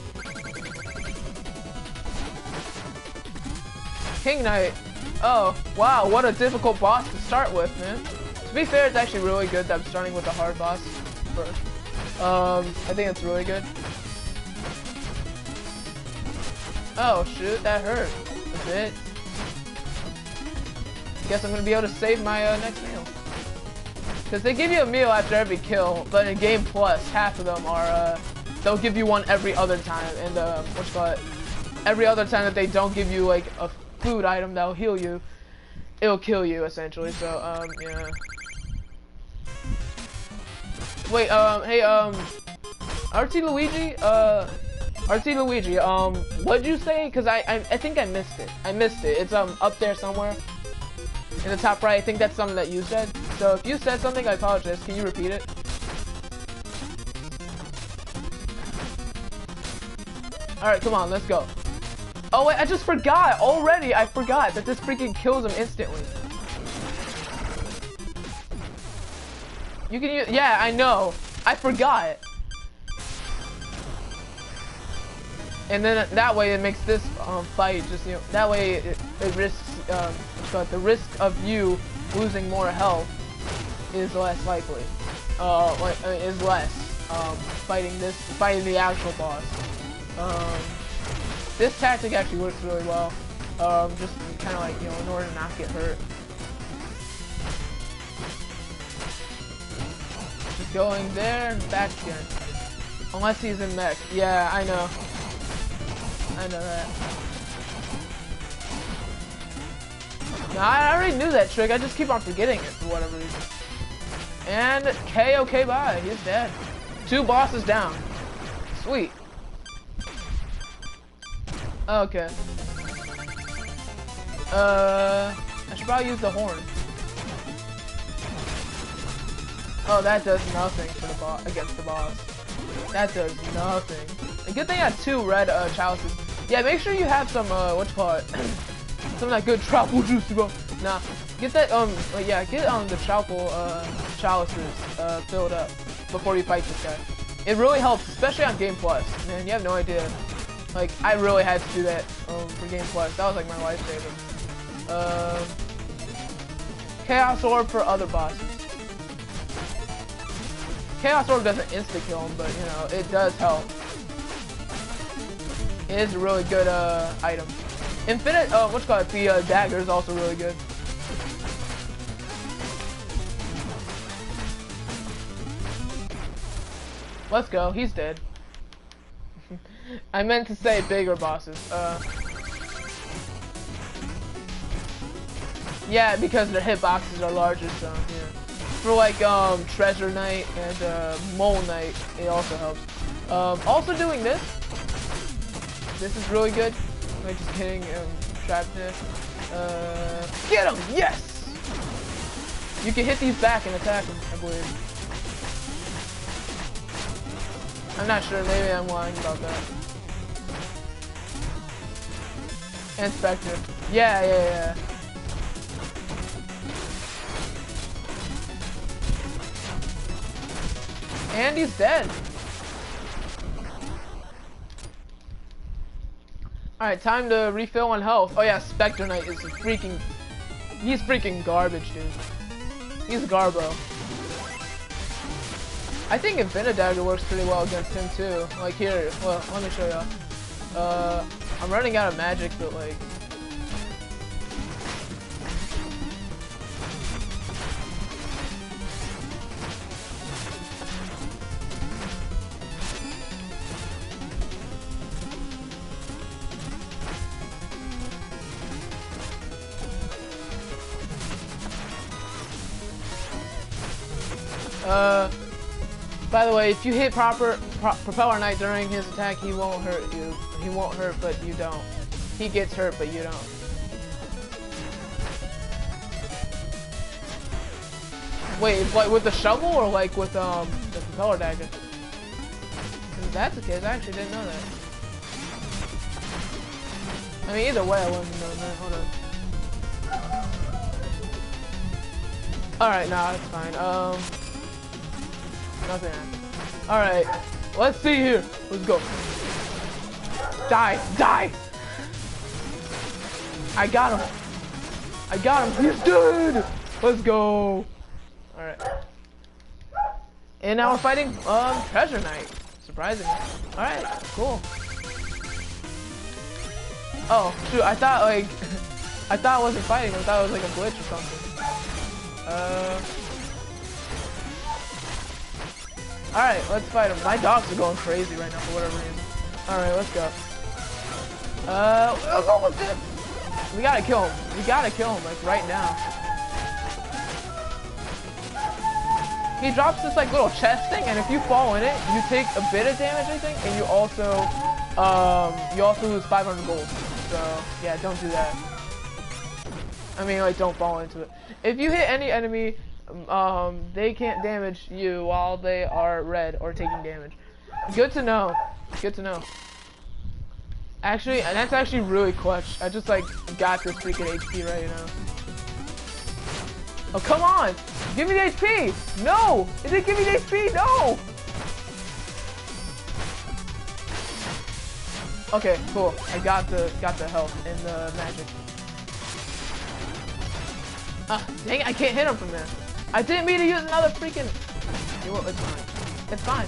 King Knight. Oh, wow, what a difficult boss to start with, man To be fair, it's actually really good that I'm starting with a hard boss first. Um, I think it's really good. Oh shoot, that hurt a bit. Guess I'm gonna be able to save my uh, next meal. Because they give you a meal after every kill, but in Game Plus, half of them are, uh, they'll give you one every other time, and, uh, what's called every other time that they don't give you, like, a food item that'll heal you, it'll kill you, essentially, so, um, yeah. Wait, um, hey, um, RT Luigi, uh, RT Luigi, um, what'd you say? Cause I, I, I think I missed it. I missed it. It's, um, up there somewhere. In the top right, I think that's something that you said. So if you said something, I apologize. Can you repeat it? Alright, come on, let's go. Oh wait, I just forgot! Already, I forgot that this freaking kills him instantly. You can use, yeah, I know. I forgot. And then that way it makes this um, fight just, you know, that way it, it risks, um, but the risk of you losing more health is less likely. Uh, uh, is less, um, fighting this, fighting the actual boss. Um, this tactic actually works really well. Um, just kind of like, you know, in order to not get hurt. Just going there and back again. Unless he's in mech. Yeah, I know. I know that. No, I already knew that trick. I just keep on forgetting it for whatever reason. And KOK by. He's dead. Two bosses down. Sweet. Okay. Uh, I should probably use the horn. Oh, that does nothing for the boss against the boss. That does nothing. A good thing I have two red uh, chalices. Yeah, make sure you have some uh, what you call it, some of that good troupple juice, bro. Nah, get that um, yeah, get um the troupple uh chalices uh filled up before you fight this guy. It really helps, especially on Game Plus. Man, you have no idea. Like, I really had to do that um, for Game Plus. That was like my lifesaver. Uh, Chaos Orb for other bosses. Chaos Orb doesn't insta-kill him, but, you know, it does help. It is a really good, uh, item. Infinite, uh, what's called, the, uh, dagger is also really good. Let's go, he's dead. I meant to say bigger bosses, uh... Yeah, because their hitboxes are larger, so, yeah for like um, Treasure Knight and uh, Mole Knight, it also helps. Um, also doing this, this is really good. Like just getting um, shrapnel. Uh, get him! Yes! You can hit these back and attack them, I believe. I'm not sure, maybe I'm lying about that. And Spectre. Yeah, yeah, yeah. And he's dead. Alright, time to refill on health. Oh yeah, Spectre Knight is freaking... He's freaking garbage, dude. He's Garbo. I think Infinite Dagger works pretty well against him too. Like here, well, let me show y'all. Uh, I'm running out of magic, but like, Uh, by the way, if you hit proper pro Propeller Knight during his attack, he won't hurt you. He won't hurt, but you don't. He gets hurt, but you don't. Wait, like with the shovel or like with um the propeller dagger? If that's the case, I actually didn't know that. I mean, either way, I have known that. Hold on. Alright, nah, it's fine. Um, nothing. Alright, let's see here. Let's go. Die, die! I got him. I got him. He's dead! Let's go. Alright. And now we're fighting um Treasure Knight. Surprisingly. Alright, cool. Oh, shoot, I thought like I thought I wasn't fighting, I thought it was like a glitch or something. Uh Alright, let's fight him. My dogs are going crazy right now for whatever reason. Alright, let's go. Uh, go with it. We gotta kill him. We gotta kill him, like, right now. He drops this, like, little chest thing, and if you fall in it, you take a bit of damage, I think, and you also, um, you also lose 500 gold. So, yeah, don't do that. I mean, like, don't fall into it. If you hit any enemy, um, they can't damage you while they are red or taking damage. Good to know. Good to know. Actually, and that's actually really clutch. I just, like, got this freaking HP right now. Oh, come on! Give me the HP! No! It didn't give me the HP! No! Okay, cool. I got the got the health and the magic. Ah, dang it, I can't hit him from there. I didn't mean to use another freaking... You know what, it's fine. It's fine.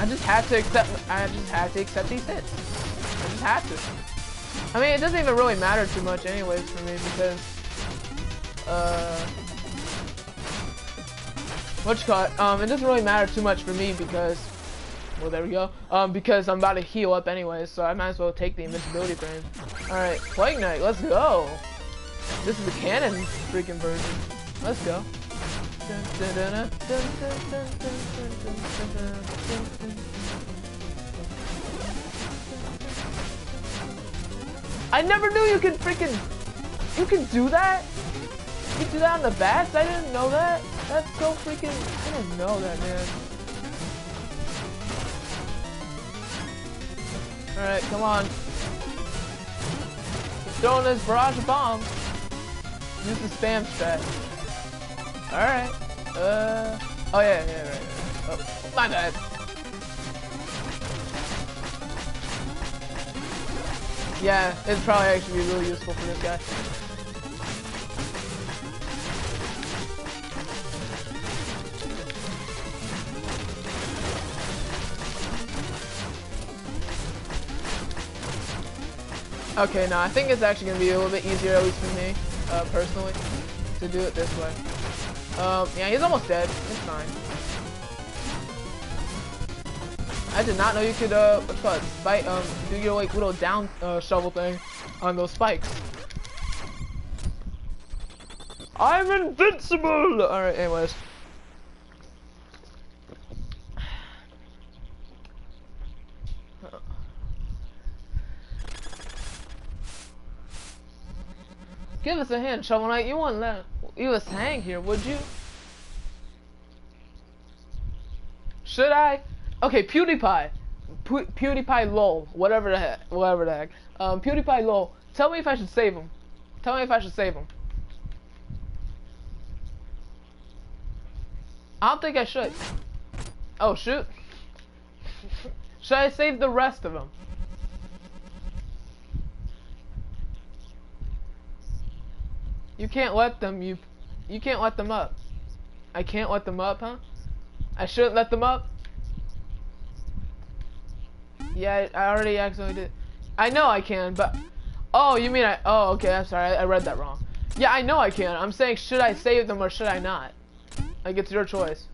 I just had to accept, I just had to accept these hits. I just had to. I mean, it doesn't even really matter too much anyways for me because, uh, what? Um, it doesn't really matter too much for me because, well, there we go. Um, because I'm about to heal up anyways, so I might as well take the invincibility frame. All right, Plague Knight, let's go. This is the canon freaking version. Let's go. I never knew you could freaking, you can do that? You do that on the bats? I didn't know that. That's so freaking, I didn't know that, man. Alright, come on. Throwing this barrage of bombs. Use the spam strat. Alright. Uh. Oh, yeah, yeah, right, right. Oh, my bad. Yeah, it's probably actually really useful for this guy. Okay, no, I think it's actually going to be a little bit easier, at least for me, uh, personally, to do it this way. Um, yeah, he's almost dead. It's fine. I did not know you could, uh, what's called, spike, um, do your, like, little down, uh, shovel thing on those spikes. I'm invincible! Alright, anyways. Give us a hint, Shovel Knight. You wouldn't let you us hang here, would you? Should I? Okay, PewDiePie. Pew PewDiePie lol. Whatever the heck. Whatever the heck. Um, PewDiePie lol. Tell me if I should save him. Tell me if I should save him. I don't think I should. Oh, shoot. should I save the rest of them? You can't let them, you, you can't let them up. I can't let them up, huh? I shouldn't let them up? Yeah, I already accidentally did. I know I can, but... Oh, you mean I... Oh, okay, I'm sorry. I, I read that wrong. Yeah, I know I can. I'm saying, should I save them or should I not? Like, it's your choice.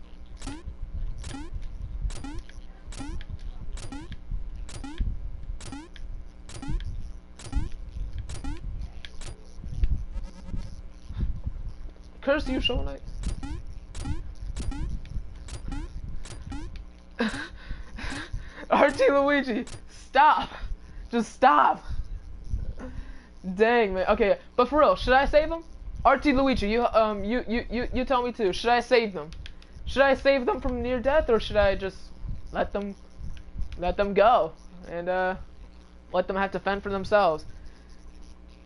Curse you, Shovel Knight. RT Luigi, stop. Just stop. Dang man. Okay, but for real, should I save them? RT Luigi, you um you you you you tell me too. Should I save them? Should I save them from near death or should I just let them let them go and uh let them have to fend for themselves?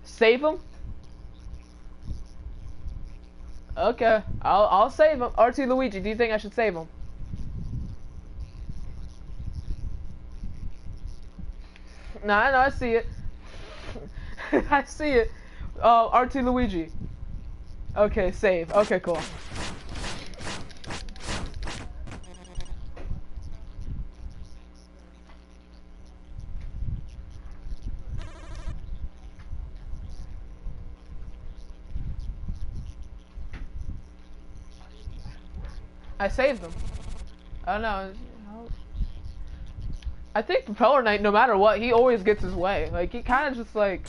Save them? Okay, I'll I'll save him. RT Luigi, do you think I should save him? Nah, no, I see it. I see it. Oh, RT Luigi. Okay, save. Okay, cool. I saved them. I don't know. I think Propeller Knight, no matter what, he always gets his way. Like, he kind of just, like...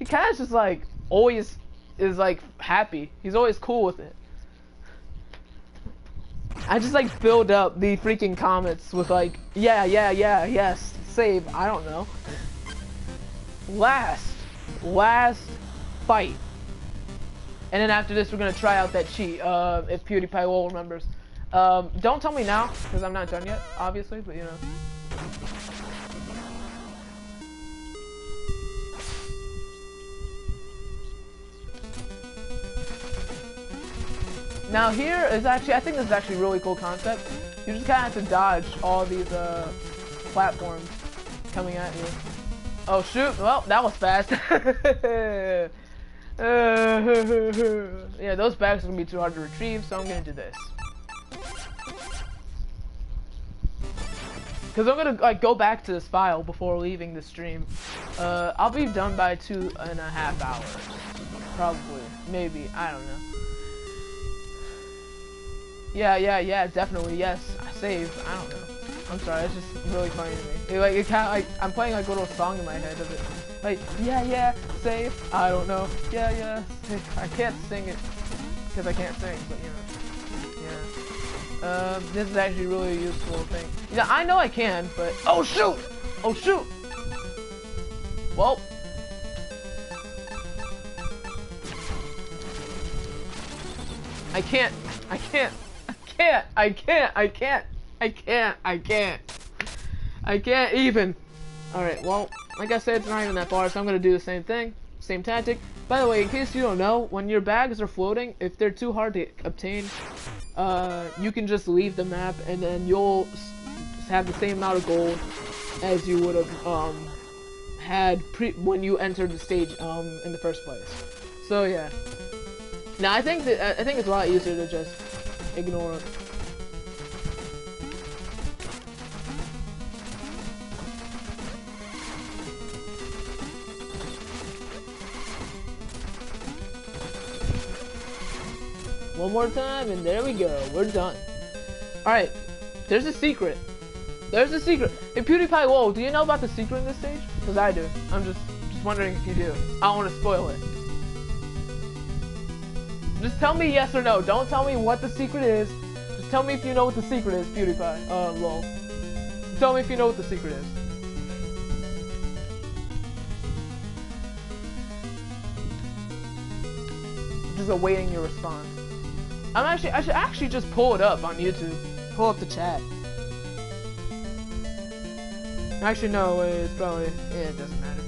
He kind of just, like, always is, like, happy. He's always cool with it. I just, like, build up the freaking comments with, like, yeah, yeah, yeah, yes, save, I don't know. Last. Last fight. And then after this, we're gonna try out that cheat, uh, if PewDiePie will remembers. Um, don't tell me now, because I'm not done yet, obviously, but you know. Now here is actually, I think this is actually really cool concept. You just kind of have to dodge all these uh, platforms coming at you. Oh shoot, well, that was fast. yeah, those bags are gonna be too hard to retrieve, so I'm gonna do this. Because I'm gonna like go back to this file before leaving the stream. Uh, I'll be done by two and a half hours, probably, maybe, I don't know. Yeah, yeah, yeah, definitely, yes. I saved. I don't know. I'm sorry, it's just really funny to me. It, like, it kind of like I'm playing like a little song in my head of it. Like, yeah, yeah, safe. I don't know. Yeah, yeah, safe. I can't sing it because I can't sing, but you know. Yeah. Um, this is actually really useful thing. Yeah, I know I can, but oh shoot! Oh shoot! Well. I can't, I can't, I can't, I can't, I can't, I can't, I can't, I can't even. Alright, well, like I said, it's not even that far, so I'm gonna do the same thing. Same tactic. By the way, in case you don't know, when your bags are floating, if they're too hard to obtain, uh, you can just leave the map and then you'll have the same amount of gold as you would have um, had pre when you entered the stage um, in the first place. So yeah. Now I think that I think it's a lot easier to just ignore One more time, and there we go. We're done. Alright, there's a secret. There's a secret. Hey, PewDiePie, whoa, do you know about the secret in this stage? Because I do. I'm just, just wondering if you do. I don't want to spoil it. Just tell me yes or no. Don't tell me what the secret is. Just tell me if you know what the secret is, PewDiePie. Uh, lol. Tell me if you know what the secret is. just awaiting your response. I'm actually, I should actually just pull it up on YouTube. Pull up the chat. Actually, no, it's probably, yeah, it doesn't matter.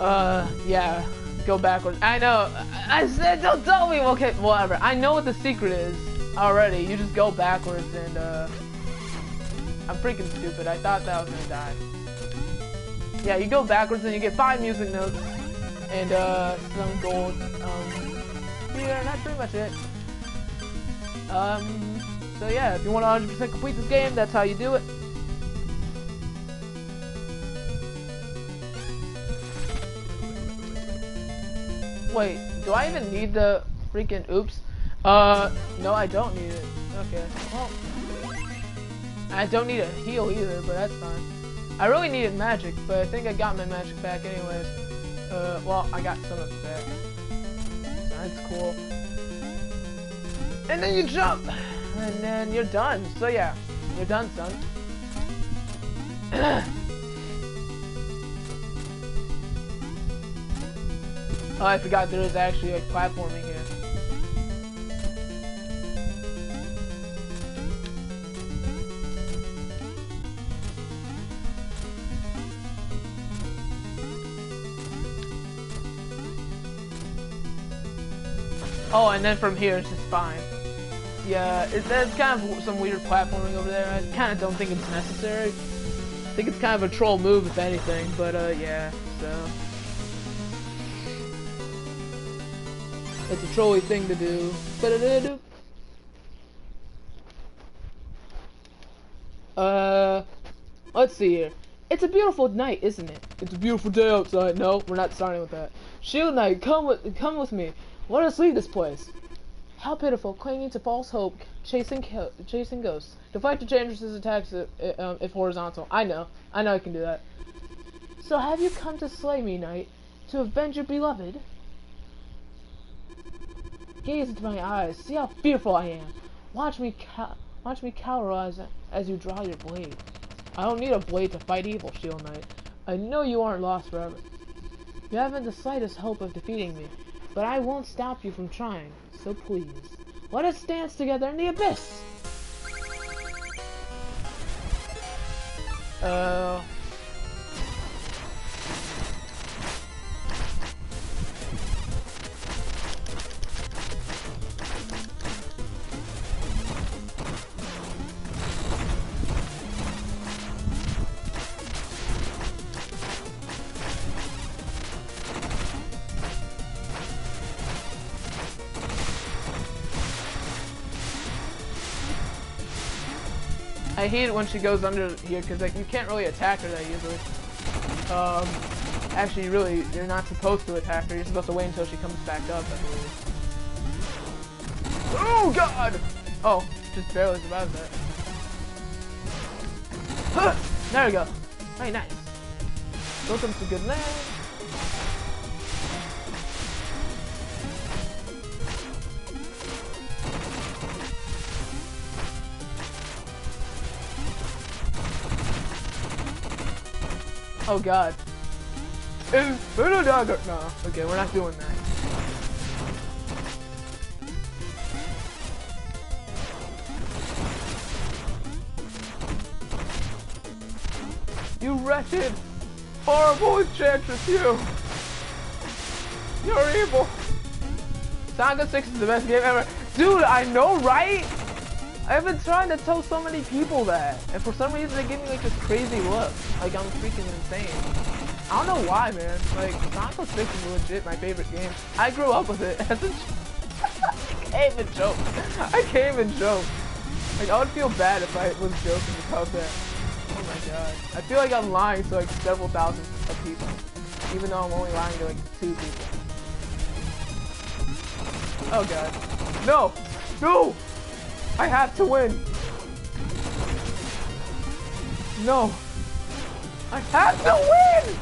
Uh, yeah. Go backwards. I know. I said don't tell me. Okay, whatever. I know what the secret is already. You just go backwards and, uh... I'm freaking stupid. I thought that I was gonna die. Yeah, you go backwards and you get five music notes and, uh, some gold. Um, yeah, that's pretty much it. Um, so yeah, if you want to 100% complete this game, that's how you do it. Wait, do I even need the freaking oops? Uh, no, I don't need it. Okay, well, I don't need a heal either, but that's fine. I really needed magic, but I think I got my magic back anyways. Uh, well, I got some of it back. That's cool. And then you jump, and then you're done. So yeah, you're done, son. Oh, I forgot there is actually like platforming here. Oh, and then from here it's just fine. Yeah, it, kind of some weird platforming over there. I kind of don't think it's necessary. I think it's kind of a troll move, if anything, but uh, yeah, so... It's a trolly thing to do. Ba-da-da-do. Uh, let's see here. It's a beautiful night, isn't it? It's a beautiful day outside. No, we're not starting with that. Shield Knight, come with, come with me. Let us leave this place. How pitiful, clinging to false hope, chasing chasing ghosts. Deflect the Chandra's attacks if, um, if horizontal. I know. I know I can do that. So have you come to slay me, knight? To avenge your beloved? Gaze into my eyes. See how fearful I am. Watch me watch me cower as, as you draw your blade. I don't need a blade to fight evil, Shield Knight. I know you aren't lost forever. You haven't the slightest hope of defeating me, but I won't stop you from trying. So please, let us dance together in the abyss! Uh... I hate it when she goes under here because like you can't really attack her that easily. Um, actually, really, you're not supposed to attack her. You're supposed to wait until she comes back up. I believe. Oh God! Oh, just barely survived that. there we go. Very nice. Welcome to good land. Oh god. Infinite dagger! No, okay, we're not doing that. You wretched, horrible enchantress, you! You're evil! Saga 6 is the best game ever. Dude, I know, right? I've been trying to tell so many people that, and for some reason they give me like this crazy look, like I'm freaking insane. I don't know why, man. Like, Sonic 6 is legit my favorite game. I grew up with it as a I can't even joke. I can't even joke. Like, I would feel bad if I was joking about that. Oh my god. I feel like I'm lying to like several thousand of people. Even though I'm only lying to like two people. Oh god. No! No! I have to win. No. I have to win!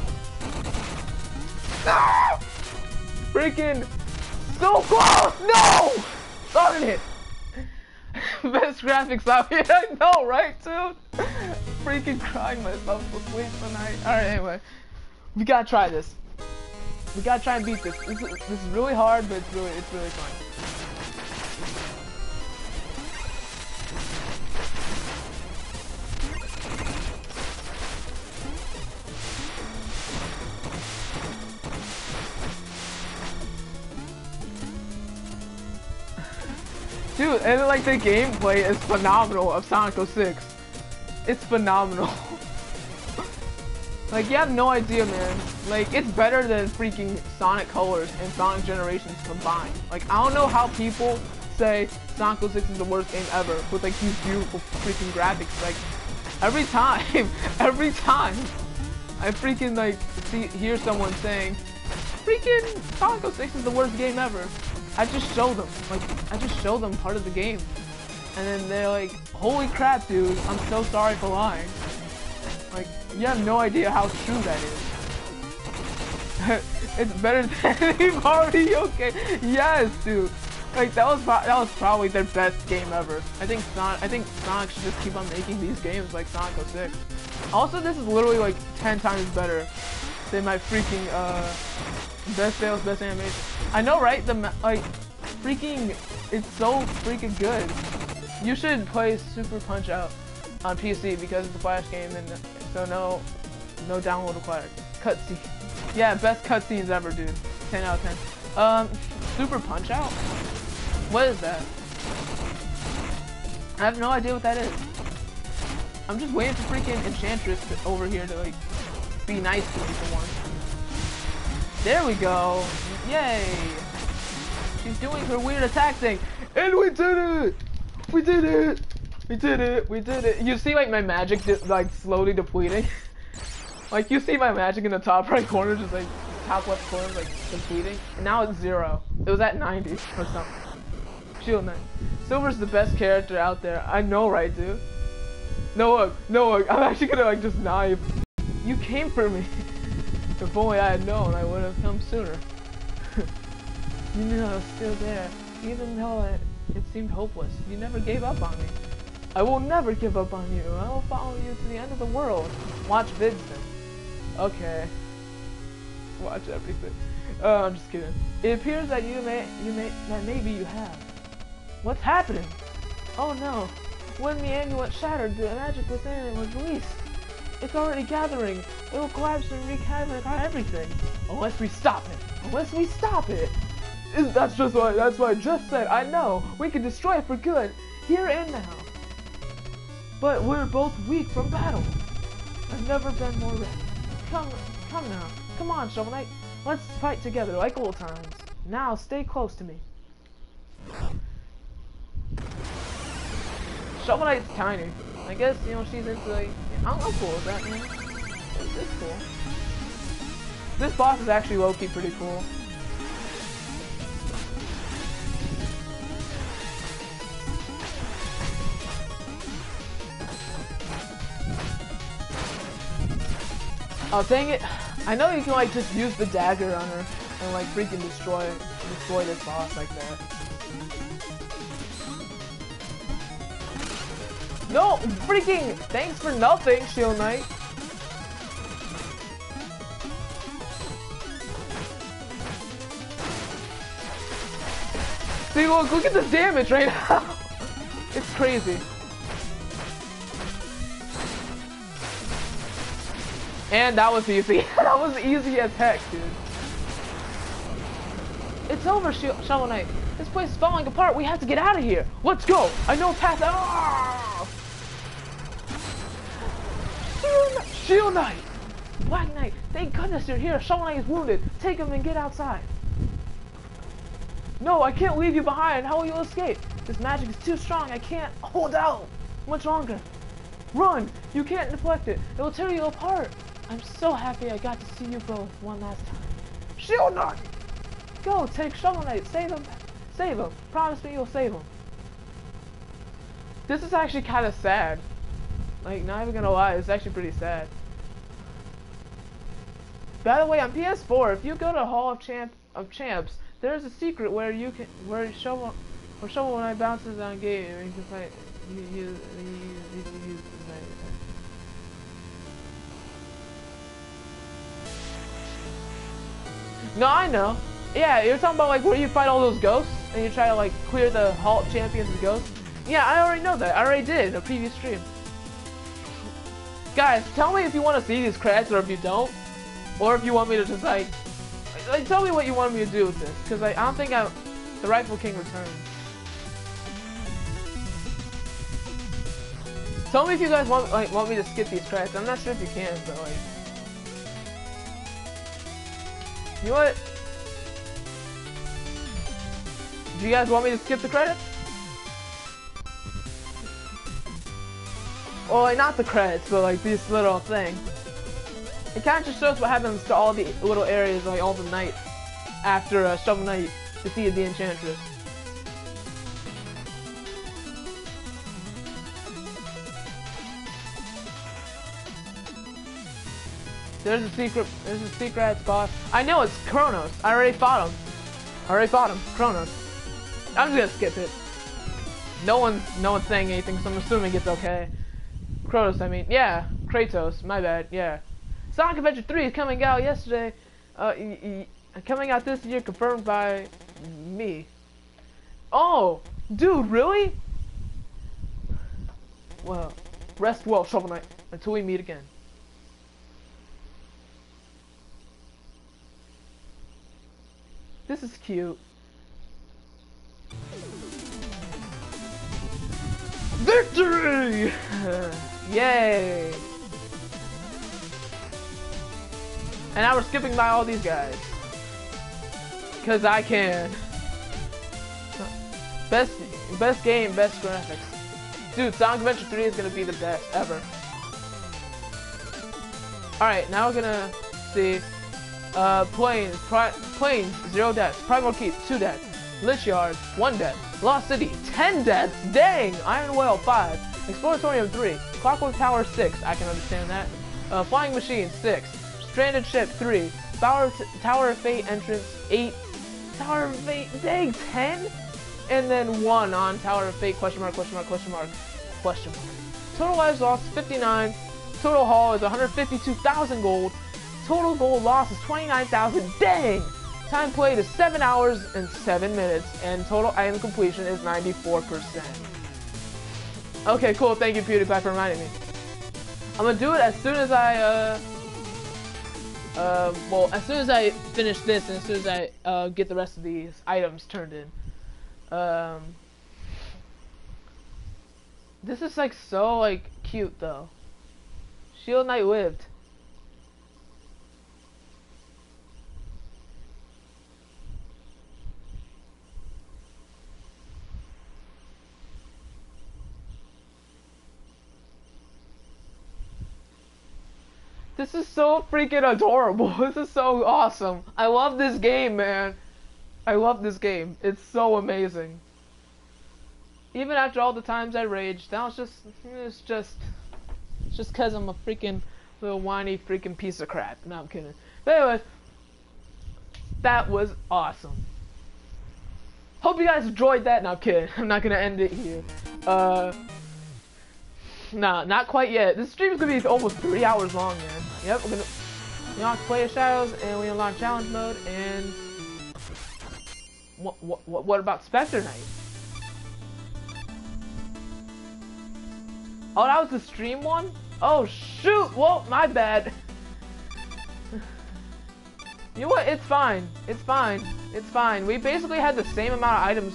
No! Freaking so close! No! Darn it! Best graphics out here, I know, right, dude? Freaking crying myself to sleep tonight. Alright, anyway. We gotta try this. We gotta try and beat this. This is, this is really hard, but it's really, it's really fun. Dude, and like the gameplay is phenomenal of Sonic 06. It's phenomenal. like you have no idea, man. Like it's better than freaking Sonic Colors and Sonic Generations combined. Like I don't know how people say Sonic 06 is the worst game ever with like these beautiful freaking graphics. Like every time, every time I freaking like see hear someone saying freaking Sonic 06 is the worst game ever. I just show them, like, I just show them part of the game. And then they're like, holy crap, dude, I'm so sorry for lying. Like, you have no idea how true that is. it's better than already okay. Yes, dude. Like that was that was probably their best game ever. I think Sonic I think Sonic should just keep on making these games like Sonic 06. Also, this is literally like 10 times better than my freaking uh Best sales, best animation. I know, right? The like, freaking, it's so freaking good. You should play Super Punch Out on PC because it's a Flash game, and so no, no download required. Cutscene. Yeah, best cutscenes ever, dude. 10 out of 10. Um, Super Punch Out. What is that? I have no idea what that is. I'm just waiting for freaking Enchantress over here to like be nice to me for once. There we go. Yay. She's doing her weird attack thing. And we did it! We did it! We did it! We did it! You see like my magic like slowly depleting? like you see my magic in the top right corner just like top left corner like depleting? And now it's zero. It was at 90 or something. Shield Knight. Silver's the best character out there. I know right dude? No look, no look, I'm actually gonna like just knife. You came for me. If only I had known, I would have come sooner. you knew I was still there, even though it, it seemed hopeless. You never gave up on me. I will never give up on you. I will follow you to the end of the world. Watch vids Okay. Watch everything. Oh, I'm just kidding. It appears that you may, you may, that maybe you have. What's happening? Oh no. When the amulet shattered, the magic within it was released. It's already gathering. It will collapse and wreak havoc on everything. Unless we stop it. Unless we stop it. That's just what that's what I just said. I know. We can destroy it for good. Here and now. But we're both weak from battle. I've never been more ready. Come come now. Come on, Shovel Knight. Let's fight together like old times. Now stay close to me. Shovel Knight's tiny. I guess, you know, she's into like I'm, I'm cool with that, man. It's cool. This boss is actually low-key pretty cool. Oh dang it! I know you can like just use the dagger on her and like freaking destroy destroy this boss like that. No, freaking thanks for nothing, Shield Knight. See, look, look at the damage right now. it's crazy. And that was easy. that was easy as heck, dude. It's over, Shovel Knight. This place is falling apart. We have to get out of here. Let's go. I know a path. Ah! Shield, Shield Knight. Black Knight. Thank goodness you're here. Shovel Knight is wounded. Take him and get outside. No, I can't leave you behind. How will you escape? This magic is too strong. I can't hold out much longer. Run! You can't deflect it. It will tear you apart. I'm so happy I got to see you both one last time. Shield Knight! Go, take Shovel Knight. Save him. Save him. Promise me you'll save him. This is actually kind of sad. Like, not even gonna lie, it's actually pretty sad. By the way, on PS4, if you go to Hall of Champ of Champs, there's a secret where you can where shovel where shovel Knight bounces on gate and you can fight. You, you, you, you, you, you, No, I know. Yeah, you're talking about like where you fight all those ghosts and you try to like clear the Halt champions with ghosts. Yeah, I already know that. I already did in a previous stream. Guys, tell me if you want to see these credits or if you don't. Or if you want me to just like, like tell me what you want me to do with this. Because like, I don't think I, the Rightful King returned. Tell me if you guys want like want me to skip these credits. I'm not sure if you can, but like, you know what? Do you guys want me to skip the credits? Well, like, not the credits, but like this little thing. It kind of just shows what happens to all the little areas, like all the knights, after uh, Shovel Knight defeated the Enchantress. There's a secret, there's a secret spot. I know, it's Kronos. I already fought him. I already fought him, Kronos. I'm just gonna skip it. No one's, no one's saying anything, so I'm assuming it's okay. Kronos, I mean, yeah, Kratos, my bad, yeah. Sonic Adventure 3 is coming out yesterday, uh, coming out this year, confirmed by me. Oh, dude, really? Well, rest well, Shovel Knight, until we meet again. This is cute. Victory! Yay! And now we're skipping by all these guys. Cause I can. Best best game, best graphics. Dude, Sonic Adventure 3 is gonna be the best ever. Alright, now we're gonna see uh, plains, pri plains, zero deaths. Primal Keep, two deaths. Lich Yard, one death. Lost City, ten deaths. Dang! Iron whale, five. Exploratorium, three. Clockwork Tower, six. I can understand that. Uh, Flying Machine, six. Stranded Ship, three. Tower, Tower of Fate entrance, eight. Tower of Fate, dang, ten? And then one on Tower of Fate, question mark, question mark, question mark, question mark. Total lives lost, 59. Total haul is 152,000 gold. Total gold loss is 29,000. Dang! Time played is 7 hours and 7 minutes, and total item completion is 94%. Okay, cool. Thank you, PewDiePie, for reminding me. I'm gonna do it as soon as I, uh, uh, well, as soon as I finish this, and as soon as I, uh, get the rest of these items turned in. Um, this is, like, so, like, cute, though. Shield Knight lived. This is so freaking adorable. This is so awesome. I love this game, man. I love this game. It's so amazing. Even after all the times I raged, that was just, it's just, it's just cause I'm a freaking little whiny freaking piece of crap. No, I'm kidding. But anyway, that was awesome. Hope you guys enjoyed that. No, I'm kidding. I'm not gonna end it here. Uh, Nah, not quite yet. This stream is gonna be almost three hours long, man. Yep, we're gonna unlock Plague of Shadows and we unlock challenge mode and what what what about Specter Knight? Oh, that was the stream one? Oh shoot! Well, my bad. You know what? It's fine. It's fine. It's fine. We basically had the same amount of items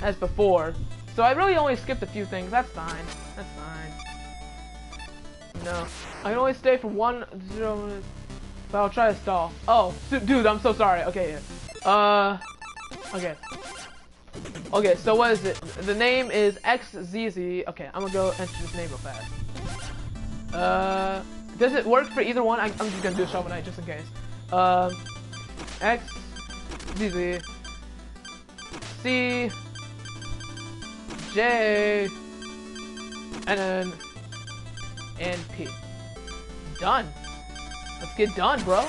as before. So I really only skipped a few things. That's fine. That's fine. No. I can only stay for one, zero minutes. But I'll try to stall. Oh, dude, I'm so sorry. Okay, yeah. Uh, okay. Okay, so what is it? The name is XZZ. Okay, I'm gonna go enter this name real fast. Uh, does it work for either one? I, am just gonna do Shovel Knight just in case. Um, XZZ. C. J. And then and P. Done. Let's get done, bro.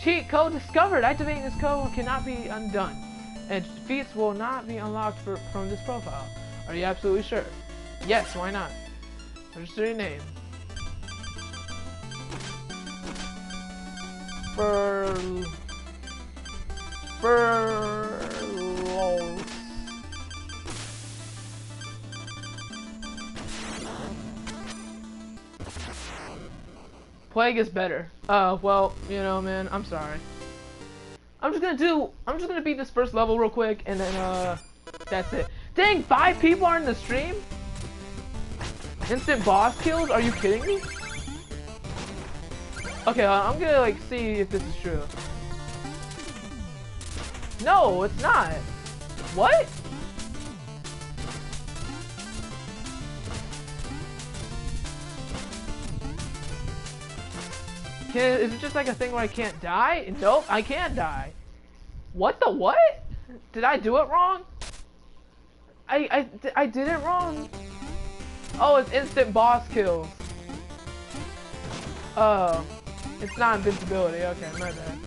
Cheat code discovered. Activating this code cannot be undone. And feats will not be unlocked for, from this profile. Are you absolutely sure? Yes, why not? Register your name. Fur... Furlos. Plague is better. Uh, well, you know, man, I'm sorry. I'm just gonna do, I'm just gonna beat this first level real quick, and then, uh, that's it. Dang, five people are in the stream? Instant boss kills? Are you kidding me? Okay, uh, I'm gonna, like, see if this is true. No, it's not. What? Can, is it just like a thing where I can't die? Nope, I can die. What the what? Did I do it wrong? I, I, I did it wrong. Oh, it's instant boss kills. Oh, it's not invincibility. Okay, my bad.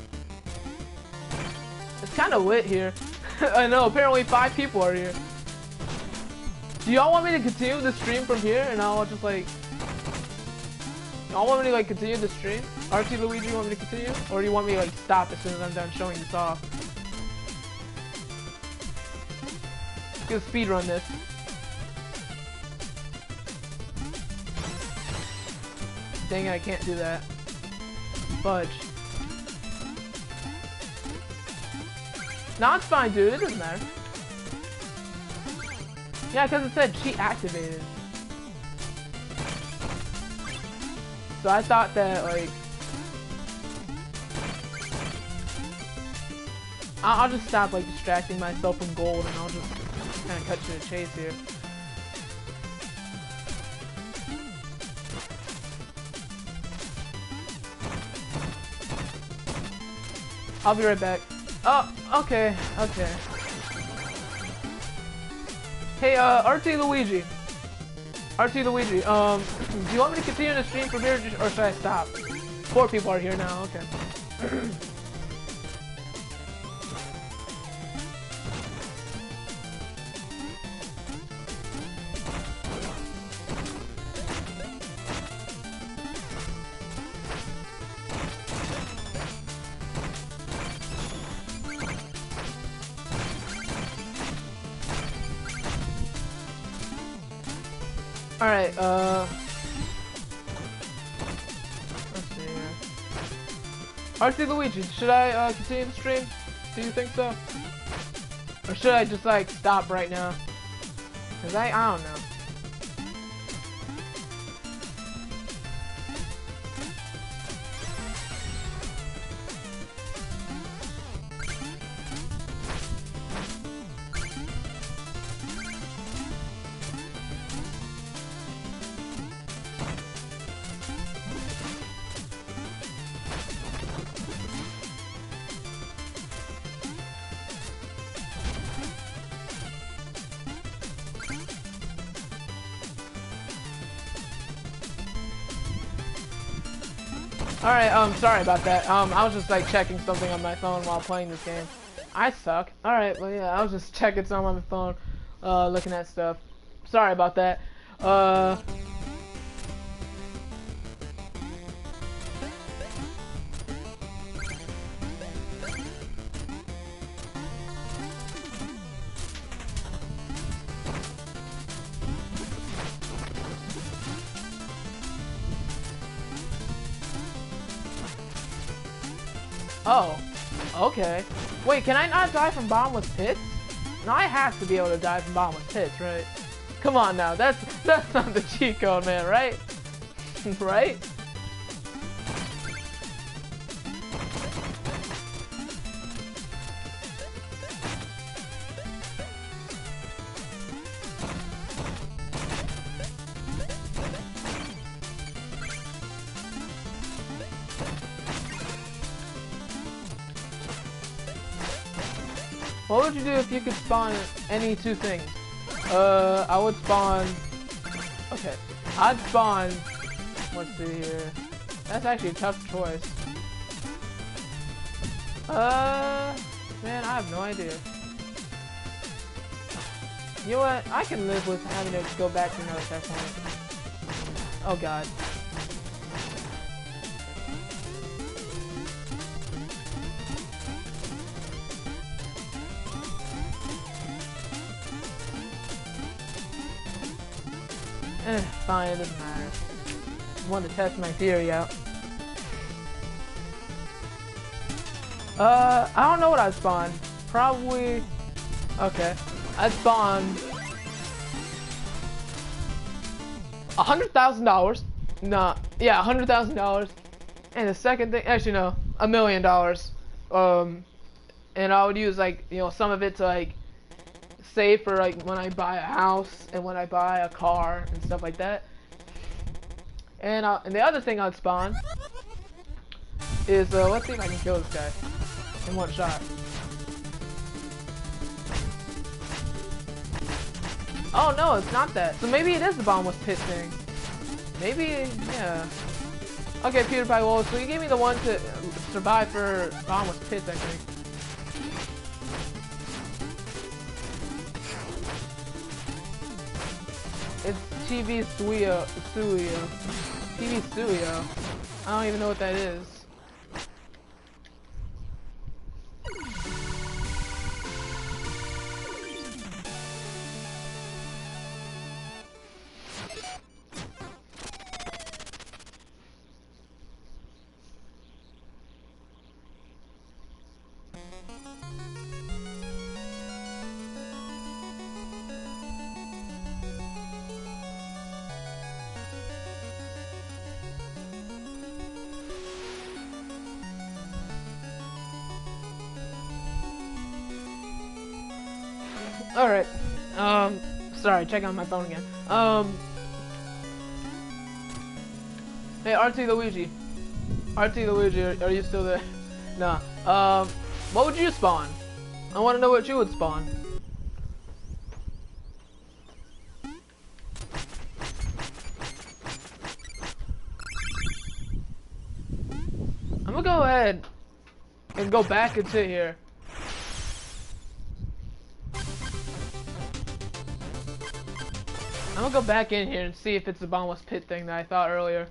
It's kind of lit here. I know, apparently five people are here. Do y'all want me to continue the stream from here and I'll just like Y'all want me to like continue the stream? RT Luigi, you want me to continue? Or do you want me to like stop as soon as I'm done showing this off? Let's speed run this. Dang it, I can't do that. Fudge. No, it's fine, dude. It doesn't matter. Yeah, because it said cheat activated. So I thought that, like... I'll, just stop, like, distracting myself from gold, and I'll just kind of cut to the chase here. I'll be right back. Oh, okay, okay. Hey, uh, RT Luigi. RT Luigi, um, do you want me to continue the stream from here, or should I stop? Four people are here now, okay. Alright, uh... Let's see Luigi, should I uh, continue the stream? Do you think so? Or should I just like stop right now? Cause I, I don't know. Um, sorry about that. Um, I was just like checking something on my phone while playing this game. I suck. Alright, well yeah, I was just checking something on my phone, uh, looking at stuff. Sorry about that. Uh, Oh. Okay. Wait, can I not die from bottomless pits? No, I have to be able to die from bottomless pits, right? Come on now, that's that's not the cheat code, man, right? right? What would you do if you could spawn any two things? Uh, I would spawn... Okay. I'd spawn... Let's see here. That's actually a tough choice. Uh, man, I have no idea. You know what? I can live with having to go back to another checkpoint. Oh god. Eh, fine, it doesn't matter. Just wanted to test my theory out. Uh, I don't know what I spawned. Probably... Okay. I spawned... A hundred thousand dollars. Nah, yeah, a hundred thousand dollars. And the second thing, actually no, a million dollars. Um, and I would use like, you know, some of it to like save for like when I buy a house and when I buy a car and stuff like that. And, uh, and the other thing I'd spawn is, uh, let's see if I can kill this guy in one shot. Oh no, it's not that. So maybe it is the bottomless pit thing. Maybe, yeah. Okay, PewDiePie, well, so you gave me the one to survive for bottomless pits, I think. TV Studio. TV Studio. I don't even know what that is. Sorry, check on my phone again. Um, hey, RT Luigi. RT Luigi, are, are you still there? nah. Um, what would you spawn? I want to know what you would spawn. I'm gonna go ahead and go back into here. I'm gonna go back in here and see if it's the bottomless pit thing that I thought earlier.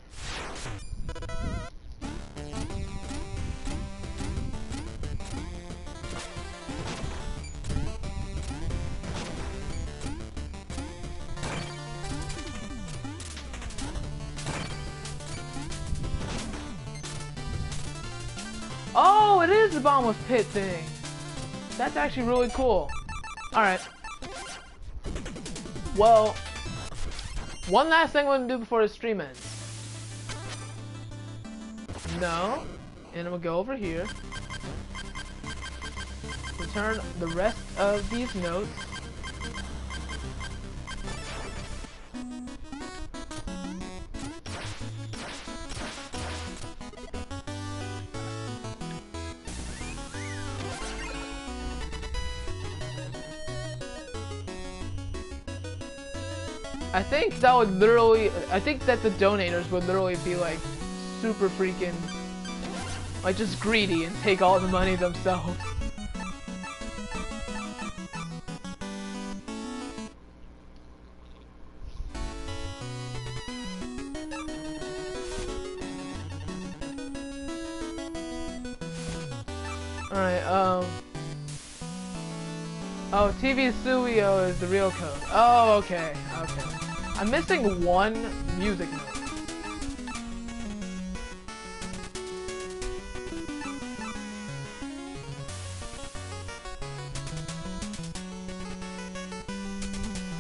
Oh, it is the bottomless pit thing. That's actually really cool. Alright. Well, one last thing I'm gonna do before the stream ends. No. And I'm gonna go over here. Return the rest of these notes. I think that would literally, I think that the donators would literally be like super freaking, like just greedy and take all the money themselves. Alright, um... Oh, TV Suio is the real code. Oh, okay, okay. I'm missing one music note.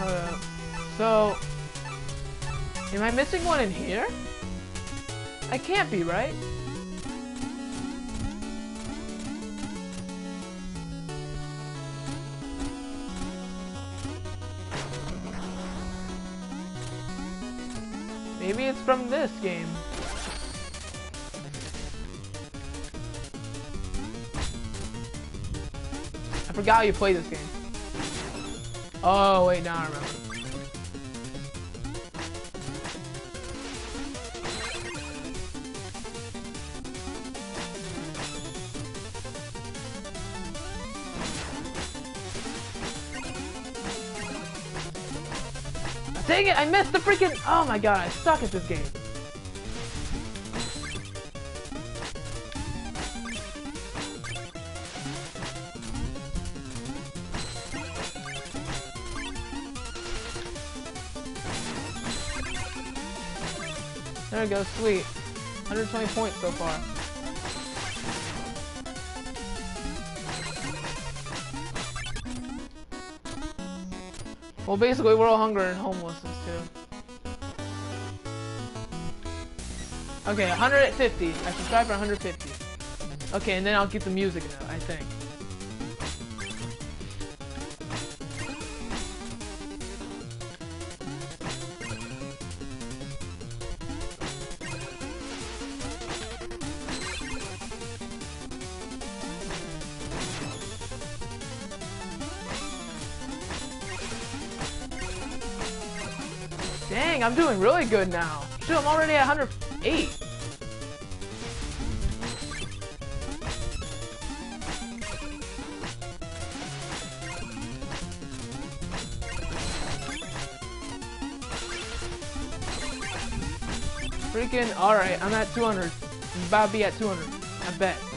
Uh, so, am I missing one in here? I can't be, right? this game. I forgot how you play this game. Oh, wait, now I remember. Dang it, I missed the freaking- Oh my god, I suck at this game. There we go, sweet. 120 points so far. Well, basically, we're all hungry and homelessness, too. Okay, 150. I subscribe for 150. Okay, and then I'll get the music now, I think. Dang, I'm doing really good now. Shoot, I'm already at 108. Freaking, alright, I'm at 200. I'm about to be at 200. I bet.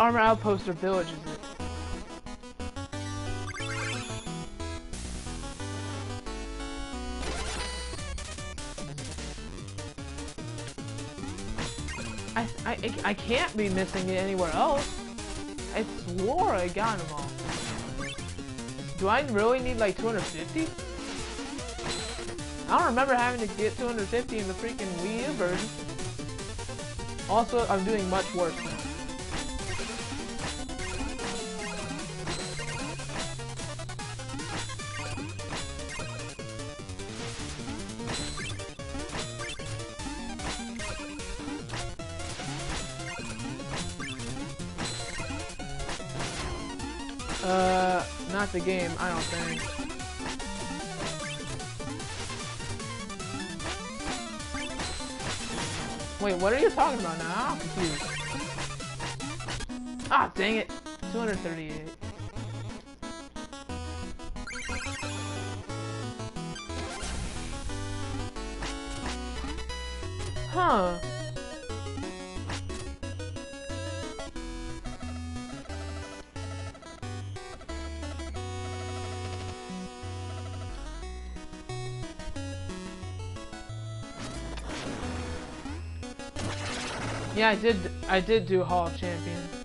Armor Outpost or Village is it. I, I, I can't be missing it anywhere else. I swore I got them all. Do I really need like 250? I don't remember having to get 250 in the freaking Wii U version. Also, I'm doing much worse now. The game, I don't think. Wait, what are you talking about now? I'm confused. Ah, dang it. 238. I did. I did do Hall of Champions.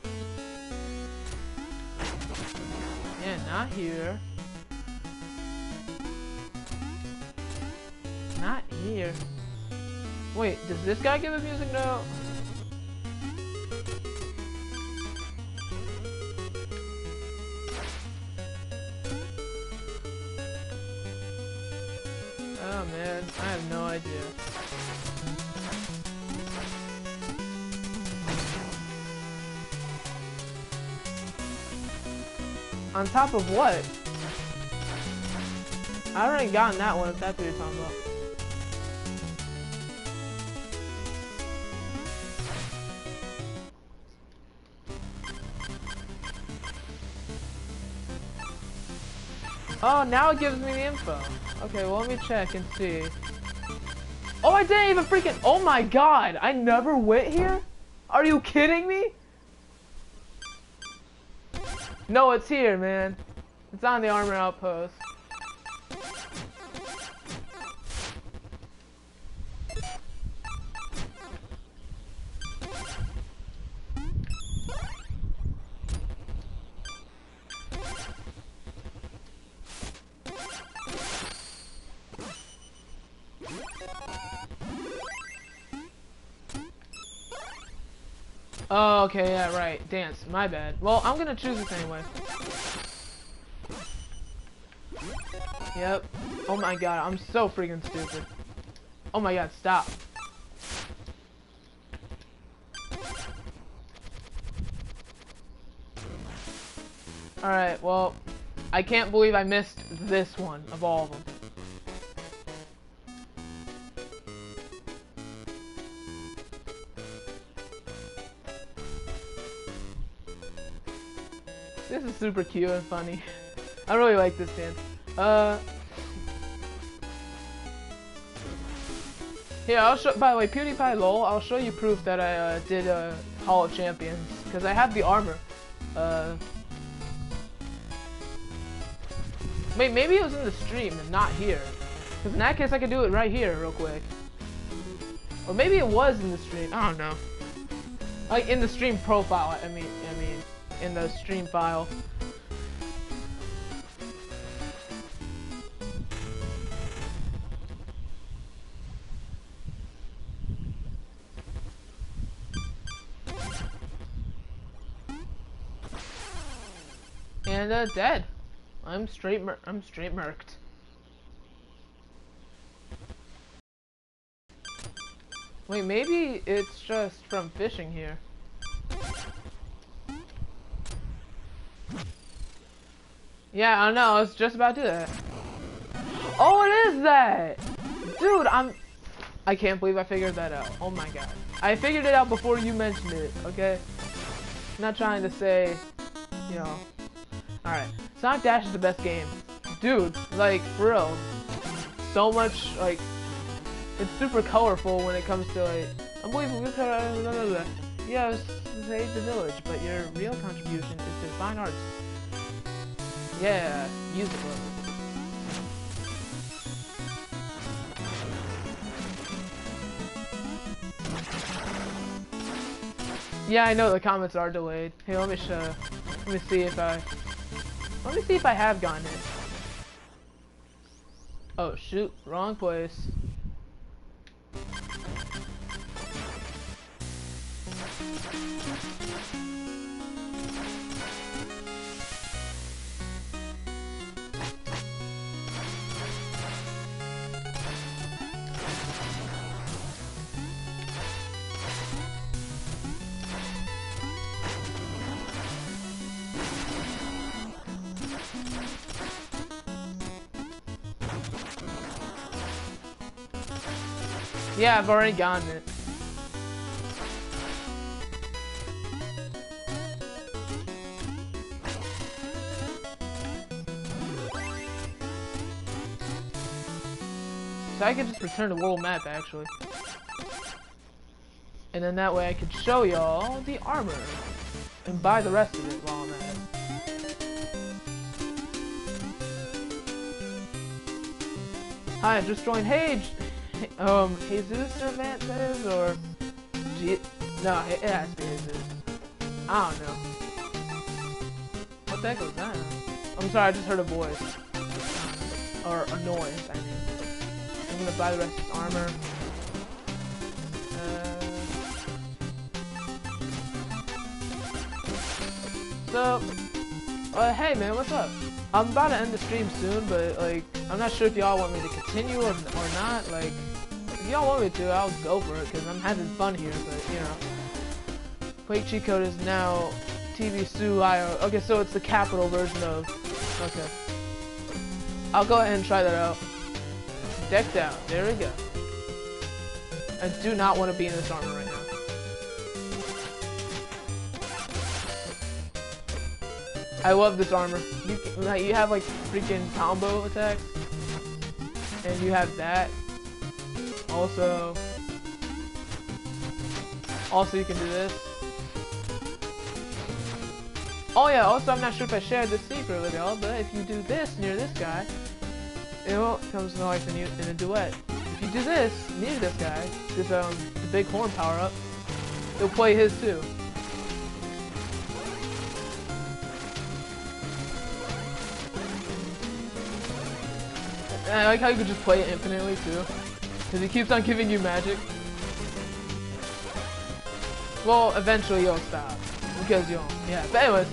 Yeah, not here. Not here. Wait, does this guy give a music note? Top of what? I already gotten that one if that's what you're talking about. Oh, now it gives me the info. Okay, well let me check and see. Oh, I didn't even freaking- Oh my god! I never went here? Are you kidding me? No, it's here, man. It's on the armor outpost. Okay, yeah, right. Dance. My bad. Well, I'm gonna choose this anyway. Yep. Oh my god, I'm so freaking stupid. Oh my god, stop. Alright, well, I can't believe I missed this one of all of them. Super cute and funny. I really like this dance. Uh, here, I'll show. By the way, PewDiePie lol. I'll show you proof that I uh, did uh, Hall of Champions because I have the armor. Uh, wait, maybe it was in the stream and not here. Because in that case, I could do it right here, real quick. Or maybe it was in the stream. I don't know. Like in the stream profile. I mean, I mean, in the stream file. And uh, dead. I'm straight. I'm straight murked. Wait, maybe it's just from fishing here. Yeah, I know. I was just about to do that. Oh, it is that! Dude, I'm... I can't believe I figured that out. Oh my god. I figured it out before you mentioned it, okay? I'm not trying to say, you know... Alright. Sonic Dash is the best game. Dude, like, for real. So much, like, it's super colorful when it comes to like, unbelievable, uh, yes, save the village, but your real contribution is to fine arts. Yeah, use music Yeah, I know the comments are delayed. Hey, let me show. Let me see if I. Let me see if I have gotten it. Oh shoot, wrong place. Yeah, I've already gotten it. So I could just return the world map, actually. And then that way I could show y'all the armor. And buy the rest of it while I'm at it. Hi, I just joined Hage! um, Jesus Vance that is, or... G no, it, it has to be Jesus. I don't know. What the heck was that? I'm sorry, I just heard a voice. Or a noise, I mean. I'm gonna buy the rest of his armor. Uh, so, uh, hey man, what's up? I'm about to end the stream soon, but like, I'm not sure if y'all want me to continue or, or not. Like, y'all want me to, I'll go for it because I'm having fun here. But you know, Quake cheat code is now TV Sue IO. Okay, so it's the capital version of. Okay, I'll go ahead and try that out. Deck down. There we go. I do not want to be in this armor right now. I love this armor. You, like, you have like freaking combo attacks. And you have that. Also. Also you can do this. Oh yeah, also I'm not sure if I shared this secret with y'all, but if you do this near this guy, it will comes to life in, you, in a duet. If you do this near this guy, this um the big horn power up, it'll play his too. I like how you can just play it infinitely too. Because he keeps on giving you magic. Well, eventually you'll stop. Because you'll, yeah. But anyways,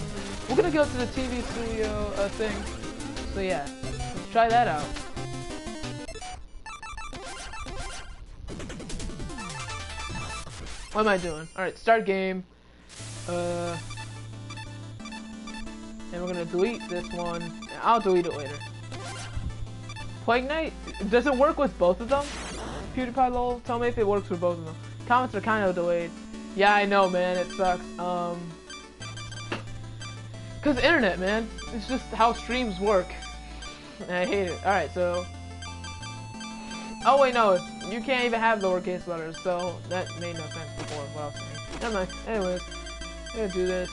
we're gonna go to the TV studio uh, thing. So yeah, let's try that out. What am I doing? Alright, start game. Uh, and we're gonna delete this one. I'll delete it later. Plague Knight, does it work with both of them? PewDiePie lol, tell me if it works for both of them. Comments are kind of delayed. Yeah, I know, man, it sucks. Um, Cause internet, man. It's just how streams work. I hate it. Alright, so... Oh wait, no. You can't even have lowercase letters, so that made no sense before what I was saying. Never mind. Anyways, I'm gonna do this.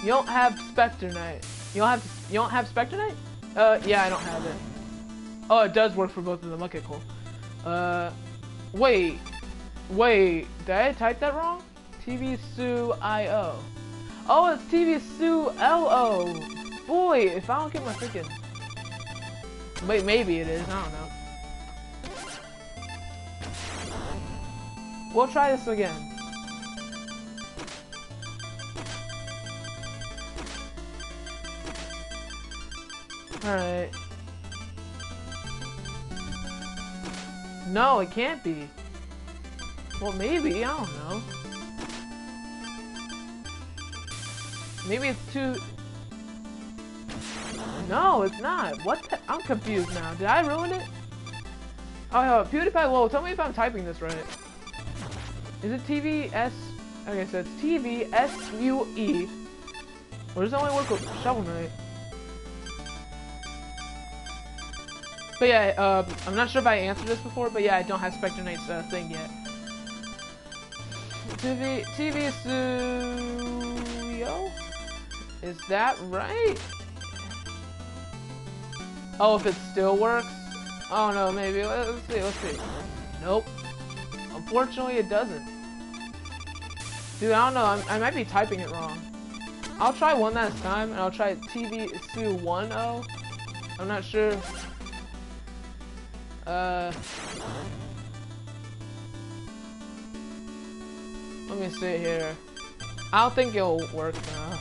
You don't have Spectre Knight. You don't have you don't have Spectre Knight? Uh, yeah, I don't have it. Oh, it does work for both of them. Okay, cool. Uh, wait, wait, did I type that wrong? TV Sue IO. Oh, it's TV Sue LO. Boy, if I don't get my freaking. Wait, maybe it is. I don't know. We'll try this again. Alright. No, it can't be. Well, maybe. I don't know. Maybe it's too... No, it's not. What the... I'm confused now. Did I ruin it? Oh, yeah, PewDiePie, whoa, tell me if I'm typing this right. Is it TVS? Okay, so it's TVSUE. Or does it only work with Shovel Knight? But yeah, uh, I'm not sure if I answered this before, but yeah, I don't have Spectre Knight's uh, thing yet. TV, TV Studio? Is that right? Oh, if it still works? Oh no, maybe. Let's see, let's see. Nope. Unfortunately, it doesn't. Dude, I don't know. I'm, i might be typing it wrong. I'll try one last time, and I'll try TV Sue 10. I'm not sure. Uh, let me see here. I don't think it'll work now.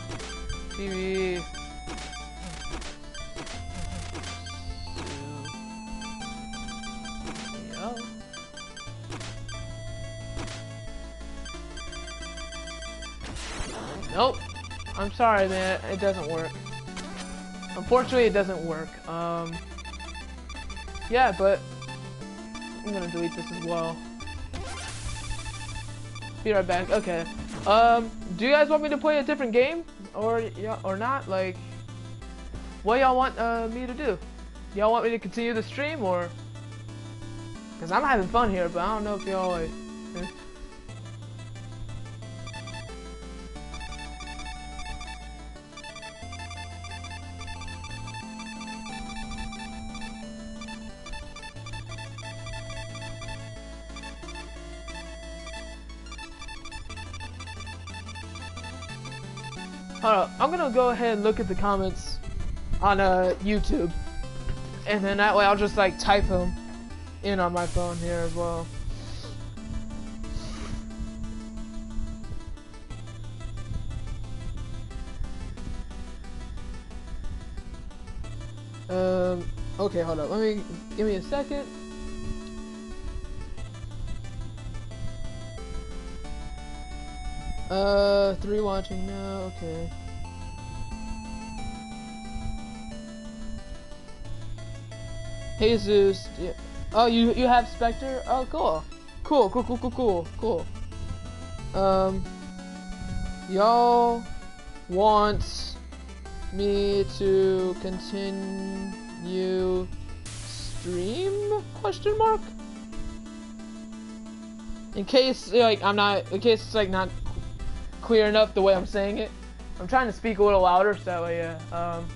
TV. Nope. I'm sorry, man. It doesn't work. Unfortunately, it doesn't work. Um, yeah, but I'm gonna delete this as well. Be right back. Okay. Um, do you guys want me to play a different game, or yeah, or not? Like, what y'all want uh, me to do? Y'all want me to continue the stream, or? Cause I'm having fun here, but I don't know if y'all like. Hold up. I'm gonna go ahead and look at the comments on uh, YouTube. And then that way I'll just like type them in on my phone here as well. Um, okay, hold up. Let me, give me a second. Uh, three watching now, okay. Jesus, yeah. oh, you you have Spectre? Oh, cool, cool, cool, cool, cool, cool, cool. Um, y'all want me to continue stream? Question mark. In case like I'm not, in case it's like not clear enough the way I'm saying it. I'm trying to speak a little louder, so yeah. Um,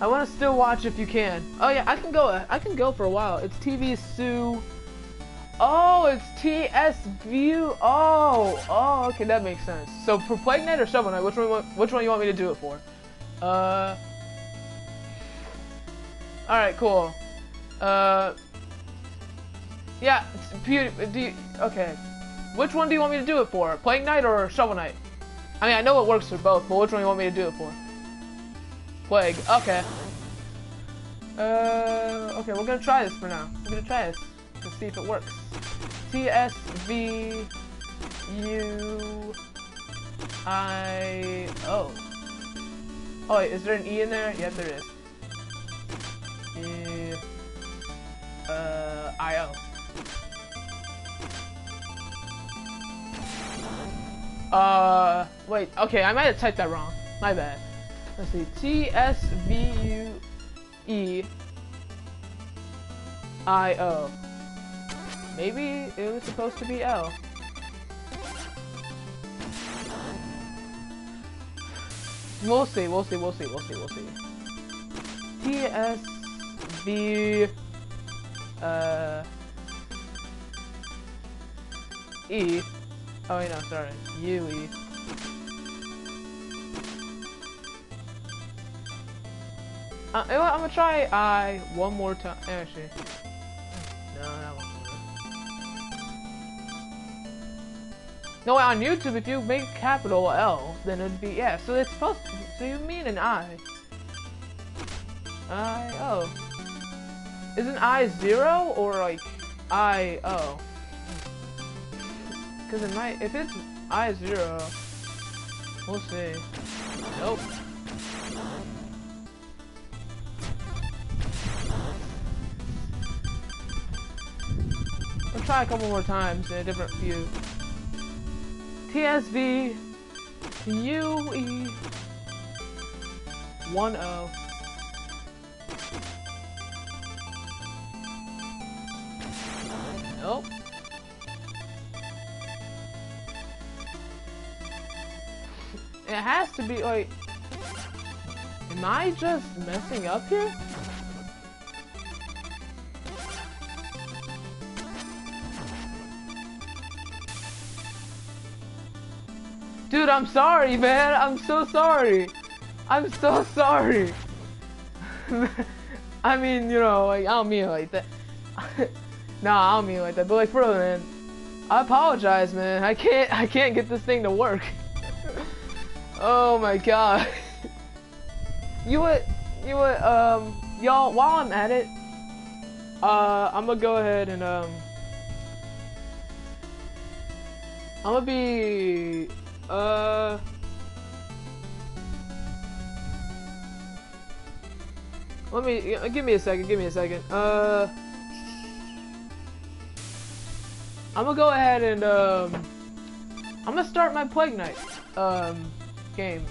I want to still watch if you can. Oh yeah, I can go. I can go for a while. It's TV Sue. Oh, it's TS View. Oh, oh, okay, that makes sense. So for Plague Knight or Shovel Knight, which one? Which one you want me to do it for? Uh. All right, cool. Uh. Yeah, do you, okay. Which one do you want me to do it for? Plague Knight or Shovel Knight? I mean, I know it works for both, but which one do you want me to do it for? Plague. Okay. Uh, okay, we're gonna try this for now. We're gonna try this to see if it works. T S V U I O. Oh wait, is there an E in there? Yep, there is. E uh, IO. Uh, wait, okay, I might have typed that wrong. My bad. Let's see, T S V U E I O. Maybe it was supposed to be L. We'll see, we'll see, we'll see, we'll see, we'll see. T S V uh E Oh wait no, sorry. Uh, you what, I'm gonna try I one more time. Actually, no, that. No, on YouTube, if you make capital L, then it'd be yeah. So it's supposed. To, so you mean an I? I oh. Isn't I zero or like I oh? Because it might. If it's I zero, we'll see. Nope. Let's try a couple more times in a different view. TSV UE 10 Nope. It has to be like Am I just messing up here? Dude, I'm sorry, man. I'm so sorry. I'm so sorry. I mean, you know, like, I don't mean like that. nah, I don't mean like that. But like, for real, man. I apologize, man. I can't, I can't get this thing to work. Oh my god. you what, you what, um, y'all, while I'm at it, uh, I'm gonna go ahead and, um, I'm gonna be uh. Let me, give me a second, give me a second. Uh. I'm gonna go ahead and, um. I'm gonna start my Plague Knight, um, game.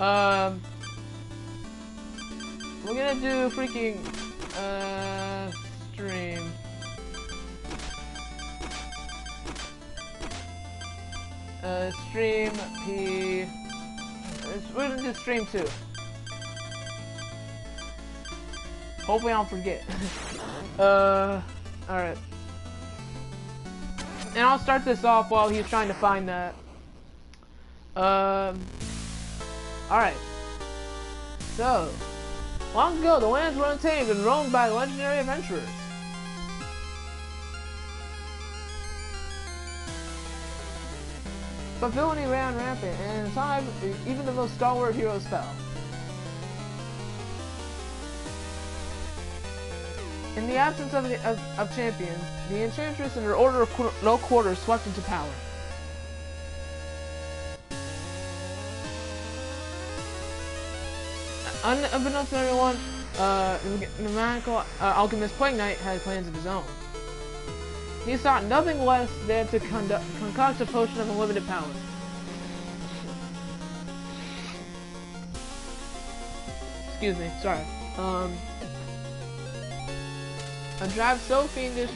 Um. We're gonna do freaking, uh, stream. Uh, stream P. We're gonna do stream two. Hopefully I don't forget. uh, alright. And I'll start this off while he's trying to find that. Um, alright. So, long ago, the lands were untamed and roamed by legendary adventurers. But villainy ran rampant, and in time, even the most stalwart heroes fell. In the absence of, of, of, champions, the Enchantress and her Order of Qu No Quarter swept into power. Unbeknownst to everyone, uh, the magical uh, alchemist Plague Knight had plans of his own. He sought nothing less than to concoct a potion of unlimited power. Excuse me, sorry. Um, a drive so fiendish,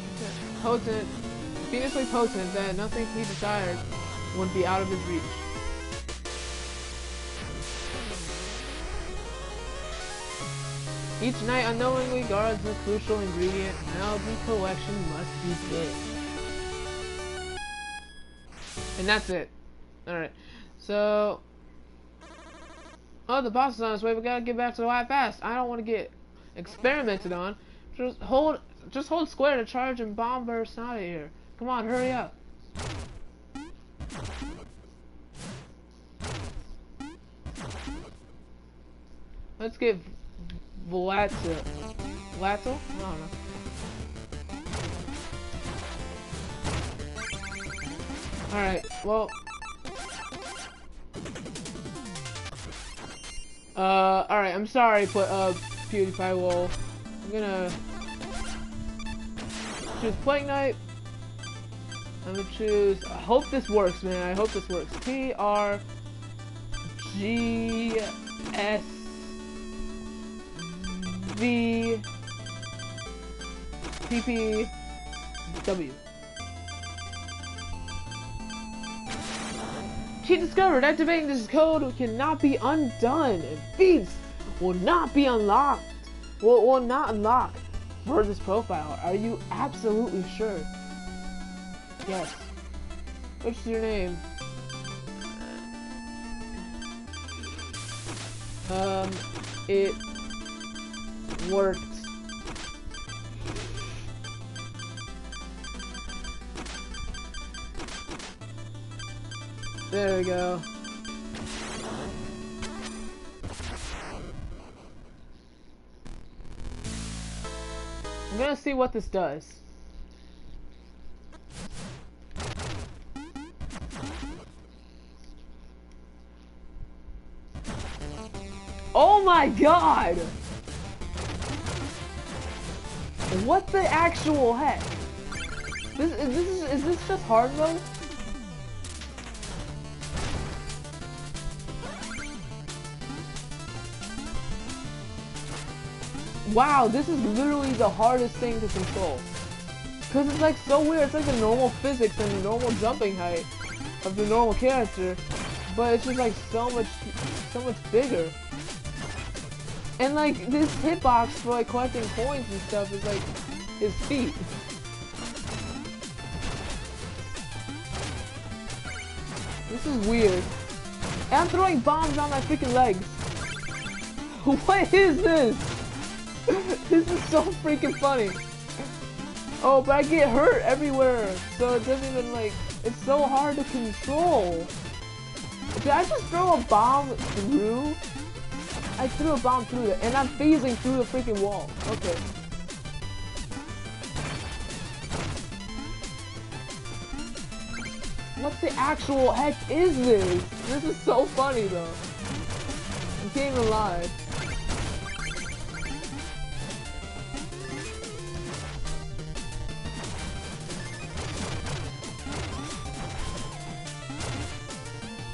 potent, fiendishly potent that nothing he desired would be out of his reach. Each knight unknowingly guards the crucial ingredient, now the collection must be begin. And that's it. Alright, so... Oh, the boss is on his way, we gotta get back to the White fast. I don't want to get experimented on. Just hold, just hold square to charge and bomb burst out of here. Come on, hurry up. Let's get Vlato. Vlato? I don't know. Alright, well... Uh, alright, I'm sorry, but, uh, PewDiePie Wolf. I'm gonna choose Plague Knight. I'm gonna choose, I hope this works, man. I hope this works. P R G S V P P W. She discovered activating this code cannot be undone, and feats will not be unlocked. Will, will not unlock for this profile. Are you absolutely sure? Yes. What's your name? Um, it worked. There we go. I'm gonna see what this does. Oh my god! What the actual heck? This, is this is, is this just hard mode? Wow, this is literally the hardest thing to control. Cause it's like so weird, it's like the normal physics and the normal jumping height of the normal character, but it's just like so much, so much bigger. And like this hitbox for like collecting coins and stuff is like his feet. This is weird. And I'm throwing bombs on my freaking legs. What is this? this is so freaking funny. Oh, but I get hurt everywhere, so it doesn't even like, it's so hard to control. Did I just throw a bomb through? I threw a bomb through it, and I'm phasing through the freaking wall. Okay. What the actual heck is this? This is so funny though. I can't even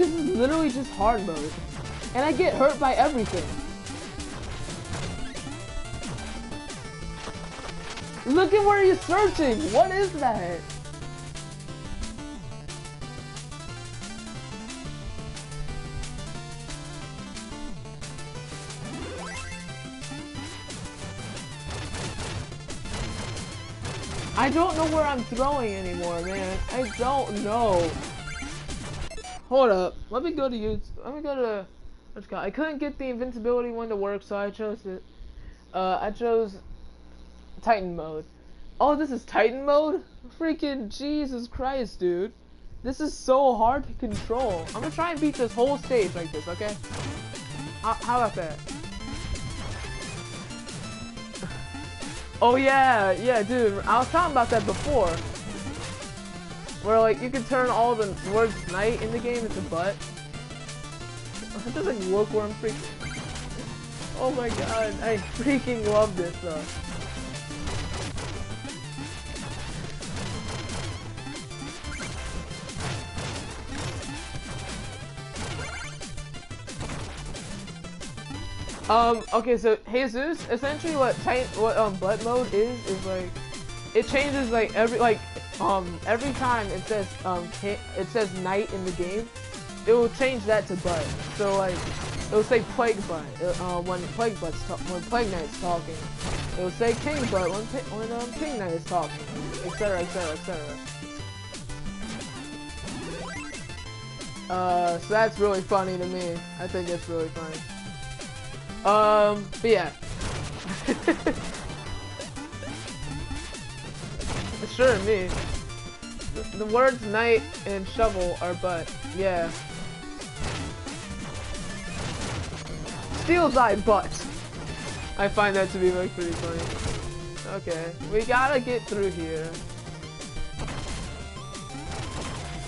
This is literally just hard mode. And I get hurt by everything. Look at where you're searching! What is that? I don't know where I'm throwing anymore, man. I don't know. Hold up. Let me go to you. Let me go to. I couldn't get the invincibility one to work, so I chose it. Uh, I chose Titan mode. Oh, this is Titan mode? Freaking Jesus Christ, dude. This is so hard to control. I'm gonna try and beat this whole stage like this, okay? How, how about that? Oh yeah, yeah, dude. I was talking about that before. Where like you can turn all the words night in the game into butt. It doesn't look where I'm freaking. Oh my god, I freaking love this though. Um, okay, so Jesus, essentially what tight, what um butt mode is is like it changes like every like um every time it says um it says night in the game, it will change that to butt. So like it will say plague butt uh, when plague butt's when plague knight's talking. It will say king butt when when um king knight is talking, etc. etc. etc. Uh, so that's really funny to me. I think it's really funny. Um, but yeah. sure, me. The, the, words night and shovel are but. Yeah. Steel's eye butt. I find that to be like pretty funny. Okay, we gotta get through here.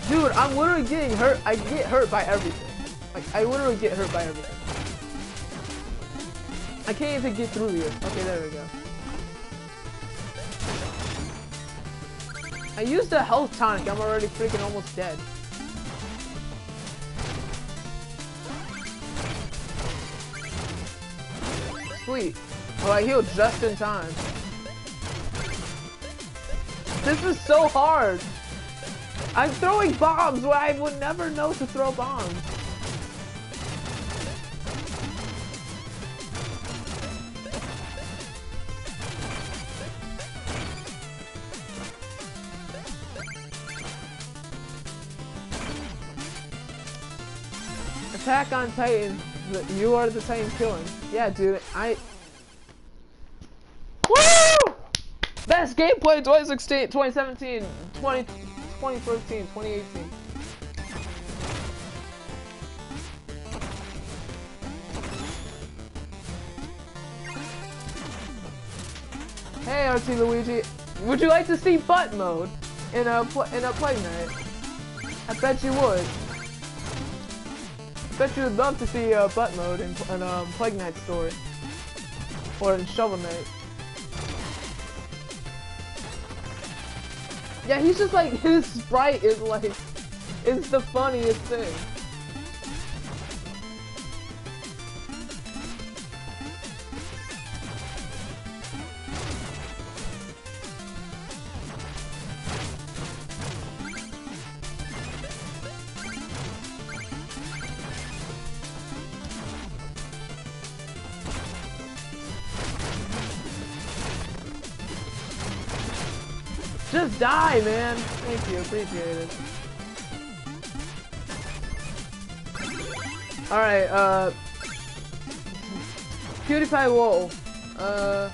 Dude, I'm literally getting hurt. I get hurt by everything. Like, I literally get hurt by everything. I can't even get through here. Okay, there we go. I used a health tonic. I'm already freaking almost dead. Sweet. Oh, I healed just in time. This is so hard. I'm throwing bombs where I would never know to throw bombs. Attack on Titan. You are the Titan killing. Yeah, dude. I. Woo! Best gameplay 2016, 2017, 20, 2013, 2018. Hey, RT Luigi. Would you like to see butt mode in a in a Plague Knight? I bet you would. Bet you would love to see uh, butt mode in, in um, Plague Knight story. Or in Shovel Knight. Yeah, he's just like, his sprite is like, is the funniest thing. Die, man. Thank you, appreciate it. Alright, uh... PewDiePie Wall. Uh...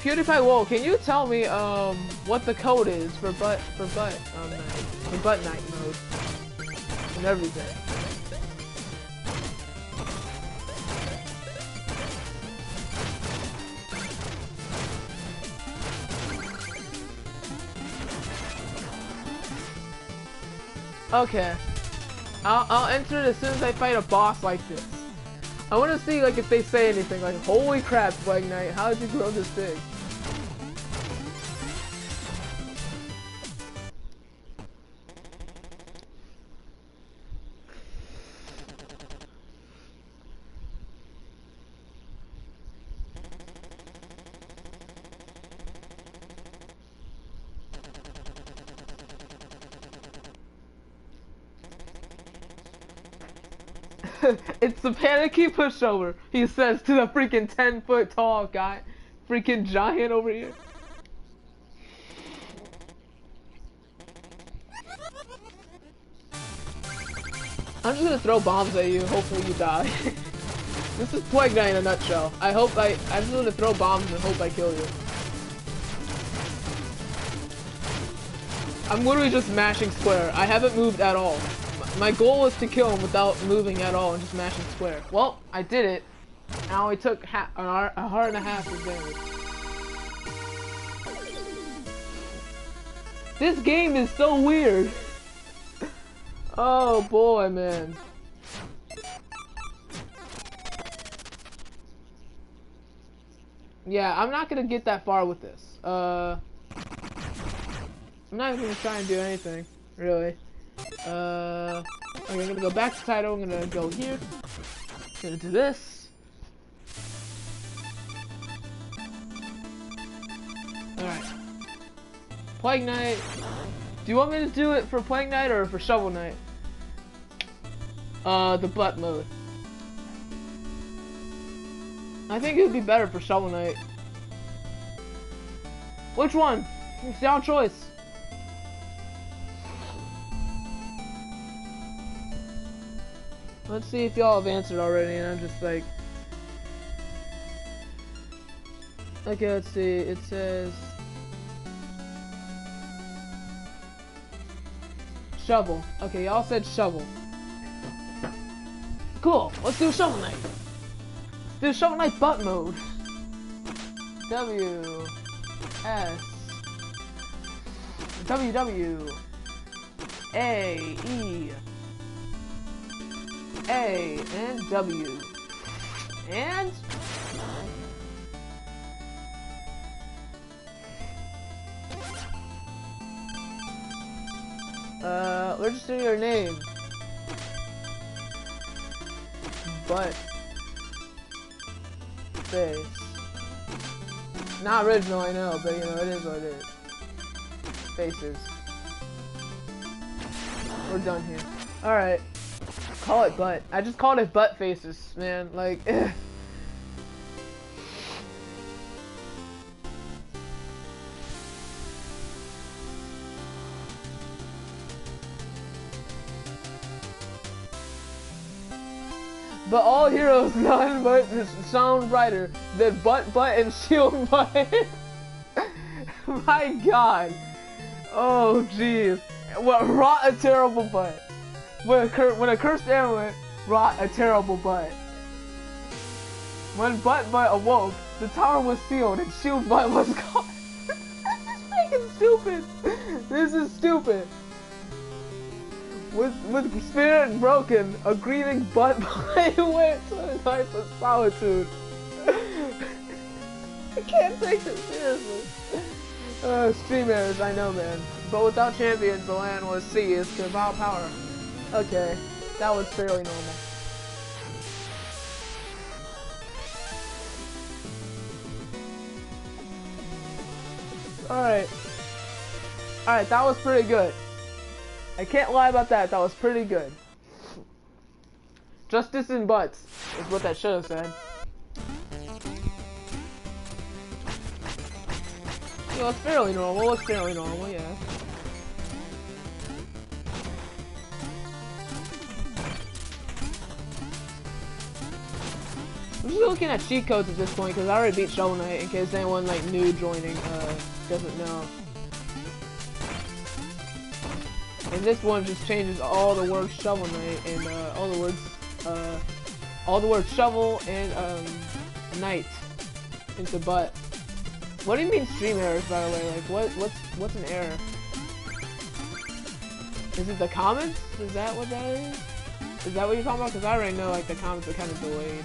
PewDiePie Wall, can you tell me, um, what the code is for butt, for butt, um, for butt night mode? And everything. Okay. I'll, I'll enter it as soon as I fight a boss like this. I want to see like if they say anything like, holy crap, Plague Knight, how did you grow this big? It's the panicky pushover, he says to the freaking 10 foot tall guy. Freaking giant over here. I'm just gonna throw bombs at you, hopefully you die. this is Plague Knight in a nutshell. I hope I- I'm just gonna throw bombs and hope I kill you. I'm literally just mashing square. I haven't moved at all. My goal was to kill him without moving at all and just mashing square. Well, I did it. I only took a heart and a half of damage. This game is so weird. oh boy, man. Yeah, I'm not gonna get that far with this. Uh, I'm not even gonna try and do anything, really. Uh, okay, I'm gonna go back to title. I'm gonna go here. Gonna do this. Alright. Plague Knight. Do you want me to do it for Plague Knight or for Shovel Knight? Uh, the butt mode. I think it would be better for Shovel Knight. Which one? It's your choice. Let's see if y'all have answered already, and I'm just like... Okay, let's see. It says... Shovel. Okay, y'all said shovel. Cool. Let's do Shovel Knight. Do Shovel Knight butt mode. W. S. W. W. A. E. A, and W. And... Uh, register your name. But... Face. Not original, I know, but you know, it is what it is. Faces. We're done here. Alright. Call it butt. I just called it butt faces, man. Like, But all heroes none but sound brighter than butt butt and shield butt. My god. Oh jeez. What rot a terrible butt. When a, cur when a cursed amulet wrought a terrible butt. When Butt Butt awoke, the tower was sealed and Shield Butt was gone. this is freaking stupid. This is stupid. With with spirit broken, a grieving Butt Butt went to a life of solitude. I can't take this seriously. Uh, stream errors, I know, man. But without champions, the land was seized without power. Okay, that was fairly normal. Alright. Alright, that was pretty good. I can't lie about that, that was pretty good. Justice in butts is what that should have said. Well, it's fairly normal, it's fairly normal, yeah. I'm just looking at cheat codes at this point because I already beat Shovel Knight in case anyone like new joining uh, doesn't know. And this one just changes all the words Shovel Knight and uh, all the words, uh, all the words shovel and um, knight into butt. What do you mean stream errors, by the way? Like, what, what's, what's an error? Is it the comments? Is that what that is? Is that what you're talking about? Because I already know, like, the comments are kind of delayed.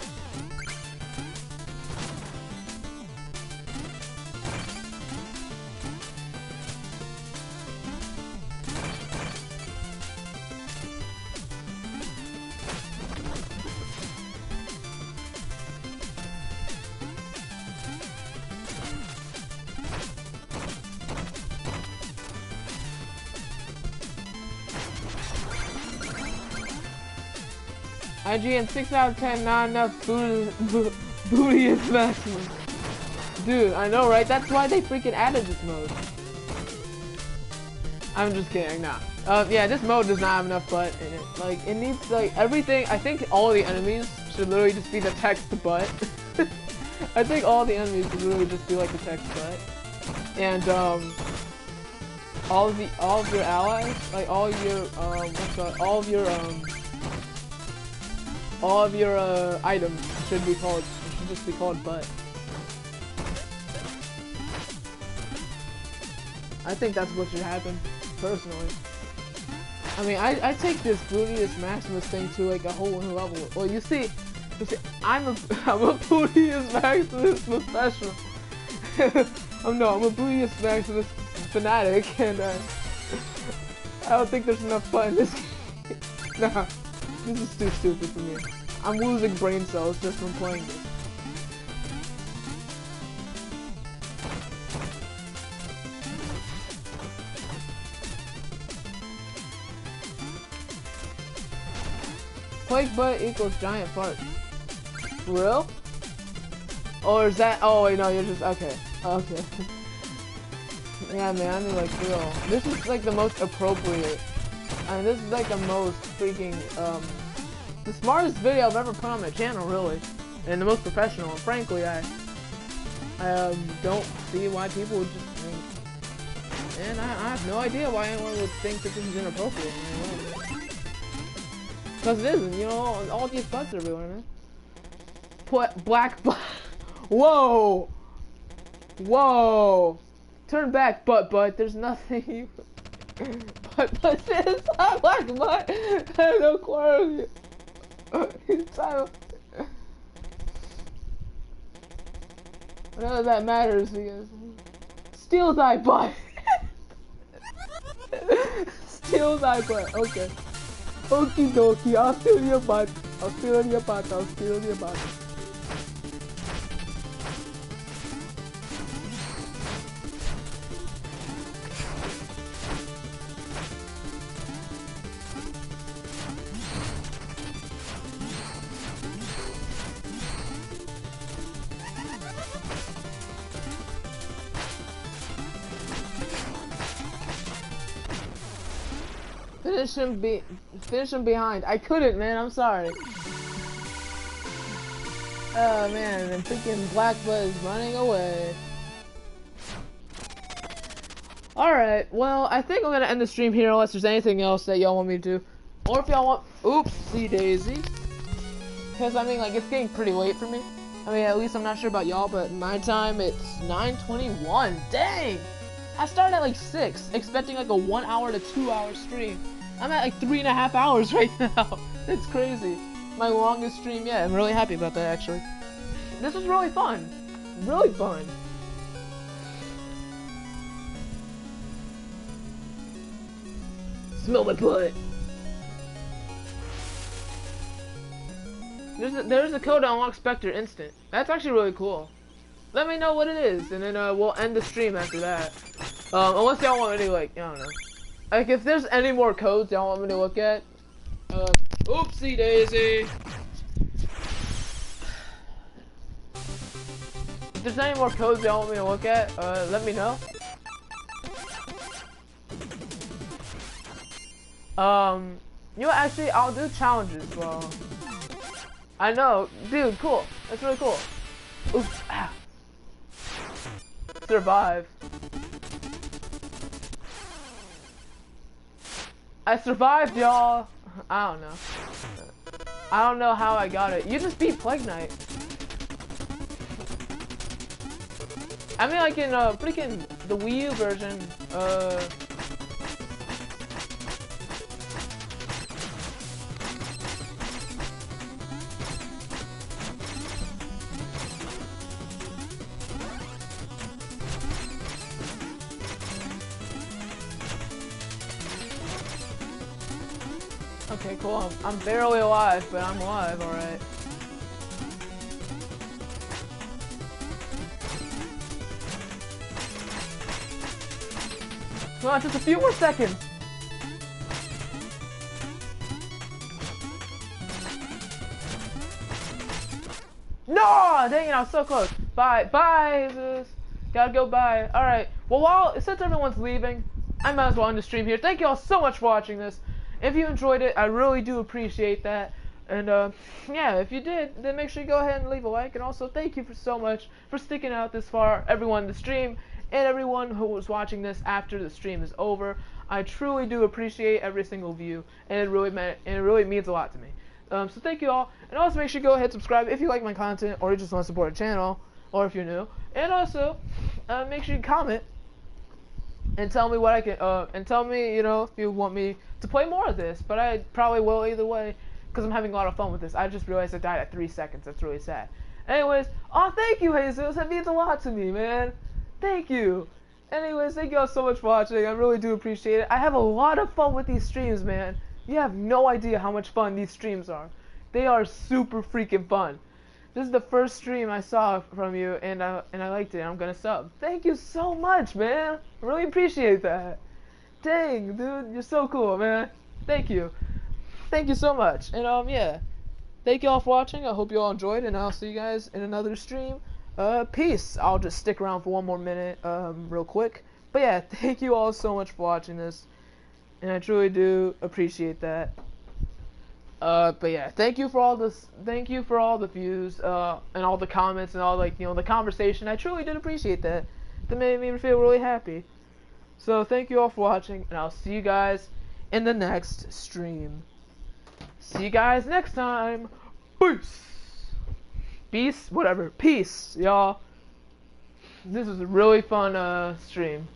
IGN 6 out of 10, not enough booty, bo booty is maximum. Dude, I know, right? That's why they freaking added this mode. I'm just kidding, nah. Uh, yeah, this mode does not have enough butt in it. Like, it needs, like, everything, I think all the enemies should literally just be the text butt. I think all the enemies should literally just be like the text butt. And, um, all of the, all of your allies, like, all your, um, what's that, all of your, um, all of your uh, items should be called should just be called butt. I think that's what should happen, personally. I mean, I, I take this Bootius Maximus thing to like a whole new level. Well, you see, you see I'm a I'm a Bootius Maximus professional. I'm no, I'm a Bootius Maximus fanatic, and uh, I don't think there's enough fun in this. nah. This is too stupid for me. I'm losing brain cells just from playing this. Quake butt equals giant fart. Real? Or is that- oh wait, no, you're just- okay. Okay. yeah, man, I mean, like, real. This is, like, the most appropriate and this is like the most freaking, um, the smartest video I've ever put on my channel, really. And the most professional. And frankly, I, I um, don't see why people would just and I, I, have no idea why anyone would think that this is inappropriate. Because it isn't, you know, all, all these butts everywhere, man. Put black, black, whoa, whoa, turn back, butt, butt, there's nothing but like my I have no quarrel with you. Time. None of that matters because steal thy butt. steal thy butt. Okay. Okie dokie. I'll steal your butt. I'll steal your butt. I'll steal your butt. Finish him be finish him behind. I couldn't, man. I'm sorry. Oh man, and freaking Black is running away. Alright, well, I think I'm gonna end the stream here unless there's anything else that y'all want me to do. Or if y'all want- Oopsie daisy. Because, I mean, like, it's getting pretty late for me. I mean, at least I'm not sure about y'all, but my time, it's 9.21. Dang! I started at, like, 6, expecting, like, a one hour to two hour stream. I'm at, like, three and a half hours right now. it's crazy. My longest stream yet. I'm really happy about that, actually. This was really fun. Really fun. Smell my butt. There's a, there's a code to unlock Spectre instant. That's actually really cool. Let me know what it is, and then uh, we'll end the stream after that. Um, unless y'all want to like, I don't know. Like if there's any more codes y'all want me to look at. Uh, oopsie daisy. If there's any more codes y'all want me to look at, uh, let me know. Um, you know, actually, I'll do challenges. Well, I know, dude. Cool. That's really cool. Oops. Ah. Survive. I survived, y'all. I don't know. I don't know how I got it. You just beat Plague Knight. I mean, like in uh, freaking the Wii U version, uh. Cool. I'm, I'm barely alive, but I'm alive, alright. Come on, just a few more seconds. No! Dang it, I was so close. Bye. Bye, Jesus. Gotta go bye. Alright. Well, while, since everyone's leaving, I might as well end the stream here. Thank you all so much for watching this. If you enjoyed it, I really do appreciate that. And, uh, yeah, if you did, then make sure you go ahead and leave a like. And also, thank you for so much for sticking out this far, everyone in the stream, and everyone who was watching this after the stream is over. I truly do appreciate every single view, and it really meant, and it really means a lot to me. Um, so thank you all, and also make sure you go ahead and subscribe if you like my content, or you just want to support the channel, or if you're new. And also, uh, make sure you comment and tell me what I can, uh, and tell me, you know, if you want me to play more of this. But I probably will either way, because I'm having a lot of fun with this. I just realized I died at three seconds. That's really sad. Anyways, oh, thank you, Jesus. That means a lot to me, man. Thank you. Anyways, thank you all so much for watching. I really do appreciate it. I have a lot of fun with these streams, man. You have no idea how much fun these streams are. They are super freaking fun. This is the first stream I saw from you, and I and I liked it. I'm gonna sub. Thank you so much, man. I really appreciate that. Dang, dude, you're so cool, man. Thank you. Thank you so much. And um, yeah. Thank you all for watching. I hope you all enjoyed, and I'll see you guys in another stream. Uh, peace. I'll just stick around for one more minute, um, real quick. But yeah, thank you all so much for watching this, and I truly do appreciate that. Uh, but yeah, thank you for all this. Thank you for all the views, uh, and all the comments and all like you know the conversation. I truly did appreciate that. That made me feel really happy. So thank you all for watching, and I'll see you guys in the next stream. See you guys next time. Peace. Peace. Whatever. Peace, y'all. This was a really fun uh, stream.